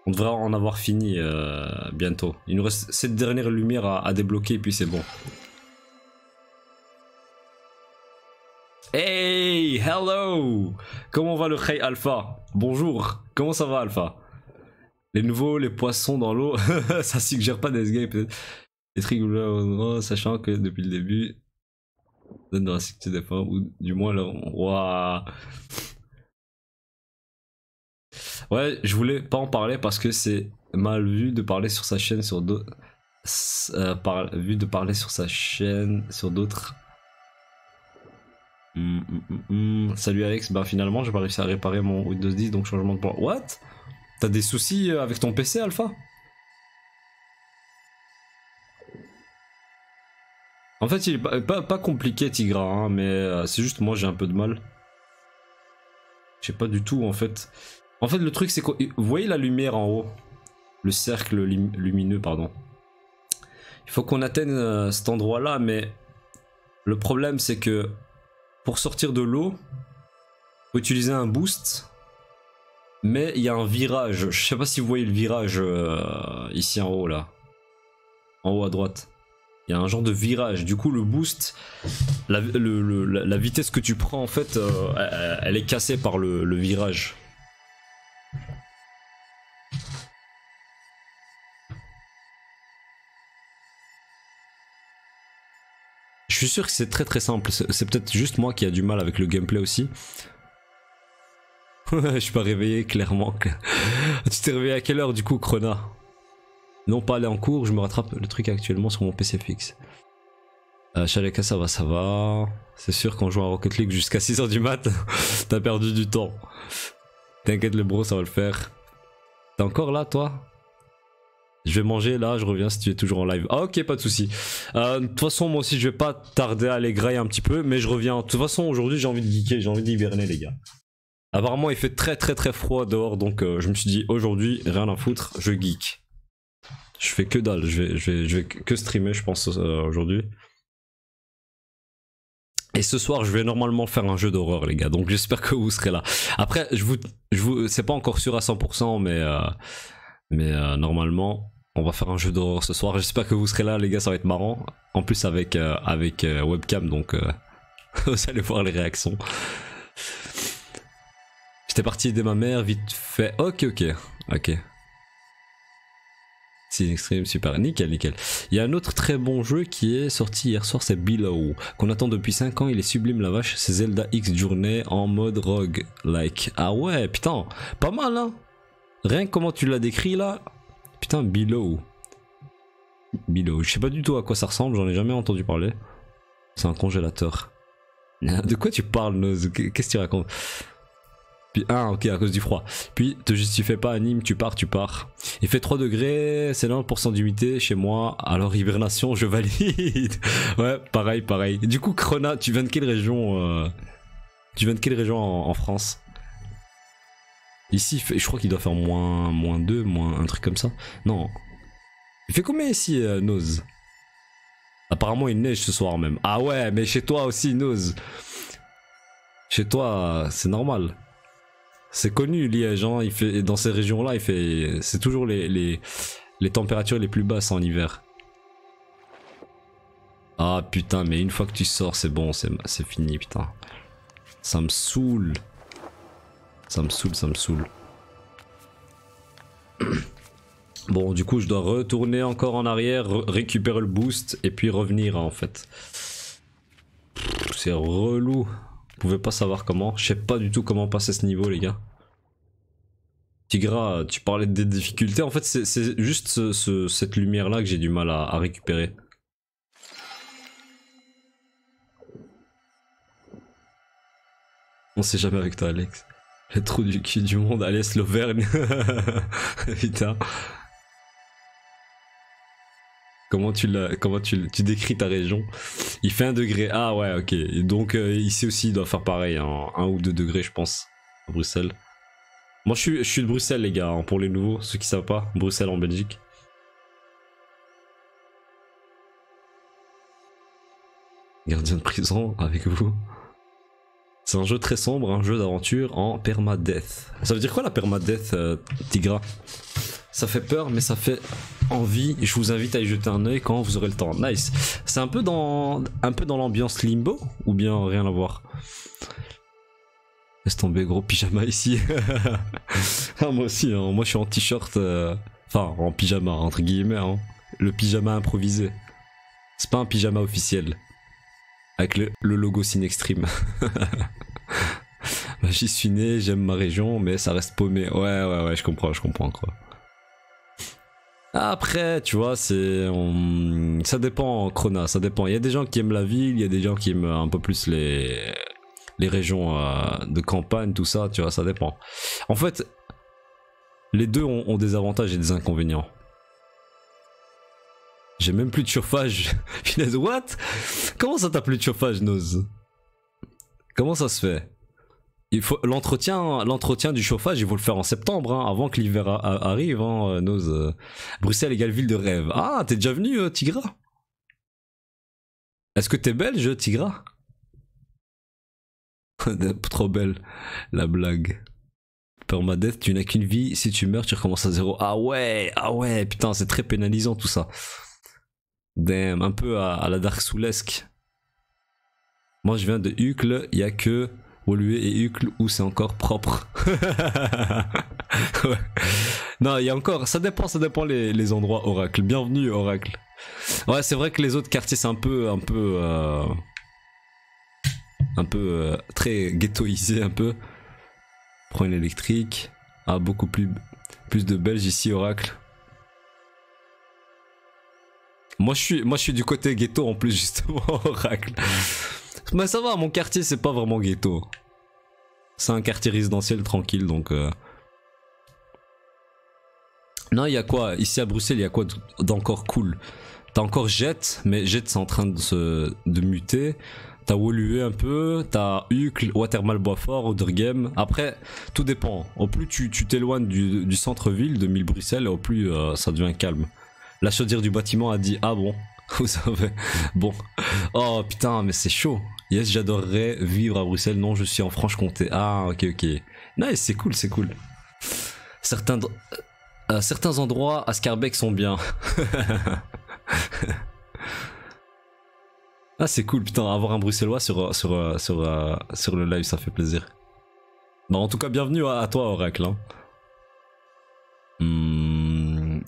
on devrait en avoir fini euh, bientôt. Il nous reste cette dernière lumière à, à débloquer et puis c'est bon. Hey, hello. Comment va le Hey Alpha? Bonjour, comment ça va Alpha? Les nouveaux, les poissons dans l'eau, ça suggère pas d'escape peut-être. Les trucs là, sachant que depuis le début, donne dans la sécurité des fois, ou du moins. Waouh Ouais, je voulais pas en parler parce que c'est mal vu de parler sur sa chaîne sur d'autres... euh, vu de parler sur sa chaîne sur d'autres Hum, hum, hum. Salut Alex, bah finalement j'ai pas réussi à réparer mon Windows 10 donc changement de port. What? T'as des soucis euh, avec ton PC Alpha? En fait, il est pas, compliqué, Tigra, hein, mais euh, c'est juste moi j'ai un peu de mal. Je sais pas du tout en fait. En fait, le truc c'est que vous voyez la lumière en haut, le cercle lumineux, pardon. Il faut qu'on atteigne euh, cet endroit-là, mais le problème c'est que pour sortir de l'eau, faut utiliser un boost. Mais il y a un virage. Je sais pas si vous voyez le virage euh, ici en haut là, en haut à droite. Il y a un genre de virage. Du coup, le boost, la, vitesse que tu prends, en fait, euh, elle, est cassée par le virage. Suis sûr que c'est très très simple. C'est peut-être juste moi qui a du mal avec le gameplay aussi. Je suis pas réveillé, clairement. tu t'es réveillé à quelle heure, du coup, Krona non pas aller en cours, je me rattrape le truc actuellement sur mon PC fixe. Euh, Shaleka, ça va, ça va. C'est sûr qu'en jouant à Rocket League jusqu'à 6h du mat, t'as perdu du temps. T'inquiète le bro, ça va le faire. T'es encore là, toi? Je vais manger là, je reviens si tu es toujours en live. Ah ok, pas de souci. Euh, De toute façon, moi aussi, je vais pas tarder à aller grailler un petit peu, mais je reviens. De toute façon, aujourd'hui, j'ai envie de geeker, j'ai envie d'hiberner, les gars. Apparemment, il fait très très très froid dehors, donc euh, je me suis dit, aujourd'hui, rien à foutre, je geek. Je fais que dalle, je vais, je vais, je vais que streamer, je pense, euh, aujourd'hui. Et ce soir, je vais normalement faire un jeu d'horreur, les gars. Donc j'espère que vous serez là. Après, je vous, je vous, c'est pas encore sûr à 100%, mais, mais normalement, on va faire un jeu d'horreur ce soir. J'espère que vous serez là, les gars. Ça va être marrant. En plus avec, euh, avec euh, webcam, donc euh, vous allez voir les réactions. J'étais parti aider ma mère, vite fait. Ok, ok, ok. C'est Extreme, super, nickel, nickel. Il y a un autre très bon jeu qui est sorti hier soir, c'est Below, qu'on attend depuis 5 ans, il est sublime la vache, c'est Zelda X Journée en mode rogue, like. Ah ouais, putain, pas mal hein Rien que comment tu l'as décrit là, putain, Below. Below, je sais pas du tout à quoi ça ressemble, j'en ai jamais entendu parler. C'est un congélateur. De quoi tu parles, Noz? Qu'est-ce que tu racontes? Puis, ah, ok, à cause du froid. Puis, te justifie pas, anime, tu pars, tu pars. Il fait 3 degrés, c'est 90% d'humidité chez moi, alors hibernation, je valide. ouais, pareil, pareil. Du coup, Krona, tu viens de quelle région euh, Tu viens de quelle région en France? Ici, je crois qu'il doit faire moins, moins 2, moins un truc comme ça. Non. Il fait combien ici, euh, Noz Apparemment, il neige ce soir même. Ah ouais, mais chez toi aussi, Noz. Chez toi, c'est normal. C'est connu Liège, hein, il fait dans ces régions-là, il fait c'est toujours les, les les températures les plus basses en hiver. Ah putain, mais une fois que tu sors, c'est bon, c'est fini, putain. Ça me saoule. Ça me saoule, ça me saoule. Bon, du coup, je dois retourner encore en arrière, re- récupérer le boost et puis revenir en fait. C'est relou. Vous pouvez pas savoir comment. Je sais pas du tout comment passer ce niveau, les gars. Tigra, tu parlais des difficultés. En fait, c'est- juste ce- ce- cette lumière-là que j'ai du mal à, à récupérer. On sait jamais avec toi, Alex. Le trou du cul du monde, Alès l'Auvergne. Putain. Comment tu comment tu, tu décris ta région? Il fait un degré. Ah ouais, ok. Donc euh, ici aussi, il doit faire pareil, un, un ou deux degrés, je pense, à Bruxelles. Moi, je suis, je suis de Bruxelles, les gars, hein, pour les nouveaux, ceux qui savent pas. Bruxelles en Belgique. Gardien de prison avec vous. C'est un jeu très sombre, un jeu d'aventure en permadeath. Ça veut dire quoi la permadeath, euh, Tigra? Ça fait peur, mais ça fait envie. Je vous invite à y jeter un œil quand vous aurez le temps. Nice. C'est un peu dans, un peu dans l'ambiance limbo ou bien rien à voir? Laisse tomber gros pyjama ici. Ah, moi aussi, hein. moi je suis en t-shirt, euh, enfin en pyjama entre guillemets. hein. Le pyjama improvisé. C'est pas un pyjama officiel. Avec le, logo Cinextreme. Bah, J'y suis né, j'aime ma région, mais ça reste paumé. Ouais, ouais, ouais, je comprends, je comprends quoi. Après, tu vois, c'est. Ça dépend, Krona, ça dépend. Il y a des gens qui aiment la ville, il y a des gens qui aiment un peu plus les, les régions euh, de campagne, tout ça, tu vois, ça dépend. En fait, les deux ont des avantages et des inconvénients. J'ai même plus de chauffage. Finesse, what? Comment ça t'as plus de chauffage, Nose Comment ça se fait? Il faut l'entretien, l'entretien du chauffage, il faut le faire en septembre, hein, avant que l'hiver arrive. Hein, Nose. Bruxelles égale ville de rêve. Ah, t'es déjà venu, euh, Est-ce que t'es belge, Tigra? Trop belle la blague. Permadeath, tu n'as qu'une vie. Si tu meurs, tu recommences à zéro. Ah ouais, ah ouais, putain, c'est très pénalisant tout ça. Un peu à, la Dark Soulesque. Moi, je viens de Uccle, il y a que Woluwe et Uccle où c'est encore propre. Non, il y a encore, ça dépend, ça dépend les, les endroits Oracle. Bienvenue Oracle. Ouais, c'est vrai que les autres quartiers c'est un peu, un peu, euh, un peu euh, très ghettoisé un peu. Prends une électrique. Ah, beaucoup plus, plus de Belges ici Oracle. Moi je suis, du côté ghetto en plus justement Oracle. Mais ça va, mon quartier c'est pas vraiment ghetto. C'est un quartier résidentiel tranquille donc. euh, Non, il y a quoi? Ici à Bruxelles, il y a quoi d'encore cool? T'as encore Jet, mais Jet c'est en train de se muter. T'as Woluwe un peu, t'as Uccle, Watermal Boisfort, Odergem. Après, tout dépend. Au plus tu tu t'éloignes du, du centre-ville de Mille Bruxelles, au plus euh, ça devient calme. La chaudière du bâtiment a dit Ah bon, vous savez. Bon. Oh putain, mais c'est chaud. Yes, j'adorerais vivre à Bruxelles. Non, je suis en Franche-Comté. Ah, ok, ok. Nice, c'est cool, c'est cool. Certains, endroits à Scarbeck sont bien. ah, c'est cool, putain, avoir un Bruxellois sur, le live, ça fait plaisir. Bon, en tout cas, bienvenue à, à toi, Oracle. Hein. Hmm,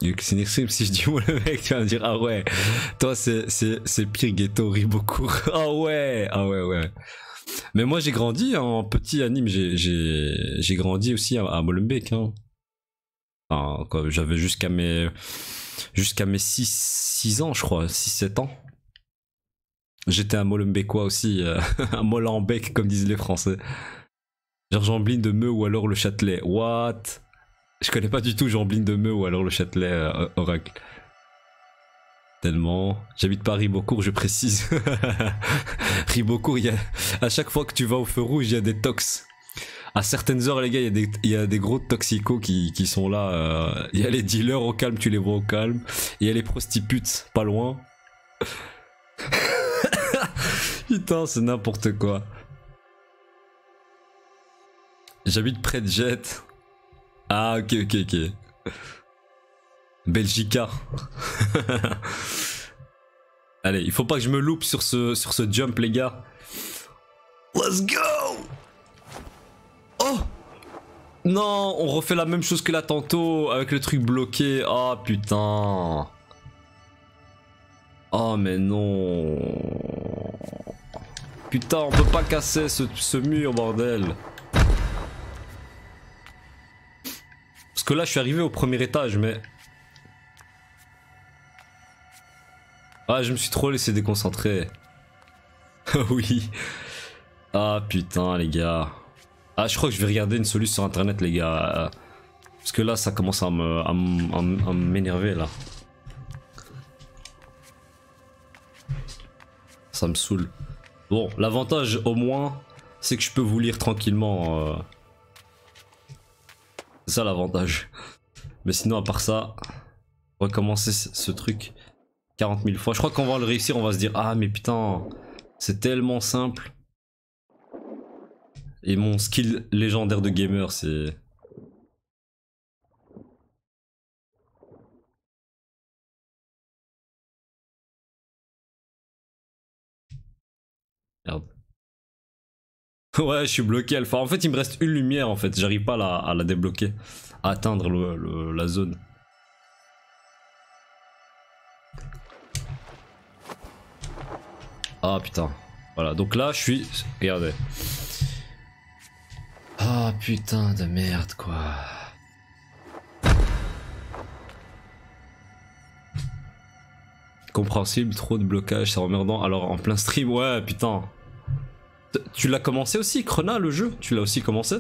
Yuxinixim, si je dis moi le mec, tu vas me dire, ah ouais, toi c'est, pire ghetto Ribocourt. Ah ouais, ah ouais, ouais. Mais moi j'ai grandi en petit anime, j'ai, grandi aussi à, Molenbeek. Hein. Enfin, j'avais jusqu'à mes, jusqu'à mes 6, 6 ans, je crois, 6-7 ans. J'étais un Molenbeekois aussi, euh, un Molenbeek comme disent les Français. Genre Jean-Bline de Meux ou alors le Châtelet. What? Je connais pas du tout Jean-Bline de Meux ou alors le Châtelet euh, Oracle. Tellement. J'habite pas à Ribocourt, je précise. Ribocourt, a... à chaque fois que tu vas au feu rouge, il y a des tox. À certaines heures, les gars, il y a des, gros toxicos qui, sont là. euh, Il y a les dealers au calme, tu les vois au calme. Il y a les prostitutes, pas loin. Putain, c'est n'importe quoi. J'habite près de Jet. Ah, ok, ok, ok. Belgica. Allez, il faut pas que je me loupe sur ce, sur ce jump, les gars. Let's go! Oh! Non, on refait la même chose que là tantôt avec le truc bloqué. Oh putain. Oh mais non. Putain, on peut pas casser ce, ce mur, bordel. Que là, je suis arrivé au premier étage, mais... Ah, je me suis trop laissé déconcentrer. oui. Ah, putain, les gars. Ah, je crois que je vais regarder une solution sur internet, les gars. Parce que là, ça commence à me, m'énerver, là. Ça me saoule. Bon, l'avantage, au moins, c'est que je peux vous lire tranquillement. euh. C'est ça l'avantage. Mais sinon, à part ça, recommencer ce, truc 40 000 fois. Je crois qu'on va le réussir, on va se dire Ah, mais putain, c'est tellement simple. Et mon skill légendaire de gamer, c'est. Merde. Ouais, je suis bloqué alpha. En fait, il me reste une lumière en fait. J'arrive pas à la, débloquer, à atteindre la zone. Ah putain. Voilà, donc là, je suis. Regardez. Ah putain de merde quoi. Compréhensible, trop de blocage, c'est emmerdant. Alors en plein stream, ouais putain. Tu l'as commencé aussi, Krona, le jeu? Tu l'as aussi commencé?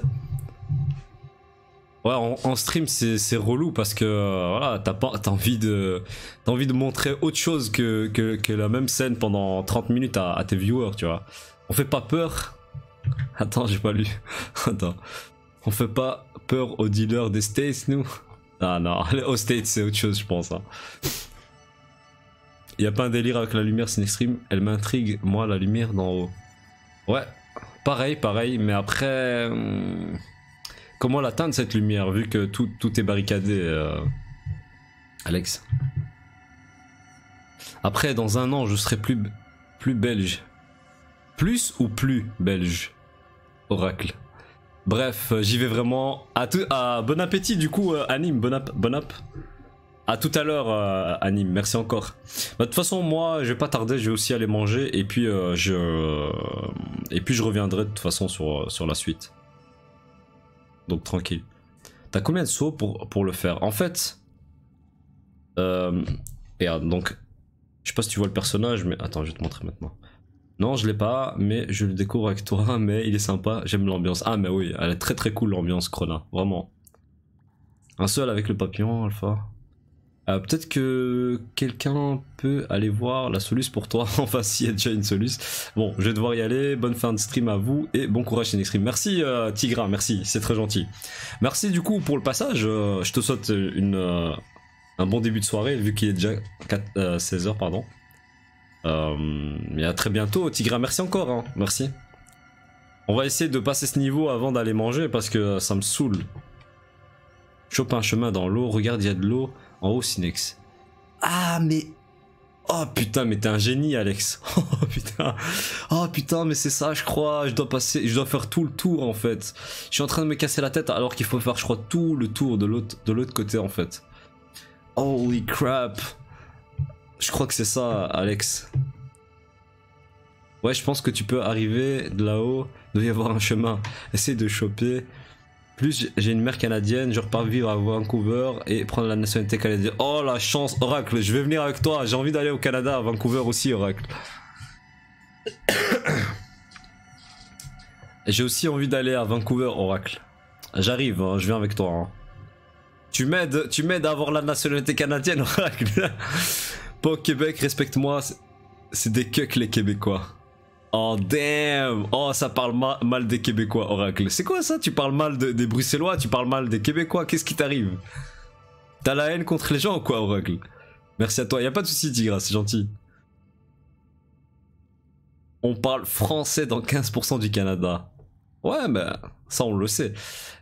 Ouais, en, stream, c'est c'est relou parce que euh, voilà, t'as envie de, envie de montrer autre chose que, que, la même scène pendant 30 minutes à, tes viewers, tu vois. On fait pas peur. Attends, j'ai pas lu. Attends. On fait pas peur aux dealers des States, nous? Ah non, aux States, c'est autre chose, je pense. Hein. Y a pas un délire avec la lumière stream Elle m'intrigue, moi, la lumière d'en haut. Ouais, pareil, pareil, mais après. hum, Comment l'atteindre cette lumière vu que tout, tout est barricadé, euh, Alex? Après, dans un an, je serai plus, plus belge. Plus ou plus belge? Oracle. Bref, euh, j'y vais vraiment. À, tout, à bon appétit du coup, euh, Anime. Bon app. Bon app. À tout à l'heure, euh, Anime. Merci encore. Bah, De toute façon, moi, je vais pas tarder. Je vais aussi aller manger et puis euh, je et puis je reviendrai de toute façon sur sur la suite. Donc tranquille. T'as combien de sauts pour pour le faire? En fait, euh, regarde. Donc, je sais pas si tu vois le personnage, mais attends, je vais te montrer maintenant. Non, je l'ai pas, mais je le découvre avec toi, mais il est sympa, j'aime l'ambiance. Ah, mais oui, elle est très très cool l'ambiance Krona, vraiment. Un seul avec le papillon, Alpha. Euh, Peut-être que quelqu'un peut aller voir la soluce pour toi. enfin, s'il y a déjà une soluce. Bon, je vais devoir y aller. Bonne fin de stream à vous et bon courage chez Stream. Merci euh, Tigra, merci, c'est très gentil. Merci du coup pour le passage. euh, je te souhaite euh, un bon début de soirée vu qu'il est déjà 16h, pardon. Euh, et à très bientôt, Tigra. Merci encore, hein. merci. On va essayer de passer ce niveau avant d'aller manger parce que ça me saoule. Chope un chemin dans l'eau, regarde, il y a de l'eau en haut, Sinex. Ah, mais. Oh putain, mais t'es un génie, Alex. Oh putain. Oh putain, mais c'est ça, je crois. Je dois passer, je dois faire tout le tour en fait. Je suis en train de me casser la tête alors qu'il faut faire, je crois, tout le tour de l'autre, de l'autre côté en fait. Holy crap. Je crois que c'est ça, Alex. Ouais, je pense que tu peux arriver de là-haut. Il doit y avoir un chemin. Essaye de choper. Plus j'ai une mère canadienne, je repars vivre à Vancouver et prendre la nationalité canadienne. Oh la chance, Oracle, je vais venir avec toi. J'ai envie d'aller au Canada, à Vancouver aussi, Oracle. J'ai aussi envie d'aller à Vancouver, Oracle. J'arrive, hein, je viens avec toi. hein. Tu m'aides, tu m'aides à avoir la nationalité canadienne, Oracle. Pas au Québec, respecte-moi. c'est- C'est des cucks les Québécois. Oh damn Oh ça parle ma- mal des Québécois, Oracle. C'est quoi ça? Tu parles mal de- des Bruxellois, tu parles mal des Québécois, qu'est-ce qui t'arrive? T'as la haine contre les gens ou quoi, Oracle? Merci à toi, y a pas de soucis, Tigra, c'est gentil. On parle français dans 15% du Canada. Ouais, ben ça on le sait.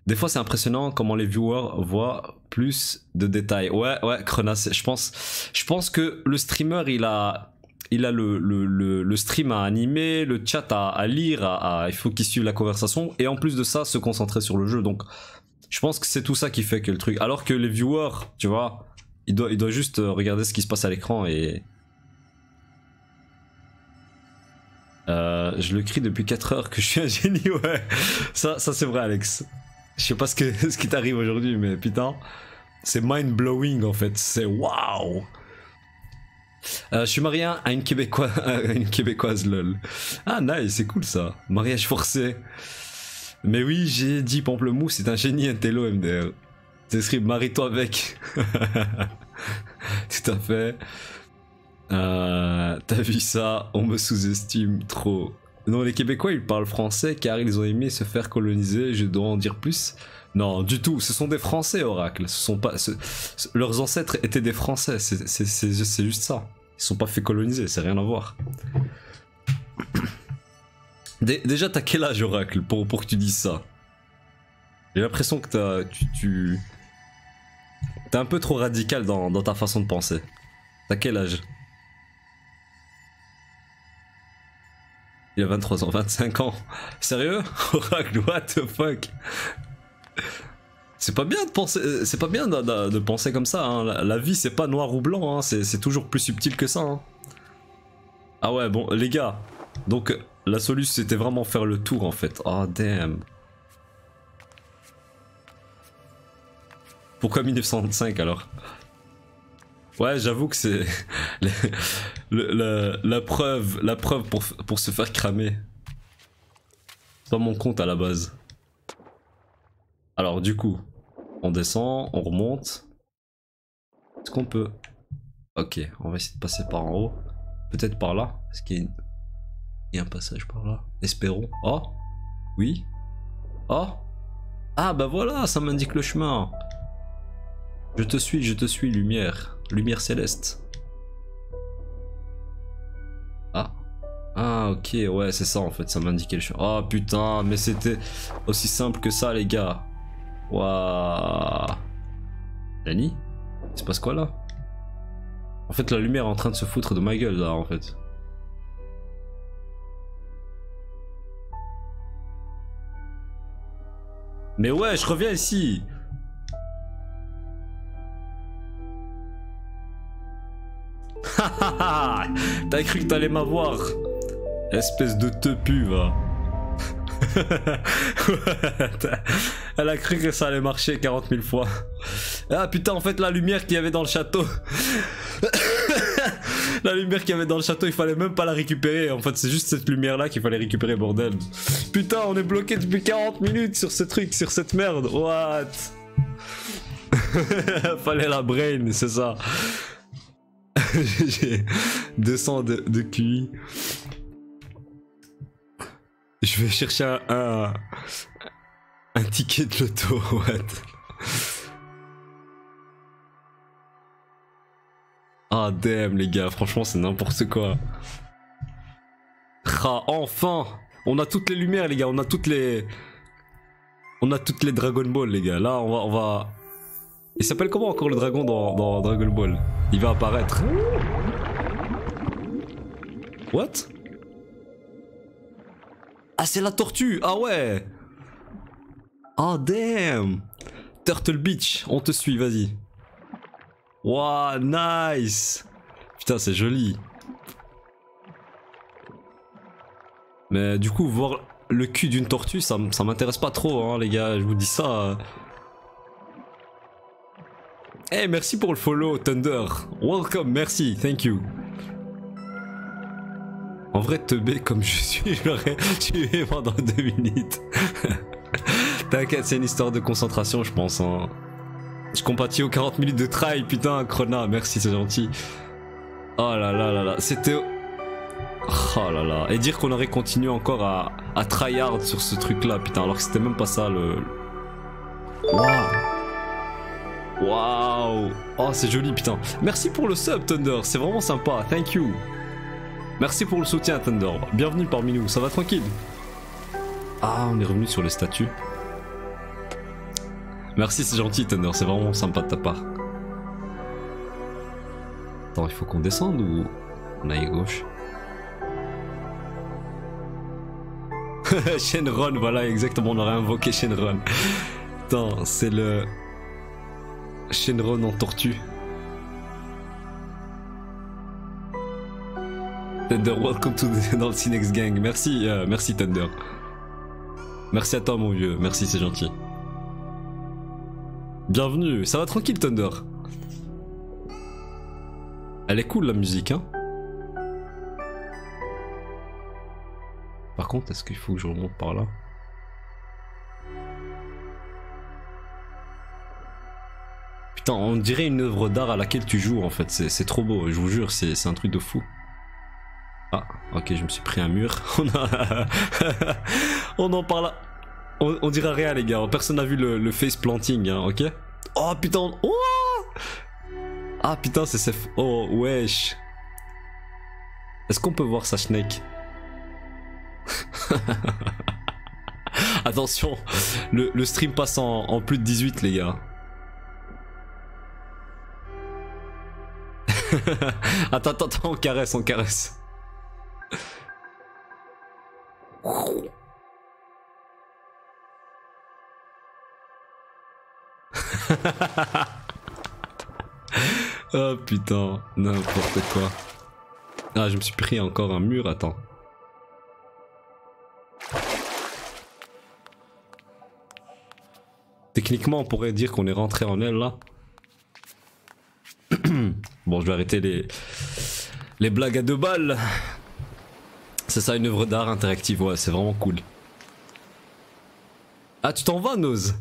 Des fois c'est impressionnant comment les viewers voient plus de détails. Ouais, ouais, Krenas, je pense, je pense que le streamer il a il a le, le, le, stream à animer, le chat à, lire, à, il faut qu'il suive la conversation, et en plus de ça, se concentrer sur le jeu. Donc, je pense que c'est tout ça qui fait que le truc. Alors que les viewers, tu vois, ils doivent, ils doivent juste euh, regarder ce qui se passe à l'écran et. Euh, je le crie depuis 4 heures que je suis un génie, ouais. Ça, ça c'est vrai, Alex. Je sais pas ce, que, ce qui t'arrive aujourd'hui, mais putain, c'est mind blowing en fait. C'est waouh! Euh, je suis marié à une québécoise, lol. Ah nice, c'est cool ça. Mariage forcé. Mais oui, j'ai dit Pamplemousse, c'est un génie intello MDR. C'est écrit marie-toi avec. Tout à fait. Euh, T'as vu ça? On me sous-estime trop. Non, les Québécois ils parlent français car ils ont aimé se faire coloniser. Je dois en dire plus. Non, du tout. Ce sont des Français, Oracle. Ce sont pas. leurs ancêtres étaient des Français. C'est juste ça. Ils sont pas fait coloniser. C'est rien à voir. Dé- déjà, t'as quel âge, Oracle, pour, pour que tu dises ça? J'ai l'impression que t'as, tu, tu. T'es un peu trop radical dans, dans ta façon de penser. T'as quel âge? Il a 23 ans, 25 ans. Sérieux? Oracle, what the fuck? C'est pas bien de penser, euh, c'est pas bien de, penser comme ça. hein. La, vie, c'est pas noir ou blanc. hein. C'est, toujours plus subtil que ça. hein. Ah ouais, bon, les gars. Donc, la solution, c'était vraiment faire le tour en fait. Oh damn. Pourquoi 1905 alors? Ouais, j'avoue que c'est la preuve, la preuve pour, pour se faire cramer. C'est pas mon compte à la base. Alors du coup, On descend, on remonte. Est-ce qu'on peut? Ok, on va essayer de passer par en haut. Peut-être par là. Est-ce qu'il y a, un passage par là? Espérons. Oh Oui Oh Ah bah voilà, ça m'indique le chemin. Je te suis, je te suis, lumière. Lumière céleste. Ah. Ah ok, ouais, c'est ça en fait, ça m'indiquait le chemin. Oh putain, mais c'était aussi simple que ça les gars. Waouh. Dani Il se passe quoi là En fait, la lumière est en train de se foutre de ma gueule là en fait. Mais ouais, je reviens ici. T'as cru que t'allais m'avoir Espèce de tepu, va. Elle a cru que ça allait marcher 40 000 fois. Ah putain, en fait, la lumière qu'il y avait dans le château. la lumière qu'il y avait dans le château, il fallait même pas la récupérer. En fait, c'est juste cette lumière-là qu'il fallait récupérer, bordel. Putain, on est bloqué depuis 40 minutes sur ce truc, sur cette merde. What? Fallait la brain, c'est ça. J'ai 200 de, de QI. Je vais chercher un, ticket de loto. What? Ah les gars, franchement c'est n'importe quoi. Ah enfin On a toutes les lumières les gars, on a toutes les... On a toutes les Dragon Ball les gars. Là on va... On va... Il s'appelle comment encore le dragon dans Dragon Ball? Il va apparaître. What? Ah c'est la tortue Ah ouais Ah damn Turtle Beach, on te suit, vas-y. Wow, nice Putain, c'est joli. Mais du coup, voir le cul d'une tortue, ça, m'intéresse pas trop, hein, les gars. Je vous dis ça. Eh, merci pour le follow, Thunder. Welcome, merci, thank you. En vrai, teubé comme je suis, je l'aurais tué pendant deux minutes. T'inquiète, c'est une histoire de concentration, je pense. Hein. Je compatis aux 40 minutes de trail, putain, Krona, merci, c'est gentil. Oh là là là là, c'était. Oh là là, et dire qu'on aurait continué encore à, à tryhard sur ce truc là, putain, alors que c'était même pas ça le. Waouh! Waouh! Oh, c'est joli, putain. Merci pour le sub, Thunder, c'est vraiment sympa, thank you. Merci pour le soutien, Thunder. Bienvenue parmi nous, ça va tranquille? Ah, on est revenu sur les statues. Merci, c'est gentil, Thunder, c'est vraiment sympa de ta part. Attends, il faut qu'on descende ou on aille gauche Shenron, voilà, exactement, on aurait invoqué Shenron. Attends, c'est le. Shenron en tortue. Thunder, welcome to the, dans le Cinex Gang. Merci, euh, merci Thunder. Merci à toi, mon vieux. Merci, c'est gentil. Bienvenue, ça va tranquille Thunder Elle est cool la musique hein Par contre est-ce qu'il faut que je remonte par là? Putain on dirait une œuvre d'art à laquelle tu joues en fait, c'est trop beau, je vous jure c'est un truc de fou. Ah ok je me suis pris un mur, on a... on en parle... On, dira rien les gars, personne n'a vu le, face planting hein, ok? Oh putain oh Ah putain c'est c'est... Oh wesh. Est-ce qu'on peut voir sa snake Attention, le, stream passe en, en plus de 18 les gars. attends, attends, on caresse, on caresse. oh putain, n'importe quoi. Ah, je me suis pris encore un mur, attends. Techniquement, on pourrait dire qu'on est rentré en elle là. bon, je vais arrêter les, les blagues à deux balles. C'est ça une œuvre d'art interactive, ouais, c'est vraiment cool. Ah, tu t'en vas, Nose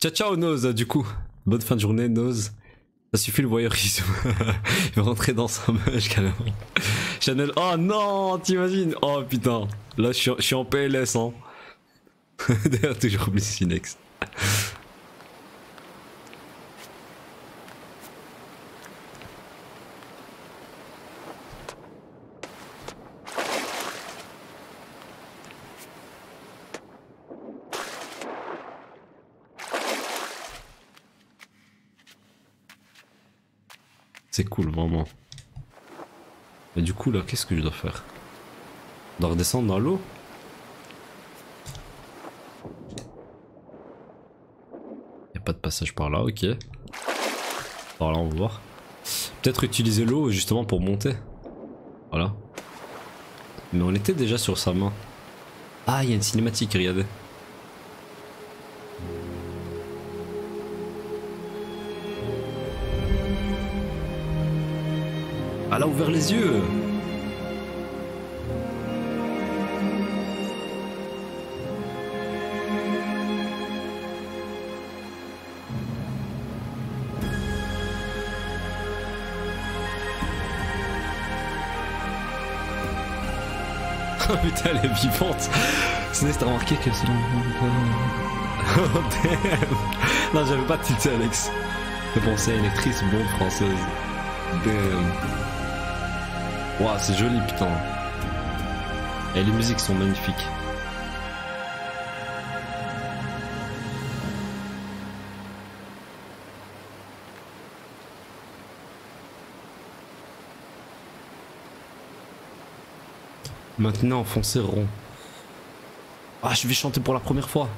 Ciao ciao Nose du coup. Bonne fin de journée Nose. Ça suffit le voyeurisme. Il va rentrer dans sa mèche carrément. Chanel. Oh non, t'imagines Oh putain. Là je suis, en PLS hein. D'ailleurs toujours oublié Sinex. C'est cool, vraiment. Mais du coup, là, qu'est-ce que je dois faire? Je dois redescendre dans l'eau? Y'a pas de passage par là, ok. Par là, on va voir. Peut-être utiliser l'eau justement pour monter. Voilà. Mais on était déjà sur sa main. Ah, il y a une cinématique, regardez. Elle a ouvert les yeux Oh putain, elle est vivante Sinon, t'as remarqué que c'est Oh damn Non, j'avais pas tilté Alex. Je pensais à une actrice blonde française. Damn. Waouh, c'est joli, putain. Et les musiques sont magnifiques. Maintenant, enfoncez rond. Ah, je vais chanter pour la première fois.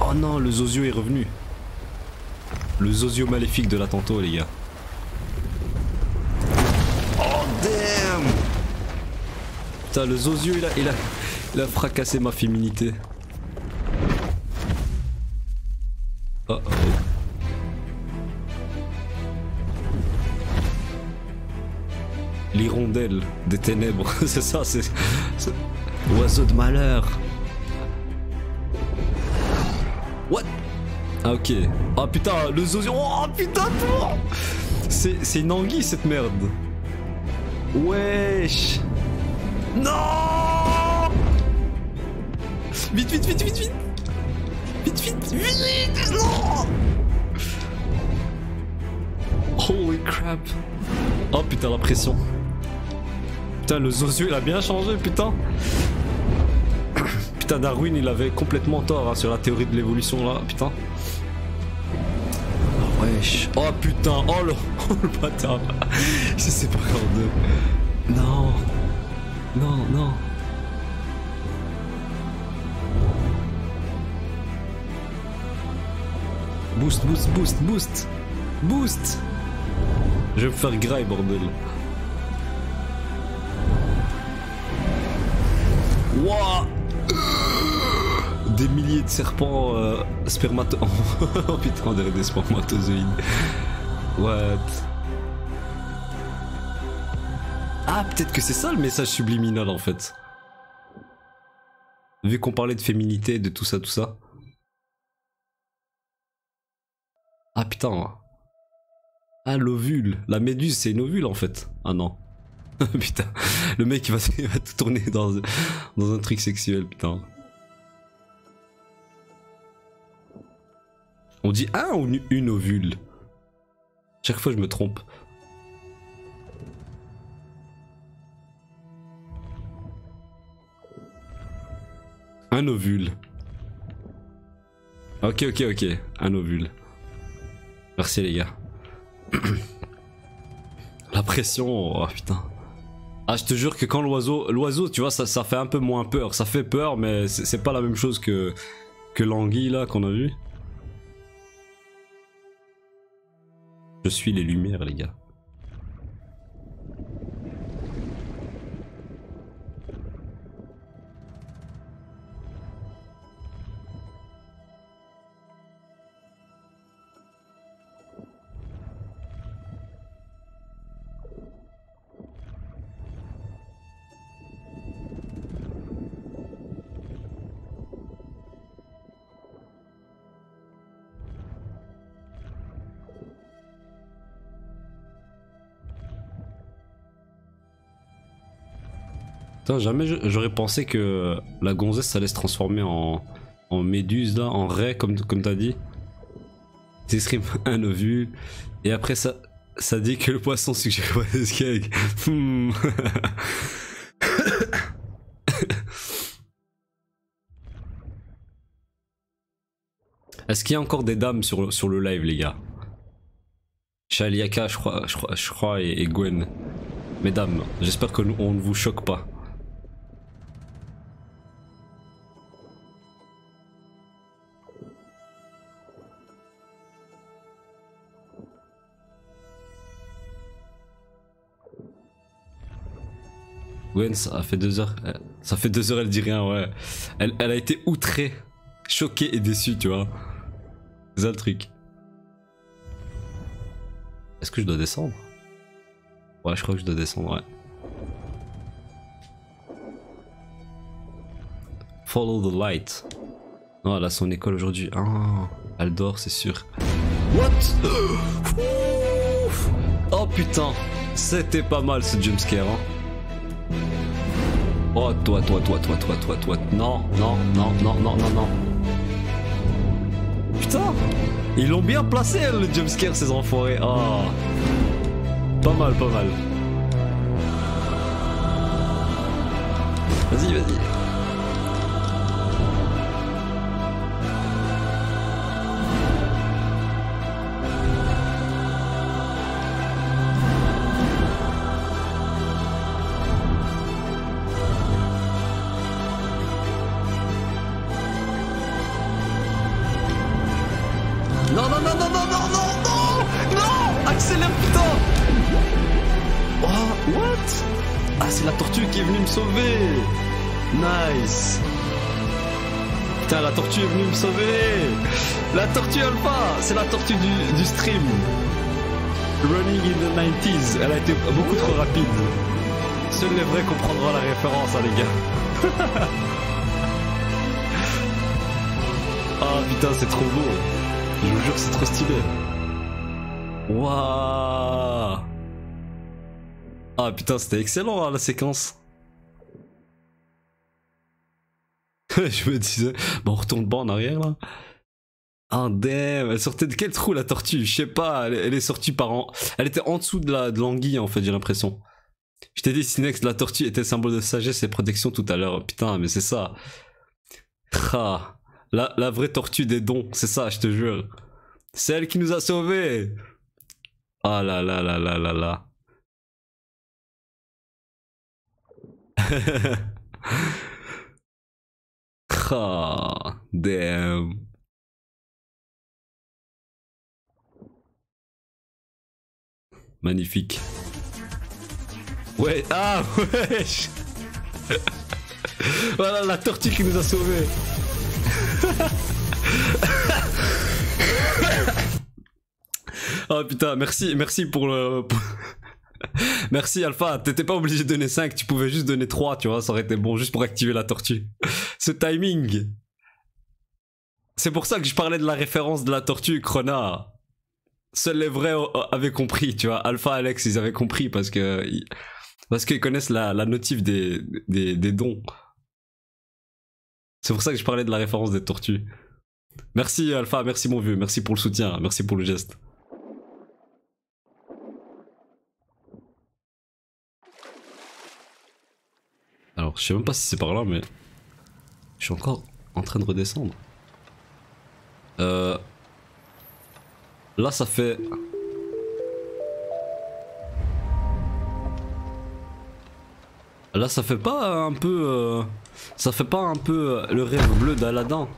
Oh non, le Zozio est revenu. Le Zozio maléfique de la tantôt, les gars. Putain, le Zozio, il a, il a, il a fracassé ma féminité. Oh oh. L'hirondelle des ténèbres, c'est ça, c'est. Oiseau de malheur. What? Ah ok. Ah putain, le Zozio. Oh putain, c'est une anguille cette merde. Wesh Non Vite, vite, vite, vite, vite Vite, vite, vite Non Holy crap Oh putain, la pression. Putain, le Zozio il a bien changé, putain Putain, Darwin il avait complètement tort hein, sur la théorie de l'évolution là, putain. Oh, wesh. Oh putain, oh le, oh, le bâtard. Il s'est séparé en deux. Non. Non, non. Boost, boost, boost, boost. Boost. Je vais me faire graille, bordel. Wouah Des milliers de serpents euh, spermato... oh putain, on dirait des spermatozoïdes. What? Ah, peut-être que c'est ça le message subliminal en fait. Vu qu'on parlait de féminité, de tout ça, tout ça. Ah putain. Ah, l'ovule. La méduse, c'est une ovule en fait. Ah non. putain. Le mec, il va, va tout tourner dans, dans un truc sexuel, putain. On dit un ou une ovule Chaque fois, je me trompe. Un ovule. Ok, ok, ok. Un ovule. Merci les gars. La pression, oh putain. Ah, je te jure que quand l'oiseau, l'oiseau, tu vois, ça, fait un peu moins peur. Ça fait peur, mais c'est c'est pas la même chose que que l'anguille là qu'on a vu. Je suis les lumières, les gars. Putain, jamais j'aurais pensé que la gonzesse ça allait se transformer en, en méduse là, en raie comme, comme t'as dit. T'exprimes un ovule et après ça, ça dit que le poisson suggère pas. Hmm. Est-ce qu'il y a encore des dames sur, sur le live les gars? Shaliaka je crois, je crois, je crois et, Gwen. Mesdames, j'espère que on ne vous choque pas. Gwen, ça fait deux heures. Ça fait deux heures, elle dit rien, ouais. Elle, elle a été outrée, choquée et déçue, tu vois. C'est ça le truc. Est-ce que je dois descendre? Ouais, je crois que je dois descendre, ouais. Follow the light. Non, elle a son école aujourd'hui. Ah, elle dort, c'est sûr. What Oh putain, c'était pas mal ce jumpscare. Hein. Oh toi, toi, toi, toi, toi, toi, toi. Non, non, non, non, non, non, non. Putain, ils l'ont bien placé le jumpscare ces enfoirés. Oh. Pas mal, pas mal. Vas-y, vas-y. Tortue est venue me sauver La tortue alpha C'est la tortue du, stream Running in the 90s Elle a été beaucoup trop rapide. Seuls les vrais comprendront la référence, hein, les gars. Ah putain, c'est trop beau. Je vous jure, c'est trop stylé. Waouh Ah putain, c'était excellent hein, la séquence. je me disais, bon, on retourne pas en arrière là. Ah damn, elle sortait de quel trou la tortue? Je sais pas, elle, est sortie par en... Elle était en dessous de la de l'anguille en fait, j'ai l'impression. Je t'ai dit, Sinex, la tortue était symbole de sagesse et protection tout à l'heure. Putain, mais c'est ça. Ah, la, la vraie tortue des dons, c'est ça, je te jure. C'est elle qui nous a sauvés. Ah là là là là là là. ah, damn. Magnifique. Ouais, ah, wesh. voilà la tortue qui nous a sauvés. oh putain, merci, merci pour le. Merci Alpha, t'étais pas obligé de donner 5, tu pouvais juste donner 3, tu vois, ça aurait été bon juste pour activer la tortue. Ce timing. C'est pour ça que je parlais de la référence de la tortue Krona. Seuls les vrais avaient compris, tu vois. Alpha, Alex, ils avaient compris parce que parce qu'ils connaissent la, la notif des, des, des dons. C'est pour ça que je parlais de la référence des tortues. Merci Alpha, merci mon vieux, merci pour le soutien, merci pour le geste. Alors, je sais même pas si c'est par là, mais je suis encore en train de redescendre. Euh... Là, ça fait. Là, ça fait pas un peu. euh, Ça fait pas un peu euh, le rêve bleu d'Aladin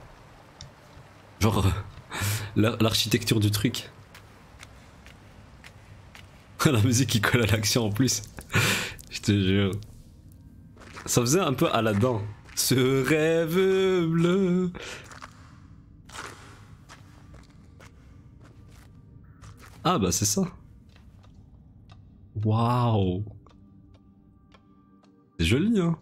Genre. euh, l'ar- L'architecture du truc. La musique qui colle à l'action en plus. Je te jure. Ça faisait un peu Aladdin. Ce rêve bleu. Ah bah c'est ça. Waouh. C'est joli hein.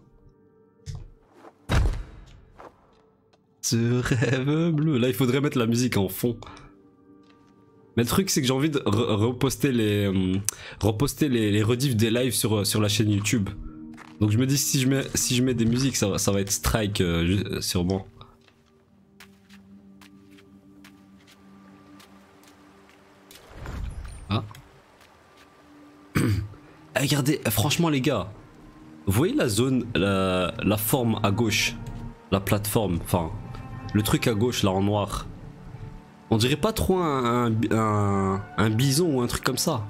Ce rêve bleu. Là il faudrait mettre la musique en fond. Mais le truc c'est que j'ai envie de re- reposter les hum, reposter les, les des lives sur la chaîne YouTube. Donc je me dis si je mets, si je mets des musiques, ça, va- ça va être strike euh, ju- sûrement. Ah. Eh, regardez, eh, franchement les gars, vous voyez la zone, la, la forme à gauche, la plateforme, enfin, le truc à gauche là en noir. On dirait pas trop un bison ou un truc comme ça.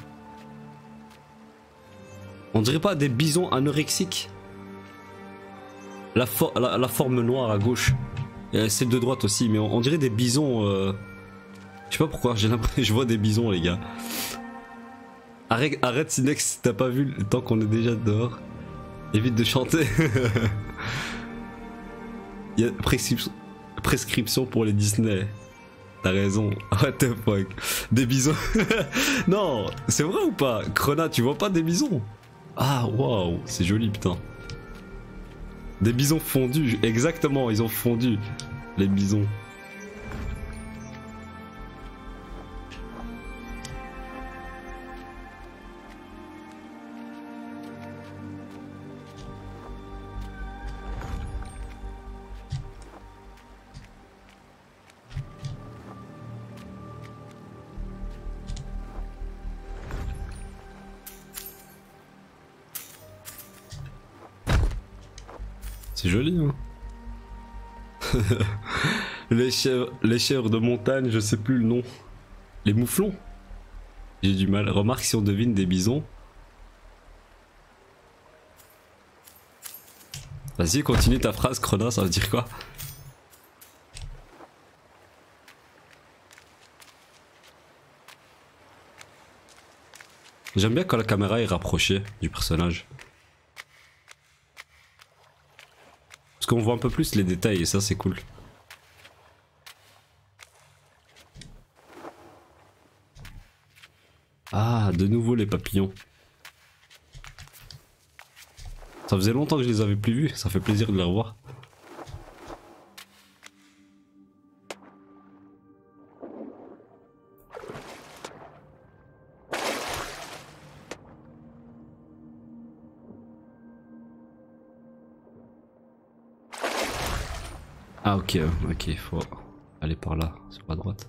On dirait pas des bisons anorexiques la, for- la, la forme noire à gauche. Celle de droite aussi, mais on, dirait des bisons. euh, Je sais pas pourquoi, j'ai l'impression je vois des bisons, les gars. Arrête, arrête Sinex, si t'as pas vu le temps qu'on est déjà dehors. Évite de chanter. Il y a prescription, pour les Disney. T'as raison. What the fuck. Des bisons. non, c'est vrai ou pas? Krona, tu vois pas des bisons? Ah, waouh, c'est joli, putain. Des bisons fondus, exactement, ils ont fondu. Les bisons. C'est joli, hein les, chèvres, les chèvres de montagne, je sais plus le nom. Les mouflons J'ai du mal. Remarque si on devine des bisons. Vas-y, continue ta phrase, Krona, ça veut dire quoi? J'aime bien quand la caméra est rapprochée du personnage. Parce qu'on voit un peu plus les détails et ça c'est cool. Ah, de nouveau les papillons. Ça faisait longtemps que je les avais plus vus, ça fait plaisir de les revoir. Ah ok, ok, faut aller par là, sur la droite.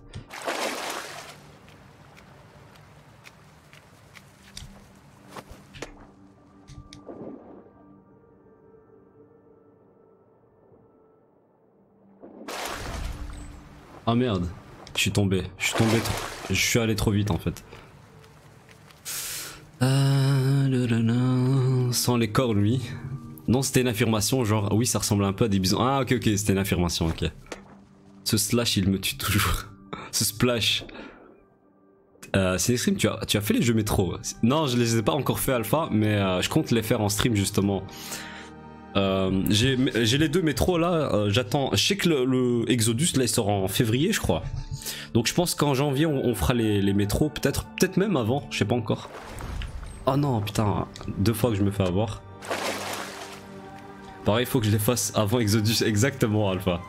Ah merde, je suis tombé, je suis tombé, trop- je suis allé trop vite en fait. Là, là, Sans les corps lui. Non, c'était une affirmation, genre, oui, ça ressemble un peu à des bisons. Ah, ok, ok, c'était une affirmation, ok. Ce slash, il me tue toujours. Ce splash. Euh, c'est stream, tu as, tu as fait les jeux métro Non, je les ai pas encore fait alpha, mais euh, je compte les faire en stream justement. Euh, j'ai les deux métros là, euh, j'attends. Je sais que le, Exodus là il sort en février, je crois. Donc je pense qu'en janvier on, on fera les, les métros, peut-être peut-être même avant, je sais pas encore. Oh non, putain, deux fois que je me fais avoir. Pareil, il faut que je les fasse avant Exodus, exactement, Alpha.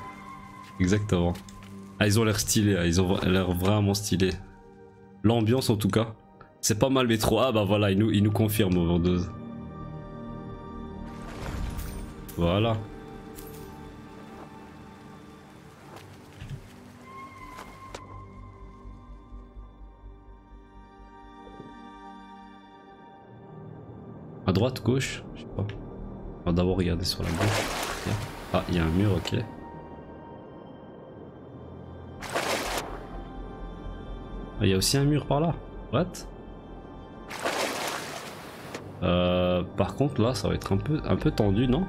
Exactement. Ah, ils ont l'air stylés, hein, ils ont l'air vraiment stylés. L'ambiance en tout cas. C'est pas mal métro. Ah bah voilà, il nous, il nous confirme vendeuse. Voilà. À droite, gauche. On va d'abord regarder sur la gauche. Ah, il y a un mur, ok. Ah, il y a aussi un mur par là. What? Euh, Par contre, là, ça va être un peu, un peu tendu, non?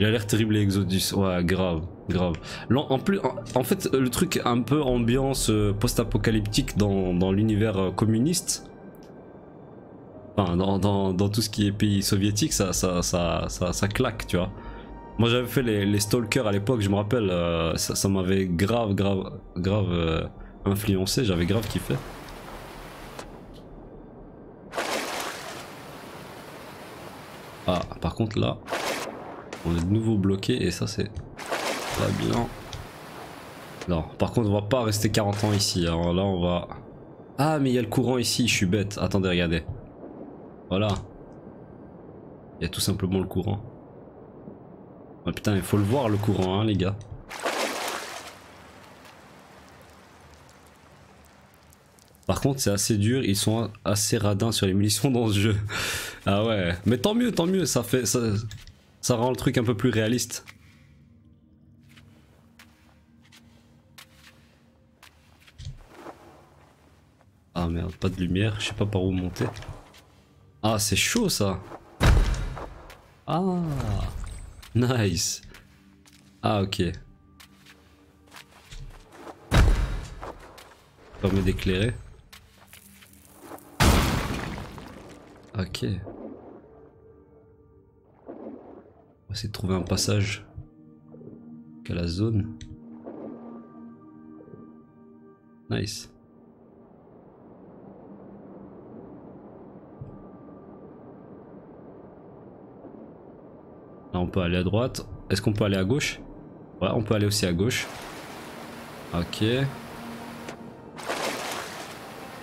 Il a l'air terrible, Exodus. Ouais, grave, grave. En plus, fait, le truc un peu ambiance euh, post-apocalyptique dans, dans l'univers euh, communiste. Enfin, dans, dans, dans tout ce qui est pays soviétique, ça, ça, ça, ça, ça claque, tu vois. Moi, j'avais fait les, les Stalkers à l'époque, je me rappelle, euh, ça, ça m'avait grave, grave, grave euh, influencé, j'avais grave kiffé. Ah, par contre là, on est de nouveau bloqué et ça c'est pas bien. Non, par contre on va pas rester 40 ans ici, alors là on va... Ah mais il y a le courant ici, je suis bête, attendez regardez. Voilà. Il y a tout simplement le courant. Ah putain, il faut le voir le courant, hein, les gars. Par contre, c'est assez dur, ils sont assez radins sur les munitions dans ce jeu. ah ouais, mais tant mieux, tant mieux, ça fait ça rend le truc un peu plus réaliste. Ah merde, pas de lumière, je sais pas par où monter. Ah, c'est chaud ça. Ah, nice. Ah, ok. Permet d'éclairer. Ok. On va essayer de trouver un passage. Qu'à la zone. Nice. Là on peut aller à droite. Est-ce qu'on peut aller à gauche? Ouais, on peut aller aussi à gauche. Ok.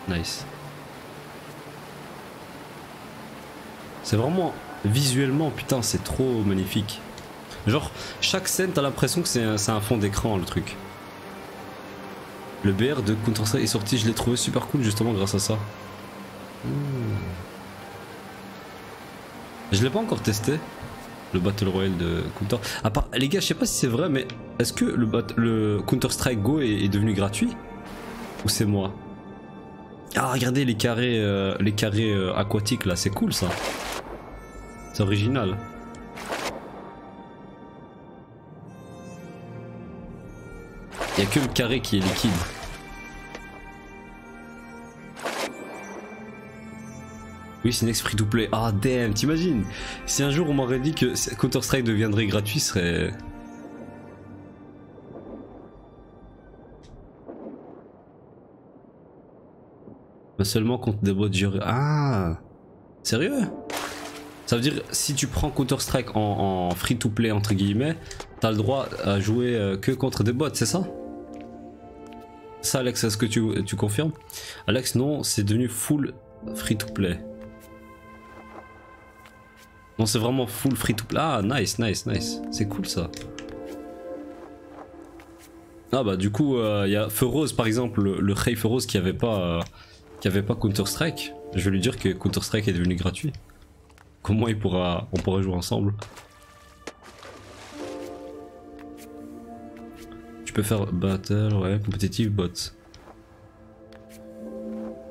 Nice. C'est vraiment visuellement, putain, c'est trop magnifique. Genre, chaque scène, t'as l'impression que c'est un, fond d'écran, le truc. Le BR de Counter-Strike est sorti, je l'ai trouvé super cool justement grâce à ça. Hmm. Je l'ai pas encore testé, le Battle Royale de Counter. À part, les gars, je sais pas si c'est vrai, mais est-ce que le, Counter-Strike Go est, devenu gratuit? Ou c'est moi? Ah, regardez les carrés, euh, les carrés euh, aquatiques là, c'est cool ça. C'est original. Il n'y a que le carré qui est liquide. Oui, c'est une free to play. Ah, damn, t'imagines? Si un jour on m'aurait dit que Counter-Strike deviendrait gratuit, serait. Mais seulement contre des bots de Ah Sérieux? Ça veut dire si tu prends Counter-Strike en, en free-to-play entre guillemets, t'as le droit à jouer euh, que contre des bots, c'est ça? Ça Alex, est-ce que tu, confirmes? Alex, non, c'est devenu full free-to-play. Non, c'est vraiment full free-to-play. Ah, nice, nice, nice. C'est cool ça. Ah bah du coup, il euh, y a Feu Rose par exemple, le, le Rose qui avait pas, euh, pas Counter-Strike. Je vais lui dire que Counter-Strike est devenu gratuit. Comment il pourra, on pourra jouer ensemble? Tu peux faire battle, ouais, compétitive, bots.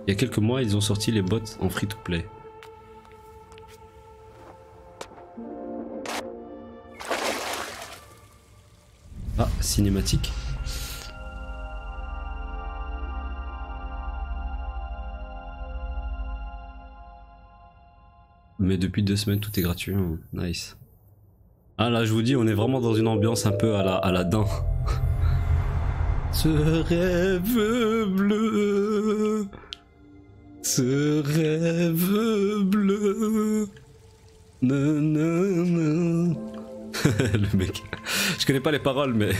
Il y a quelques mois, ils ont sorti les bots en free-to-play. Ah, cinématique. Mais depuis deux semaines, tout est gratuit. Hein. Nice. Ah là, je vous dis, on est vraiment dans une ambiance un peu à la, à la dent. Ce rêve bleu. Ce rêve bleu. Nanana. Le mec. Je connais pas les paroles, mais.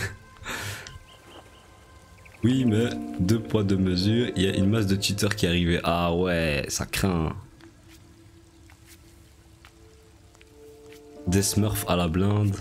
Oui, mais deux poids, deux mesures. Il y a une masse de tuteurs qui est. Ah ouais, ça craint. Des smurfs à la blinde.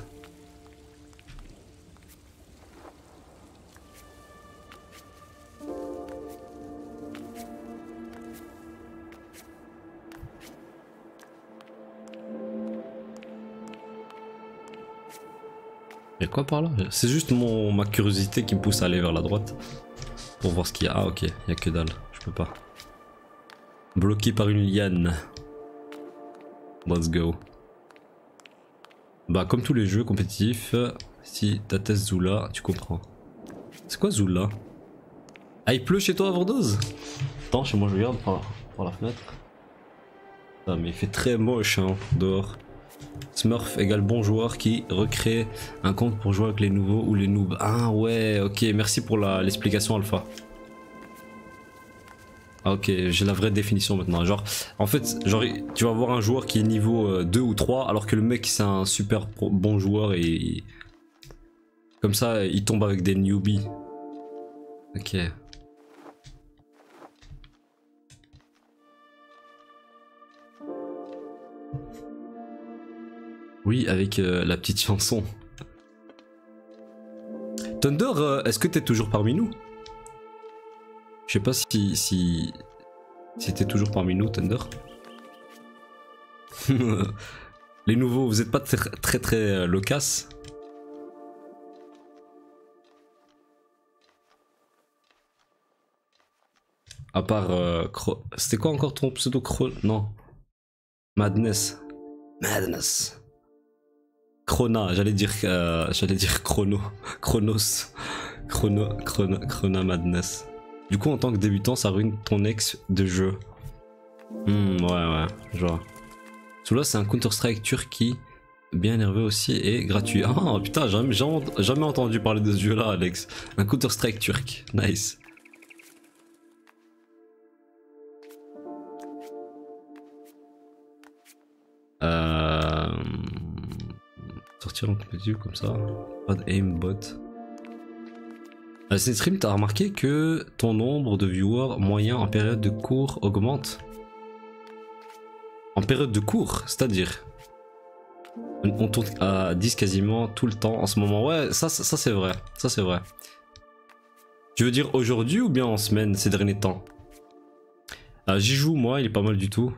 Par là C'est juste mon, ma curiosité qui me pousse à aller vers la droite. Pour voir ce qu'il y a. Ah ok, y'a que dalle. Je peux pas. Bloqué par une liane. Let's go. Bah comme tous les jeux compétitifs, si t'as test Zula, tu comprends. C'est quoi Zula? Ah il pleut chez toi à Vendose Attends, chez moi je regarde par, la fenêtre. Ah mais il fait très moche hein, dehors. Smurf égale bon joueur qui recrée un compte pour jouer avec les nouveaux ou les noobs. Ah ouais, ok, merci pour l'explication Alpha. Ah ok, j'ai la vraie définition maintenant. Genre, en fait, genre, tu vas voir un joueur qui est niveau 2 euh, ou 3, alors que le mec c'est un super bon joueur et... Comme ça, il tombe avec des newbies. Ok. Oui, avec euh, la petite chanson. Thunder, euh, est-ce que t'es toujours parmi nous? Je sais pas si si t'es toujours parmi nous, Thunder. Les nouveaux, vous êtes pas très très, très euh, loquaces? À part. C'était quoi encore ton pseudo Cro... Non. Madness. Madness. Chrona, j'allais dire. euh, j'allais dire Chrono. Chronos. Chrono, Chrono, Chrona Madness. Du coup, en tant que débutant, ça ruine ton ex de jeu. Hmm, ouais, ouais, vois. Celui-là, c'est un Counter-Strike turc qui, bien énervé aussi, et gratuit. Ah putain, jamais, jamais entendu parler de ce jeu-là, Alex. Un Counter-Strike turc. Nice. Euh... Sortir en compétitif comme ça. Pas de aimbot. Euh, cette stream, t'as remarqué que ton nombre de viewers moyen en période de cours augmente? En période de cours, c'est-à-dire? On- tourne à 10 quasiment tout le temps en ce moment. Ouais, ça, ça, ça, c'est vrai. Ça c'est vrai. Tu veux dire aujourd'hui ou bien en semaine ces derniers temps? Euh, J'y joue moi, il est pas mal du tout.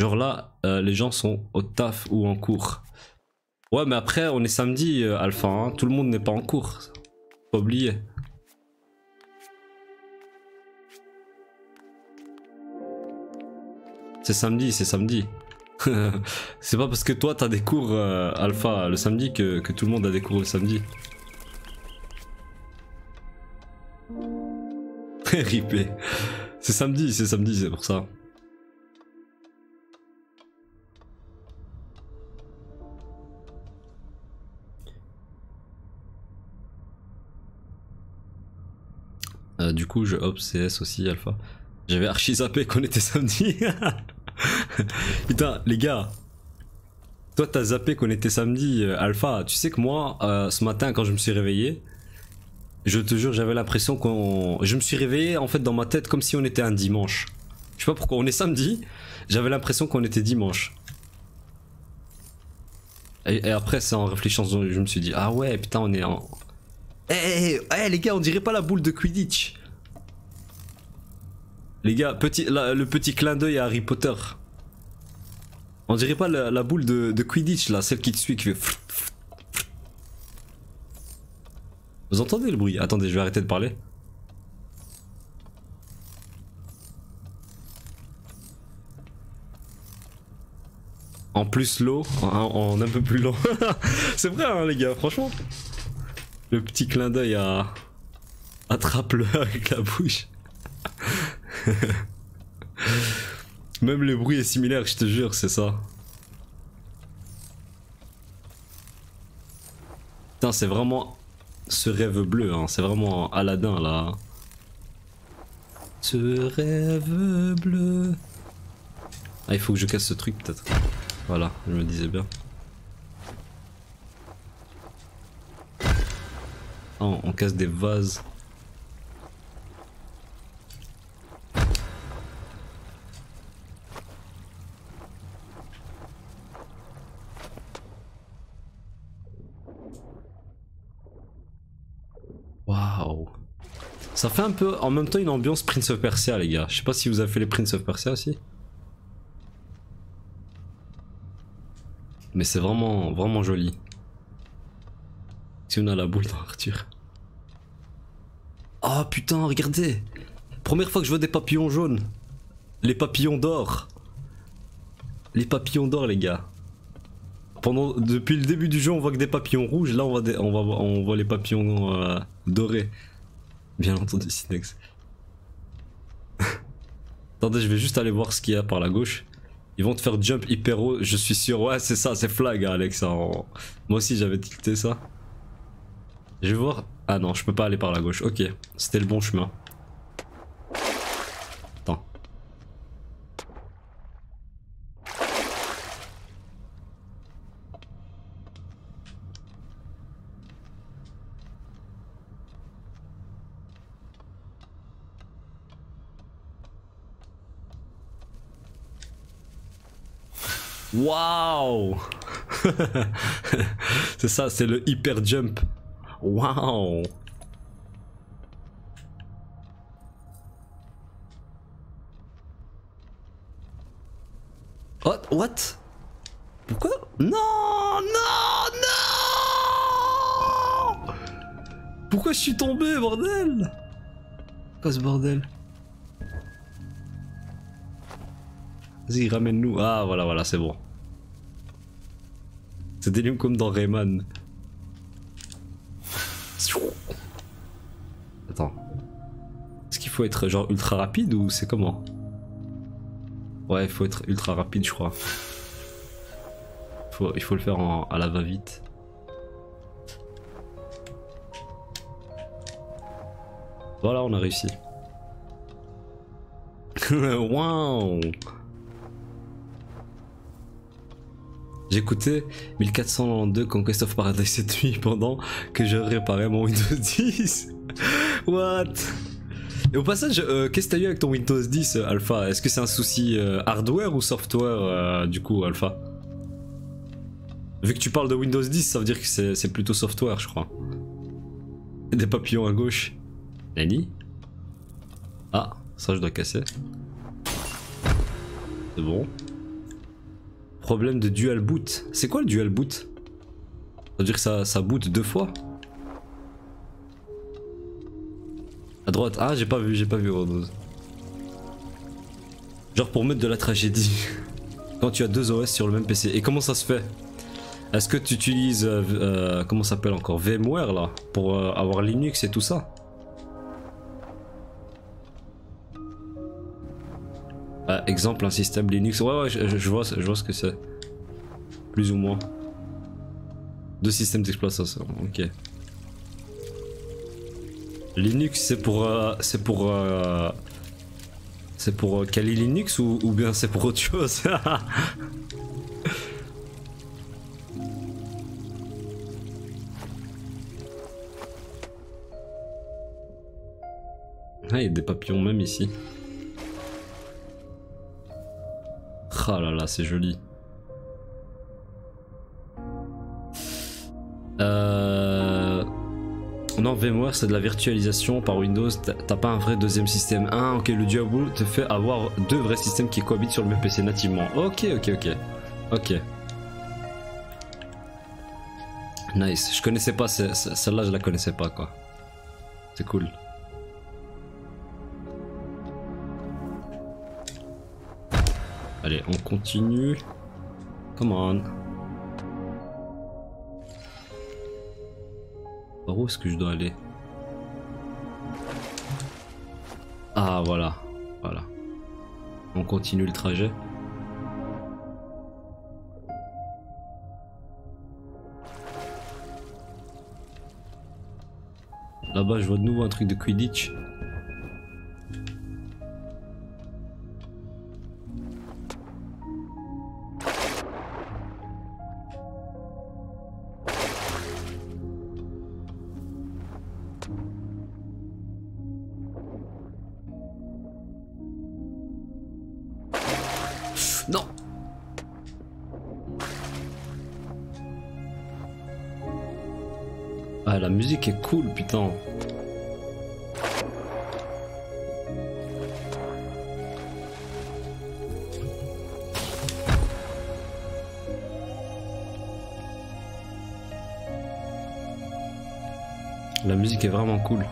Genre là, euh, les gens sont au taf ou en cours. Ouais, mais après, on est samedi, euh, Alpha. hein. Tout le monde n'est pas en cours. Faut oublier. C'est samedi, c'est samedi. c'est pas parce que toi t'as des cours euh, Alpha le samedi que, tout le monde a des cours le samedi. Ripé. C'est samedi, c'est samedi, c'est pour ça. Euh, du coup, je hop CS aussi, Alpha. J'avais archi zappé qu'on était samedi. Putain, les gars. Toi, t'as zappé qu'on était samedi, euh, Alpha. Tu sais que moi, euh, ce matin, quand je me suis réveillé, je te jure, j'avais l'impression qu'on. Je me suis réveillé, en fait, dans ma tête, comme si on était un dimanche. Je sais pas pourquoi, on est samedi. J'avais l'impression qu'on était dimanche. Et, et après, c'est en réfléchissant, je me suis dit, ah ouais, putain, on est en. Eh, eh, eh, les gars, on dirait pas la boule de Quidditch. Les gars, petit, le petit clin d'œil à Harry Potter. On dirait pas la, boule de, Quidditch là, celle qui te suit qui fait. Vous entendez le bruit? Attendez, je vais arrêter de parler. En plus l'eau, en, un peu plus lent. C'est vrai hein, les gars, franchement. Le petit clin d'œil à attrape-le avec la bouche. Même le bruit est similaire, je te jure, c'est ça. Putain, c'est vraiment ce rêve bleu, hein. c'est vraiment Aladdin là. Ce rêve bleu. Ah, il faut que je casse ce truc peut-être. Voilà, je me disais bien. On, on casse des vases. Waouh. Ça fait un peu en même temps une ambiance Prince of Persia les gars. Je sais pas si vous avez fait les Prince of Persia aussi. Mais c'est vraiment vraiment joli. Si on a la boule dans Arthur. Ah putain, regardez. Première fois que je vois des papillons jaunes. Les papillons d'or. Les papillons d'or les gars. Pendant, depuis le début du jeu, on voit que des papillons rouges. Là, on voit, des- on voit, on voit les papillons euh, dorés. Bien entendu, Sinex. Attendez, je vais juste aller voir ce qu'il y a par la gauche. Ils vont te faire jump hyper haut, je suis sûr. Ouais, c'est ça, c'est flag, Alex. hein. Moi aussi, j'avais tilté ça. Je vais voir. Ah non, je peux pas aller par la gauche. Ok, c'était le bon chemin. Attends. Waouh c'est ça, c'est le hyper jump. Waouh What? What? Pourquoi? Non Non Non! Pourquoi je suis tombé, bordel? Quoi ce bordel? Vas-y, ramène-nous. Ah, voilà, voilà, c'est bon. C'est des comme dans Rayman. Faut être genre ultra rapide ou c'est comment? Ouais, il faut être ultra rapide, je crois. Il faut le faire en, à la va-vite. Voilà, on a réussi. Waouh J'écoutais 1492 Conquest of Paradise cette nuit pendant que je réparais mon Windows 10. What? Et au passage, euh, qu'est-ce que t'as eu avec ton Windows 10 euh, Alpha? Est-ce que c'est un souci euh, hardware ou software du coup Alpha? Vu que tu parles de Windows 10, ça veut dire que c'est plutôt software je crois. Des papillons à gauche. Nani? Ah, ça je dois casser. C'est bon. Problème de dual boot. C'est quoi le dual boot? Ça veut dire que ça, ça boot deux fois? À droite. Ah, j'ai pas vu, j'ai pas vu Rose. Genre pour mettre de la tragédie. Quand tu as deux OS sur le même PC. Et comment ça se fait? Est-ce que tu utilises. Euh, euh, comment ça s'appelle encore? VMware là Pour euh, avoir Linux et tout ça? Ah, exemple, un système Linux. Ouais, ouais, je, vois, je vois ce que c'est. Plus ou moins. Deux systèmes d'exploitation, ok. Linux, c'est pour. Euh, c'est pour. Euh, c'est pour Kali Linux ou, ou bien c'est pour autre chose? Ah, il y a des papillons même ici. Ah là là, c'est joli. Euh... Non, VMware c'est de la virtualisation par Windows, t'as pas un vrai deuxième système. Ah ok, le Diablo te fait avoir deux vrais systèmes qui cohabitent sur le même PC nativement. Ok, ok, ok. Ok. Nice, je connaissais pas celle-là, je la connaissais pas quoi. C'est cool. Allez, on continue. Come on. Où est-ce que je dois aller Ah, voilà. Voilà. On continue le trajet. Là-bas, je vois de nouveau un truc de Quidditch. Est cool, putain. La musique est vraiment cool.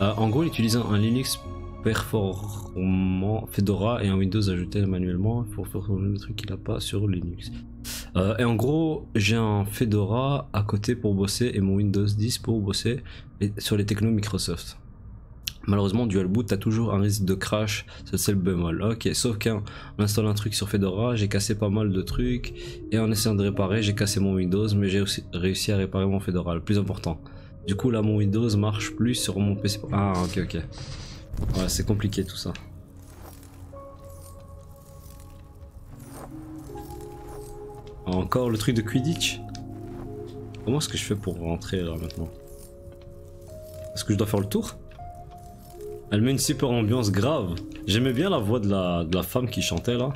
Euh, en gros, utilisant un Linux performant Fedora et un Windows ajouté manuellement pour faire le truc qu'il n'a pas sur Linux. Euh, et en gros, j'ai un Fedora à côté pour bosser et mon Windows 10 pour bosser sur les technos Microsoft. Malheureusement, dual boot, t'as toujours un risque de crash, c'est le bémol. Ok, sauf qu'en installant un truc sur Fedora, j'ai cassé pas mal de trucs et en essayant de réparer, j'ai cassé mon Windows, mais j'ai réussi à réparer mon Fedora, le plus important. Du coup, là, mon Windows marche plus sur mon PC. Ah, ok, ok. C'est compliqué tout ça. Encore le truc de Quidditch? Comment est-ce que je fais pour rentrer là maintenant? Est-ce que je dois faire le tour? Elle met une super ambiance grave. J'aimais bien la voix de la, de la femme qui chantait là.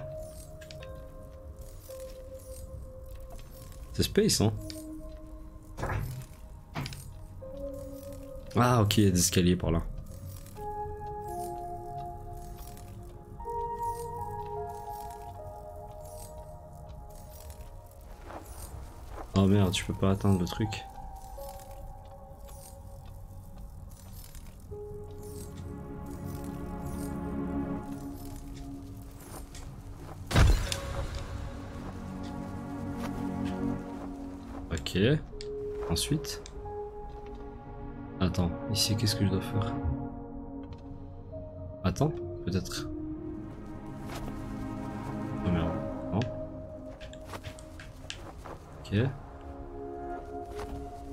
C'est space, hein? Ah, ok, il y a des escaliers par là. Oh merde, je peux pas atteindre le truc. Ok. Ensuite. Attends, ici qu'est-ce que je dois faire? Attends, peut-être. Oh merde. Non. Ok.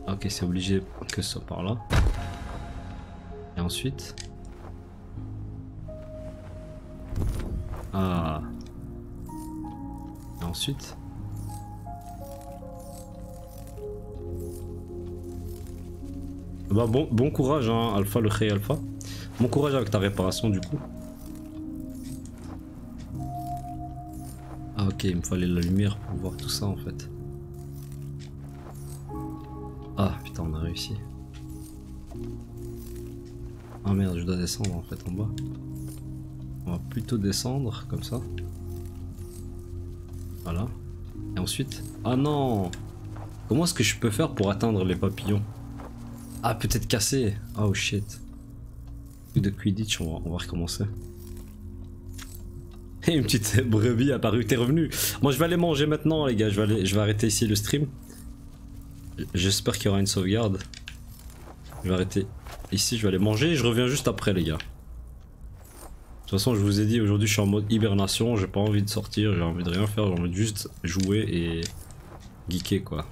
Ok, c'est obligé que ce soit par là. Et ensuite. Ah. Et ensuite. Bah bon, bon courage hein, Alpha, le Rey Alpha. Bon courage avec ta réparation du coup. Ah ok, il me fallait la lumière pour voir tout ça en fait. Ah merde, je dois descendre en fait en bas. On va plutôt descendre comme ça. Voilà. Et ensuite... Ah non Comment est-ce que je peux faire pour atteindre les papillons? Ah, peut-être cassé. Oh shit. De Quidditch, on va, on va recommencer. Et une petite brebis apparue, t'es revenu. Moi je vais aller manger maintenant les gars, je vais arrêter ici le stream. J'espère qu'il y aura une sauvegarde. Je vais arrêter ici, je vais aller manger et je reviens juste après les gars. De toute façon je vous ai dit aujourd'hui je suis en mode hibernation, j'ai pas envie de sortir, j'ai envie de rien faire, j'ai envie de juste jouer et geeker quoi.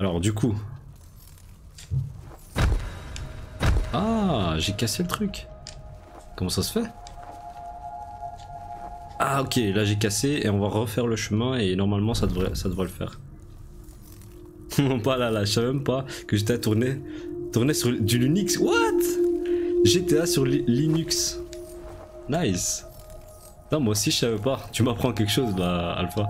Alors du coup, ah, j'ai cassé le truc. Comment ça se fait? Ah ok, là j'ai cassé et on va refaire le chemin et normalement ça devrait, ça devrait le faire. Non pas là là, je savais même pas que j'étais à tourner, tourner sur du Linux. What? GTA sur Linux. Nice. Non, moi aussi je savais pas. Tu m'apprends quelque chose là, Alpha.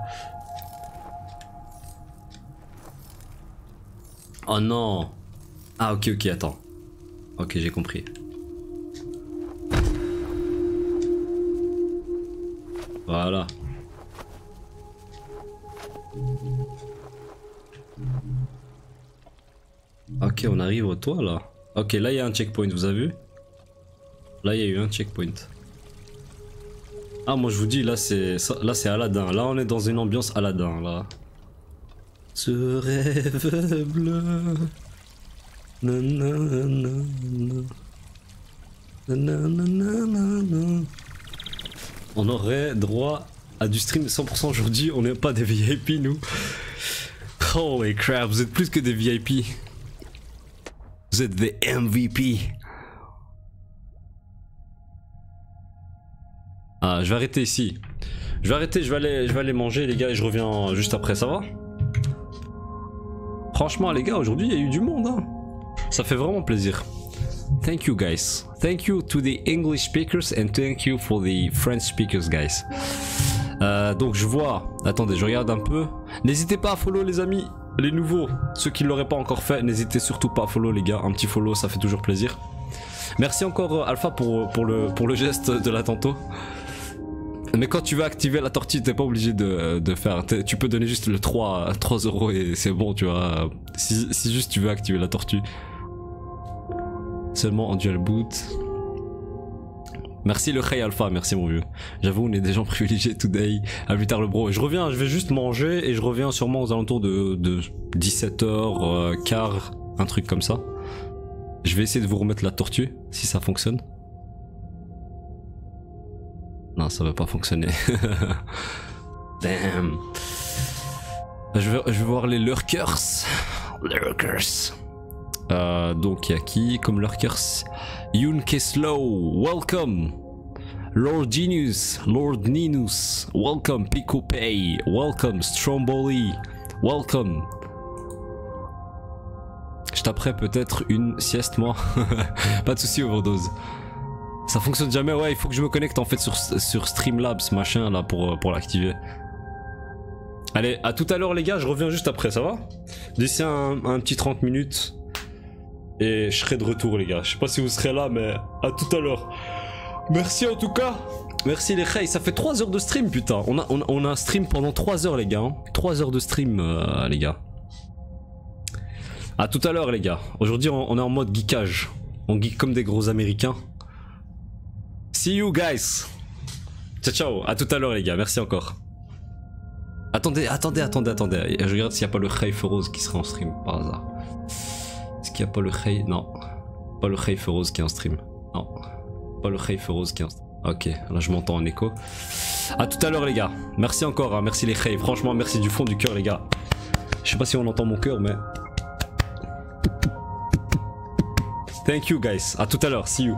Oh non. Ah ok ok attends. Ok, j'ai compris. Voilà. On arrive au toit là. Ok, là il y a un checkpoint, vous avez vu? Là il y a eu un checkpoint. Ah moi je vous dis là c'est là c'est Aladdin. Là on est dans une ambiance Aladdin là. Ce rêve bleu. On aurait droit à du stream 100% aujourd'hui, on n'est pas des VIP nous. Holy crap, vous êtes plus que des VIP. Vous êtes des MVP. Ah, je vais arrêter ici. Je vais arrêter, je vais aller, je vais aller manger les gars et je reviens juste après, ça va? Franchement les gars, aujourd'hui il y a eu du monde hein. Ça fait vraiment plaisir. Thank you guys. Thank you to the English speakers and thank you for the French speakers guys. Euh, donc je vois, attendez, je regarde un peu. N'hésitez pas à follow les amis, les nouveaux, ceux qui ne l'auraient pas encore fait, n'hésitez surtout pas à follow les gars, un petit follow ça fait toujours plaisir. Merci encore euh, Alpha pour, pour, le, geste de la tantôt. Mais quand tu veux activer la tortue, t'es pas obligé de, de faire. Tu peux donner juste le 3, 3 euros et c'est bon, tu vois. Si, si juste tu veux activer la tortue. Seulement en dual boot. Merci le Khay Alpha, merci mon vieux. J'avoue, on est des gens privilégiés today. À plus tard le bro. Je reviens, je vais juste manger et je reviens sûrement aux alentours de, de 17h, euh, un truc comme ça. Je vais essayer de vous remettre la tortue, si ça fonctionne. Non, ça va pas fonctionner. Damn. Je vais, je vais voir les lurkers. Lurkers. Euh, donc il y a qui comme lurkers? Yoon Keslow, welcome. Lord Genius, Lord Ninus, welcome. Pico Pay, welcome. Stromboli, welcome. Je taperai peut-être une sieste moi. Pas de souci overdose. Ça fonctionne jamais, ouais, il faut que je me connecte en fait sur, sur Streamlabs machin là pour, pour l'activer. Allez, à tout à l'heure les gars, je reviens juste après, ça va? D'ici un, un petit 30 minutes. Et je serai de retour les gars. Je sais pas si vous serez là, mais à tout à l'heure. Merci en tout cas. Merci les Hey, ça fait 3 heures de stream putain. On a, on, on a un stream pendant 3 heures les gars. 3 heures de stream euh, les gars. À tout à l'heure les gars. Aujourd'hui on, on est en mode geekage. On geek comme des gros américains. See you guys. Ciao ciao. À tout à l'heure les gars. Merci encore. Attendez, attendez, attendez, attendez. Je regarde s'il n'y a pas le Hey Rose qui sera en stream par hasard. Qu'il n'y a pas le Hey Non. Pas le Hey Rose qui est en stream. Non. Pas le Hey Rose qui est en stream. Ok, là je m'entends en écho. À tout à l'heure les gars. Merci encore, hein. merci les Hey. Franchement, merci du fond du cœur les gars. Je sais pas si on entend mon cœur, mais. Thank you guys. À tout à l'heure. See you.